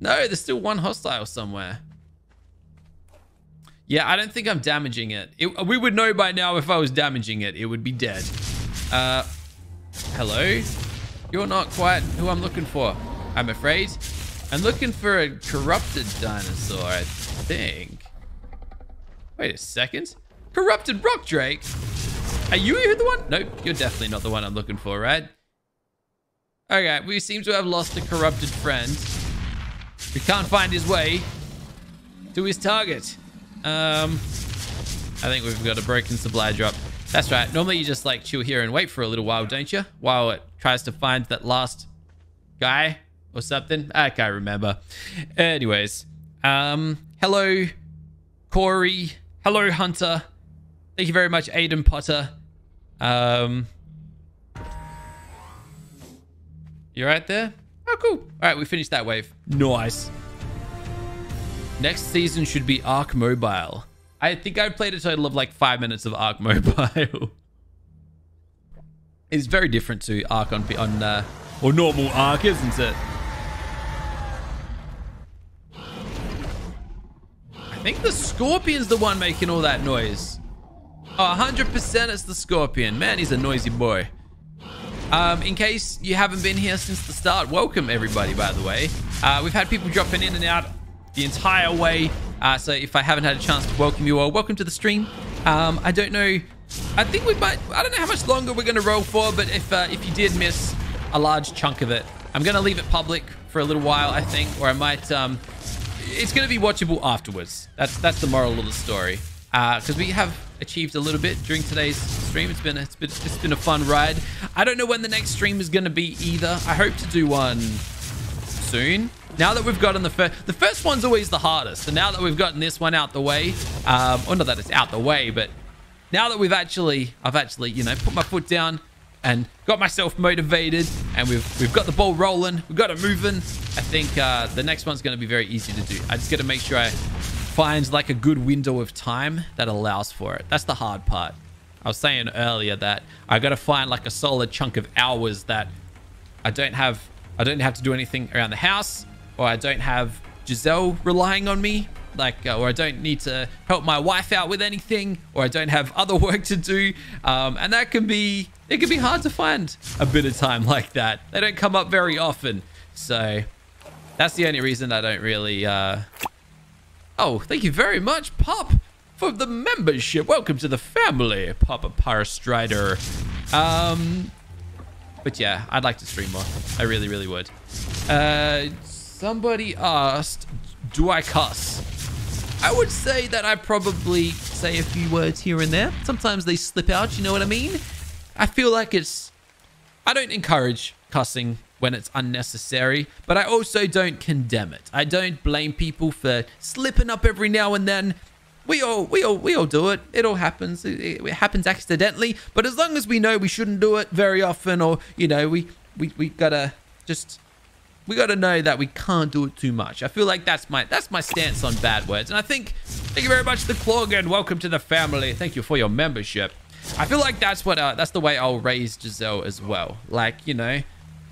No, there's still one hostile somewhere. Yeah, I don't think I'm damaging it. it. We would know by now if I was damaging it. It would be dead. Uh, hello? You're not quite who I'm looking for, I'm afraid. I'm looking for a corrupted dinosaur, I think. Wait a second. Corrupted Rock Drake. Are you the one? Nope, you're definitely not the one I'm looking for, right? Okay, we seem to have lost a corrupted friend. We can't find his way to his target. Um, I think we've got a broken supply drop. That's right. Normally you just like chill here and wait for a little while, don't you? While it tries to find that last guy or something. I can't remember. Anyways, um, hello, Corey. Hello, Hunter. Thank you very much, Aiden Potter. Um, you right there? Oh, cool. All right, we finished that wave. Nice. Next season should be Ark Mobile. I think I've played a total of like five minutes of Ark Mobile. it's very different to Ark on on uh, or normal Ark, isn't it? I think the Scorpion's the one making all that noise. Oh, 100% it's the Scorpion. Man, he's a noisy boy. Um, in case you haven't been here since the start, welcome everybody, by the way. Uh, we've had people dropping in and out the entire way. Uh, so if I haven't had a chance to welcome you all, welcome to the stream. Um, I don't know. I think we might. I don't know how much longer we're going to roll for, but if uh, if you did miss a large chunk of it, I'm going to leave it public for a little while, I think, or I might. Um, it's going to be watchable afterwards. That's that's the moral of the story. Because uh, we have achieved a little bit during today's stream. It's been, it's been it's been a fun ride. I don't know when the next stream is going to be either. I hope to do one soon. Now that we've gotten the first, the first one's always the hardest. So now that we've gotten this one out the way, um, or not that it's out the way, but now that we've actually, I've actually, you know, put my foot down and got myself motivated and we've we've got the ball rolling, we've got it moving. I think uh, the next one's going to be very easy to do. I just got to make sure I find like a good window of time that allows for it. That's the hard part. I was saying earlier that I got to find like a solid chunk of hours that I don't have I don't have to do anything around the house or I don't have Giselle relying on me, like, uh, or I don't need to help my wife out with anything, or I don't have other work to do. Um, and that can be, it can be hard to find a bit of time like that. They don't come up very often. So that's the only reason I don't really, uh... Oh, thank you very much, Pop, for the membership. Welcome to the family, Papa Parastrider. Um, but yeah, I'd like to stream more. I really, really would. Uh, Somebody asked, do I cuss? I would say that I probably say a few words here and there. Sometimes they slip out, you know what I mean? I feel like it's... I don't encourage cussing when it's unnecessary, but I also don't condemn it. I don't blame people for slipping up every now and then. We all, we all, we all do it. It all happens. It, it happens accidentally. But as long as we know we shouldn't do it very often, or you know, we, we, we gotta just we got to know that we can't do it too much. I feel like that's my that's my stance on bad words. And I think, thank you very much, the Clorgan. Welcome to the family. Thank you for your membership. I feel like that's what uh, that's the way I'll raise Giselle as well. Like you know,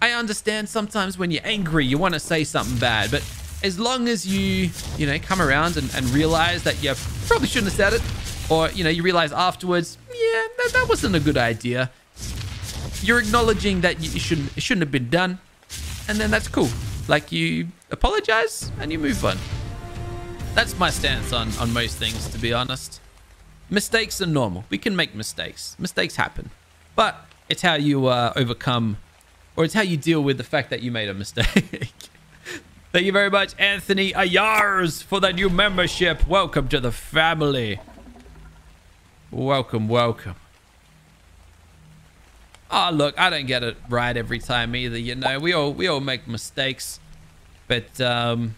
I understand sometimes when you're angry, you want to say something bad, but as long as you you know come around and, and realize that you probably shouldn't have said it, or you know you realize afterwards, yeah, that, that wasn't a good idea. You're acknowledging that you shouldn't it shouldn't have been done and then that's cool. Like you apologize and you move on. That's my stance on, on most things, to be honest. Mistakes are normal. We can make mistakes. Mistakes happen. But it's how you uh, overcome, or it's how you deal with the fact that you made a mistake. Thank you very much, Anthony Ayars, for that new membership. Welcome to the family. Welcome, welcome. Oh, look, I don't get it right every time either. You know, we all we all make mistakes, but um,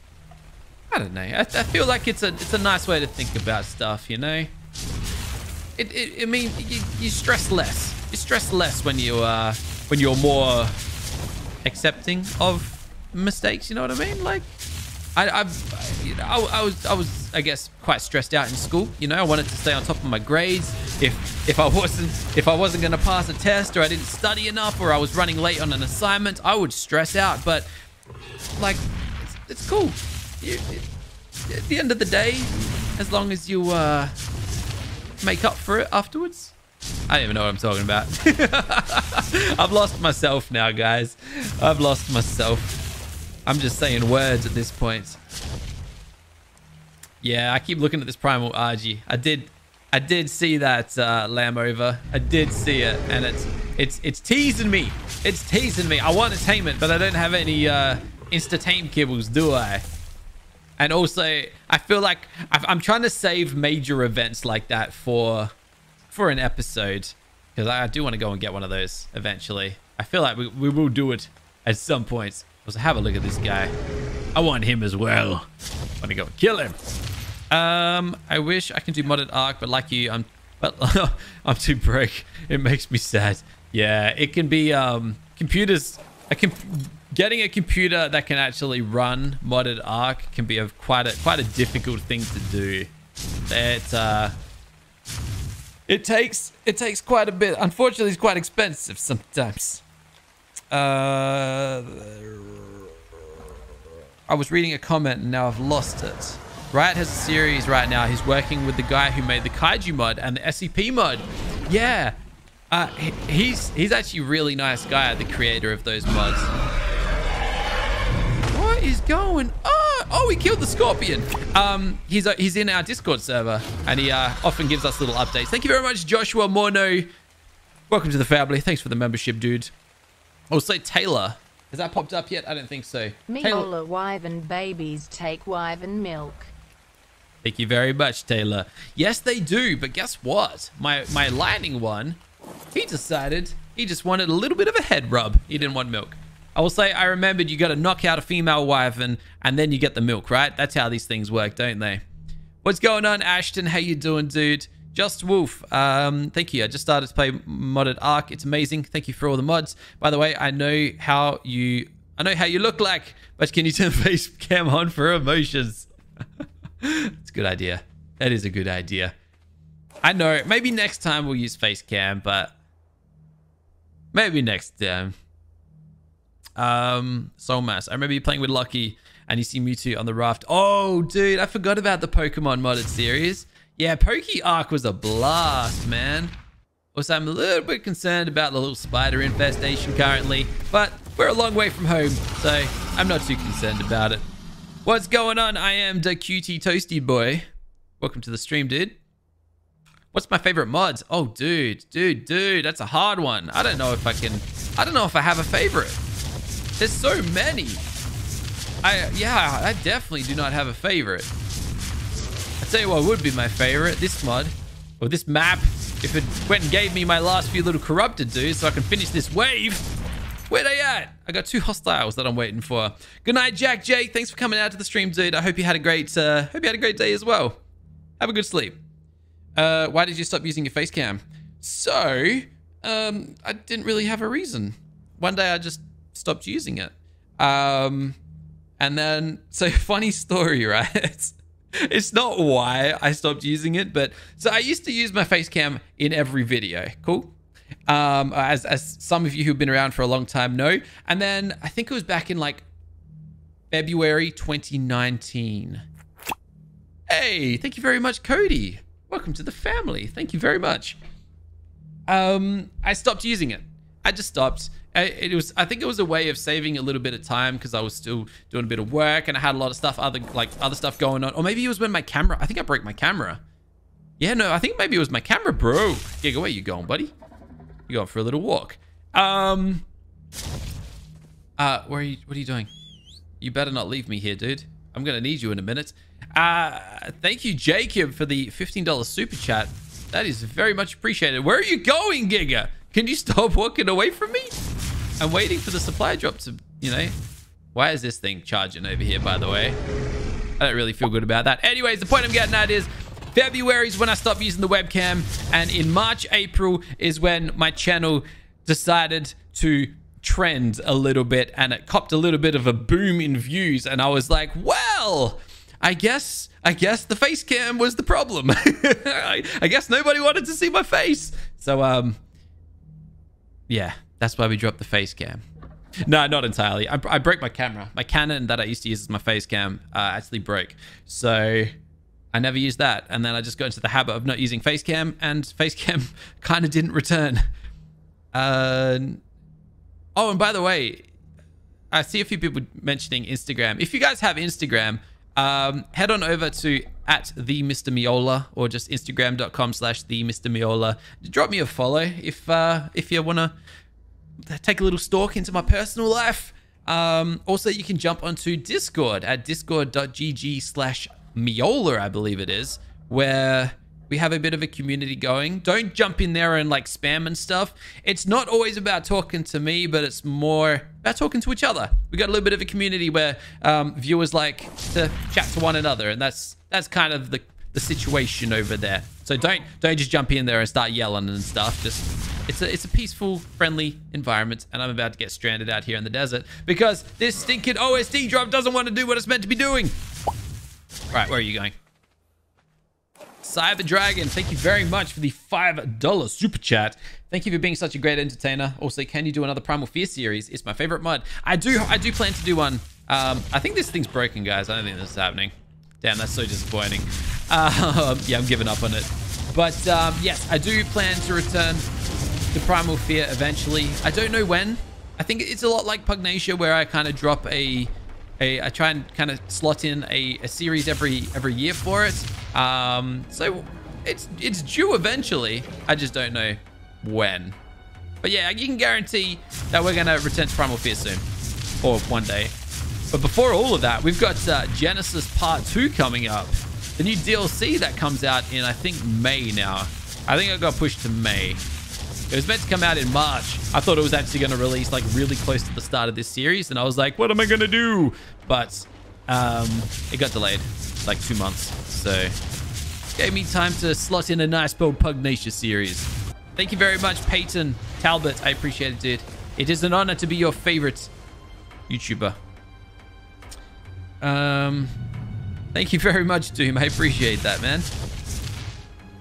I don't know. I, I feel like it's a it's a nice way to think about stuff. You know, it, it I mean, you, you stress less. You stress less when you uh when you're more accepting of mistakes. You know what I mean? Like, I, I've, you know, I, I, was, I was, I guess, quite stressed out in school. You know, I wanted to stay on top of my grades. If, if I wasn't, if I wasn't going to pass a test, or I didn't study enough, or I was running late on an assignment, I would stress out. But, like, it's, it's cool. You, it, at the end of the day, as long as you uh, make up for it afterwards. I don't even know what I'm talking about. I've lost myself now, guys. I've lost myself. I'm just saying words at this point. Yeah, I keep looking at this Primal Argy. I did I did see that uh, lamb over. I did see it, and it's it's it's teasing me. It's teasing me. I want to tame it, but I don't have any uh, insta tame kibbles, do I? And also, I feel like I'm trying to save major events like that for for an episode because I do want to go and get one of those eventually. I feel like we, we will do it at some point. Also, have a look at this guy. I want him as well. I'm gonna go kill him. Um, I wish I can do modded Ark, but like you, I'm but I'm too broke. It makes me sad. Yeah, it can be um computers. I can getting a computer that can actually run modded Ark can be a quite a quite a difficult thing to do. It uh, it takes it takes quite a bit. Unfortunately, it's quite expensive sometimes. Uh, I was reading a comment and now I've lost it. Riot has a series right now. He's working with the guy who made the Kaiju mod and the SCP mod. Yeah. Uh, he's he's actually a really nice guy, the creator of those mods. What is going on? Oh, he killed the scorpion. Um, he's uh, he's in our Discord server, and he uh, often gives us little updates. Thank you very much, Joshua Morno. Welcome to the family. Thanks for the membership, dude. Oh, also, Taylor. Has that popped up yet? I don't think so. Meola Wyvern babies take Wyvern milk. Thank you very much, Taylor. Yes, they do, but guess what? My my lightning one, he decided he just wanted a little bit of a head rub. He didn't want milk. I will say I remembered you got to knock out a female wyvern and then you get the milk, right? That's how these things work, don't they? What's going on, Ashton? How you doing, dude? Just Wolf, um, thank you. I just started to play modded Ark. It's amazing. Thank you for all the mods. By the way, I know how you I know how you look like, but can you turn face cam on for emotions? it's a good idea. That is a good idea. I know. Maybe next time we'll use face cam, but maybe next time. Um, Soul Mass. I remember you playing with Lucky and you see Mewtwo on the raft. Oh, dude, I forgot about the Pokemon modded series. Yeah, Poke Arc was a blast, man. Also, I'm a little bit concerned about the little spider infestation currently, but we're a long way from home, so I'm not too concerned about it. What's going on? I am the cutie toasty boy. Welcome to the stream, dude. What's my favorite mods? Oh, dude, dude, dude, that's a hard one. I don't know if I can, I don't know if I have a favorite. There's so many. I, yeah, I definitely do not have a favorite. I tell you what would be my favorite, this mod, or this map, if it went and gave me my last few little corrupted dudes so I can finish this wave. Where they at? I got two hostiles that I'm waiting for. Good night, Jack Jake. Thanks for coming out to the stream, dude. I hope you had a great, uh, hope you had a great day as well. Have a good sleep. Uh, why did you stop using your face cam? So, um, I didn't really have a reason. One day I just stopped using it. Um, and then, so funny story, right? it's not why I stopped using it, but so I used to use my face cam in every video. Cool um, as, as some of you who've been around for a long time know. And then I think it was back in like February 2019. Hey, thank you very much, Cody. Welcome to the family. Thank you very much. Um, I stopped using it. I just stopped. It was, I think it was a way of saving a little bit of time because I was still doing a bit of work and I had a lot of stuff, other like other stuff going on. Or maybe it was when my camera, I think I broke my camera. Yeah, no, I think maybe it was my camera, bro. Giga, where you going, buddy? You going for a little walk. Um. Uh, where are you? What are you doing? You better not leave me here, dude. I'm gonna need you in a minute. Uh, thank you, Jacob, for the $15 super chat. That is very much appreciated. Where are you going, Giga? Can you stop walking away from me? I'm waiting for the supply drop to, you know. Why is this thing charging over here, by the way? I don't really feel good about that. Anyways, the point I'm getting at is February is when I stopped using the webcam. And in March, April is when my channel decided to trend a little bit and it copped a little bit of a boom in views. And I was like, well, I guess I guess the face cam was the problem. I, I, guess nobody wanted to see my face. So um yeah, that's why we dropped the face cam. No, not entirely. I, I broke my camera. My Canon that I used to use as my face cam uh, actually broke. So I never used that. And then I just got into the habit of not using face cam and face cam kind of didn't return. Uh, oh, and by the way, I see a few people mentioning Instagram. If you guys have Instagram, um, head on over to at the Mr. Meola or just Instagram.com slash the Mr. Meola. Drop me a follow if uh, if you want to take a little stalk into my personal life. Um, also, you can jump onto Discord at discord.gg slash Meola, I believe it is, where we have a bit of a community going. Don't jump in there and like spam and stuff. It's not always about talking to me, but it's more about talking to each other. We got a little bit of a community where um, viewers like to chat to one another, and that's that's kind of the the situation over there. So don't don't just jump in there and start yelling and stuff. Just it's a it's a peaceful, friendly environment, and I'm about to get stranded out here in the desert because this stinking OSD drop doesn't want to do what it's meant to be doing. All right, where are you going? Cyber Dragon, thank you very much for the $5 super chat. Thank you for being such a great entertainer. Also, can you do another Primal Fear series? It's my favorite mod. I do I do plan to do one. Um, I think this thing's broken, guys. I don't think this is happening. Damn, that's so disappointing. Um, yeah, I'm giving up on it. But um, yes, I do plan to return to Primal Fear eventually. I don't know when. I think it's a lot like Pugnacia where I kind of drop a a, I try and kind of slot in a, a series every every year for it. Um, so it's it's due eventually. I just don't know when. But yeah, you can guarantee that we're gonna return to Primal Fear soon, or one day. But before all of that, we've got uh, Genesis Part 2 coming up. The new DLC that comes out in, I think, May now. I think it got pushed to May. It was meant to come out in March. I thought it was actually going to release like really close to the start of this series. And I was like, what am I going to do? But um, it got delayed like two months. So gave me time to slot in a nice bold Pugnacia series. Thank you very much, Peyton Talbot. I appreciate it, dude. It is an honor to be your favorite YouTuber. Um, thank you very much, Doom. I appreciate that, man.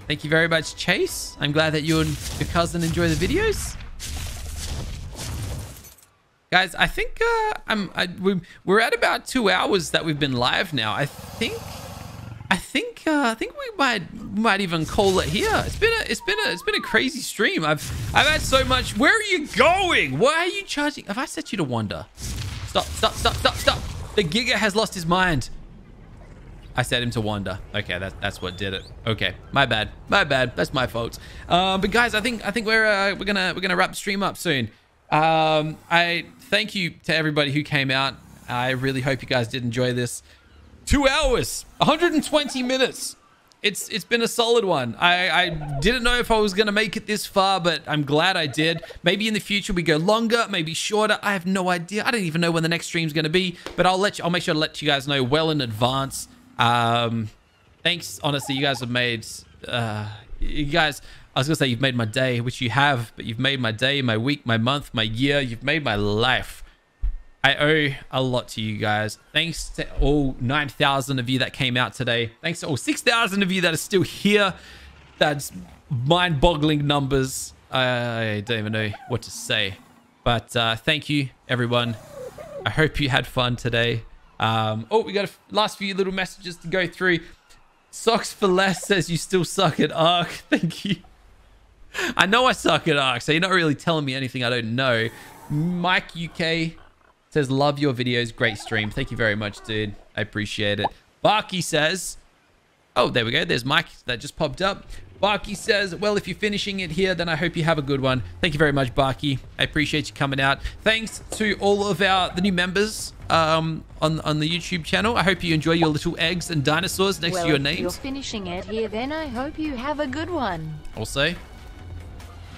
Thank you very much, Chase. I'm glad that you and your cousin enjoy the videos. Guys, I think uh, I'm, I, we, we're at about two hours that we've been live now. I think, I think, uh, I think we might might even call it here. It's been a, it's been a, it's been a crazy stream. I've, I've had so much. Where are you going? Why are you charging? Have I set you to wander? Stop, stop, stop, stop, stop. The Giga has lost his mind. I set him to wander. Okay, that, that's what did it. Okay, my bad, my bad. That's my fault. Um, but guys, I think I think we're uh, we're gonna we're gonna wrap the stream up soon. Um, I thank you to everybody who came out. I really hope you guys did enjoy this. Two hours, 120 minutes. It's it's been a solid one. I, I didn't know if I was gonna make it this far, but I'm glad I did. Maybe in the future we go longer, maybe shorter. I have no idea. I don't even know when the next stream's gonna be, but I'll let you. I'll make sure to let you guys know well in advance. Um, thanks. Honestly, you guys have made. Uh, you guys. I was gonna say you've made my day, which you have, but you've made my day, my week, my month, my year. You've made my life. I owe a lot to you guys. Thanks to all 9,000 of you that came out today. Thanks to all 6,000 of you that are still here. That's mind-boggling numbers. I don't even know what to say. But uh, thank you, everyone. I hope you had fun today. Um, oh, we got a last few little messages to go through. Socks for less says you still suck at Ark. Thank you. I know I suck at Ark, so you're not really telling me anything I don't know. Mike UK says, love your videos. Great stream. Thank you very much, dude. I appreciate it. Barky says, oh, there we go. There's Mike that just popped up. Barky says, well, if you're finishing it here, then I hope you have a good one. Thank you very much, Barky. I appreciate you coming out. Thanks to all of our the new members um, on, on the YouTube channel. I hope you enjoy your little eggs and dinosaurs next well, to your if names. you're finishing it here, then I hope you have a good one. Also,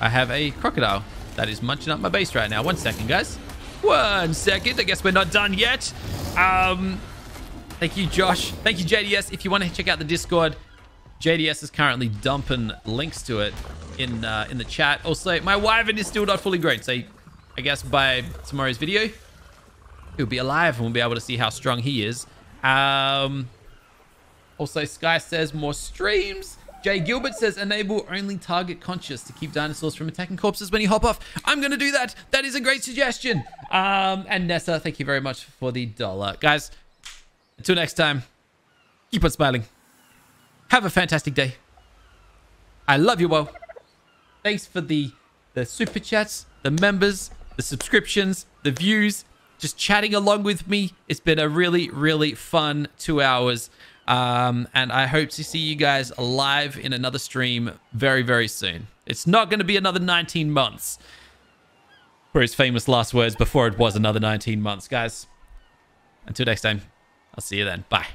I have a crocodile that is munching up my base right now. One second, guys. One second. I guess we're not done yet. Um, thank you, Josh. Thank you, JDS. If you want to check out the Discord, JDS is currently dumping links to it in uh, in the chat. Also, my wyvern is still not fully grown, so I guess by tomorrow's video, he'll be alive and we'll be able to see how strong he is. Um, also, Sky says more streams. Jay Gilbert says enable only target conscious to keep dinosaurs from attacking corpses when you hop off. I'm going to do that. That is a great suggestion. Um, and Nessa, thank you very much for the dollar. Guys, until next time, keep on smiling. Have a fantastic day. I love you all. Thanks for the, the super chats, the members, the subscriptions, the views, just chatting along with me. It's been a really, really fun two hours. Um, and I hope to see you guys live in another stream very, very soon. It's not going to be another 19 months. For his famous last words before it was another 19 months, guys. Until next time, I'll see you then. Bye.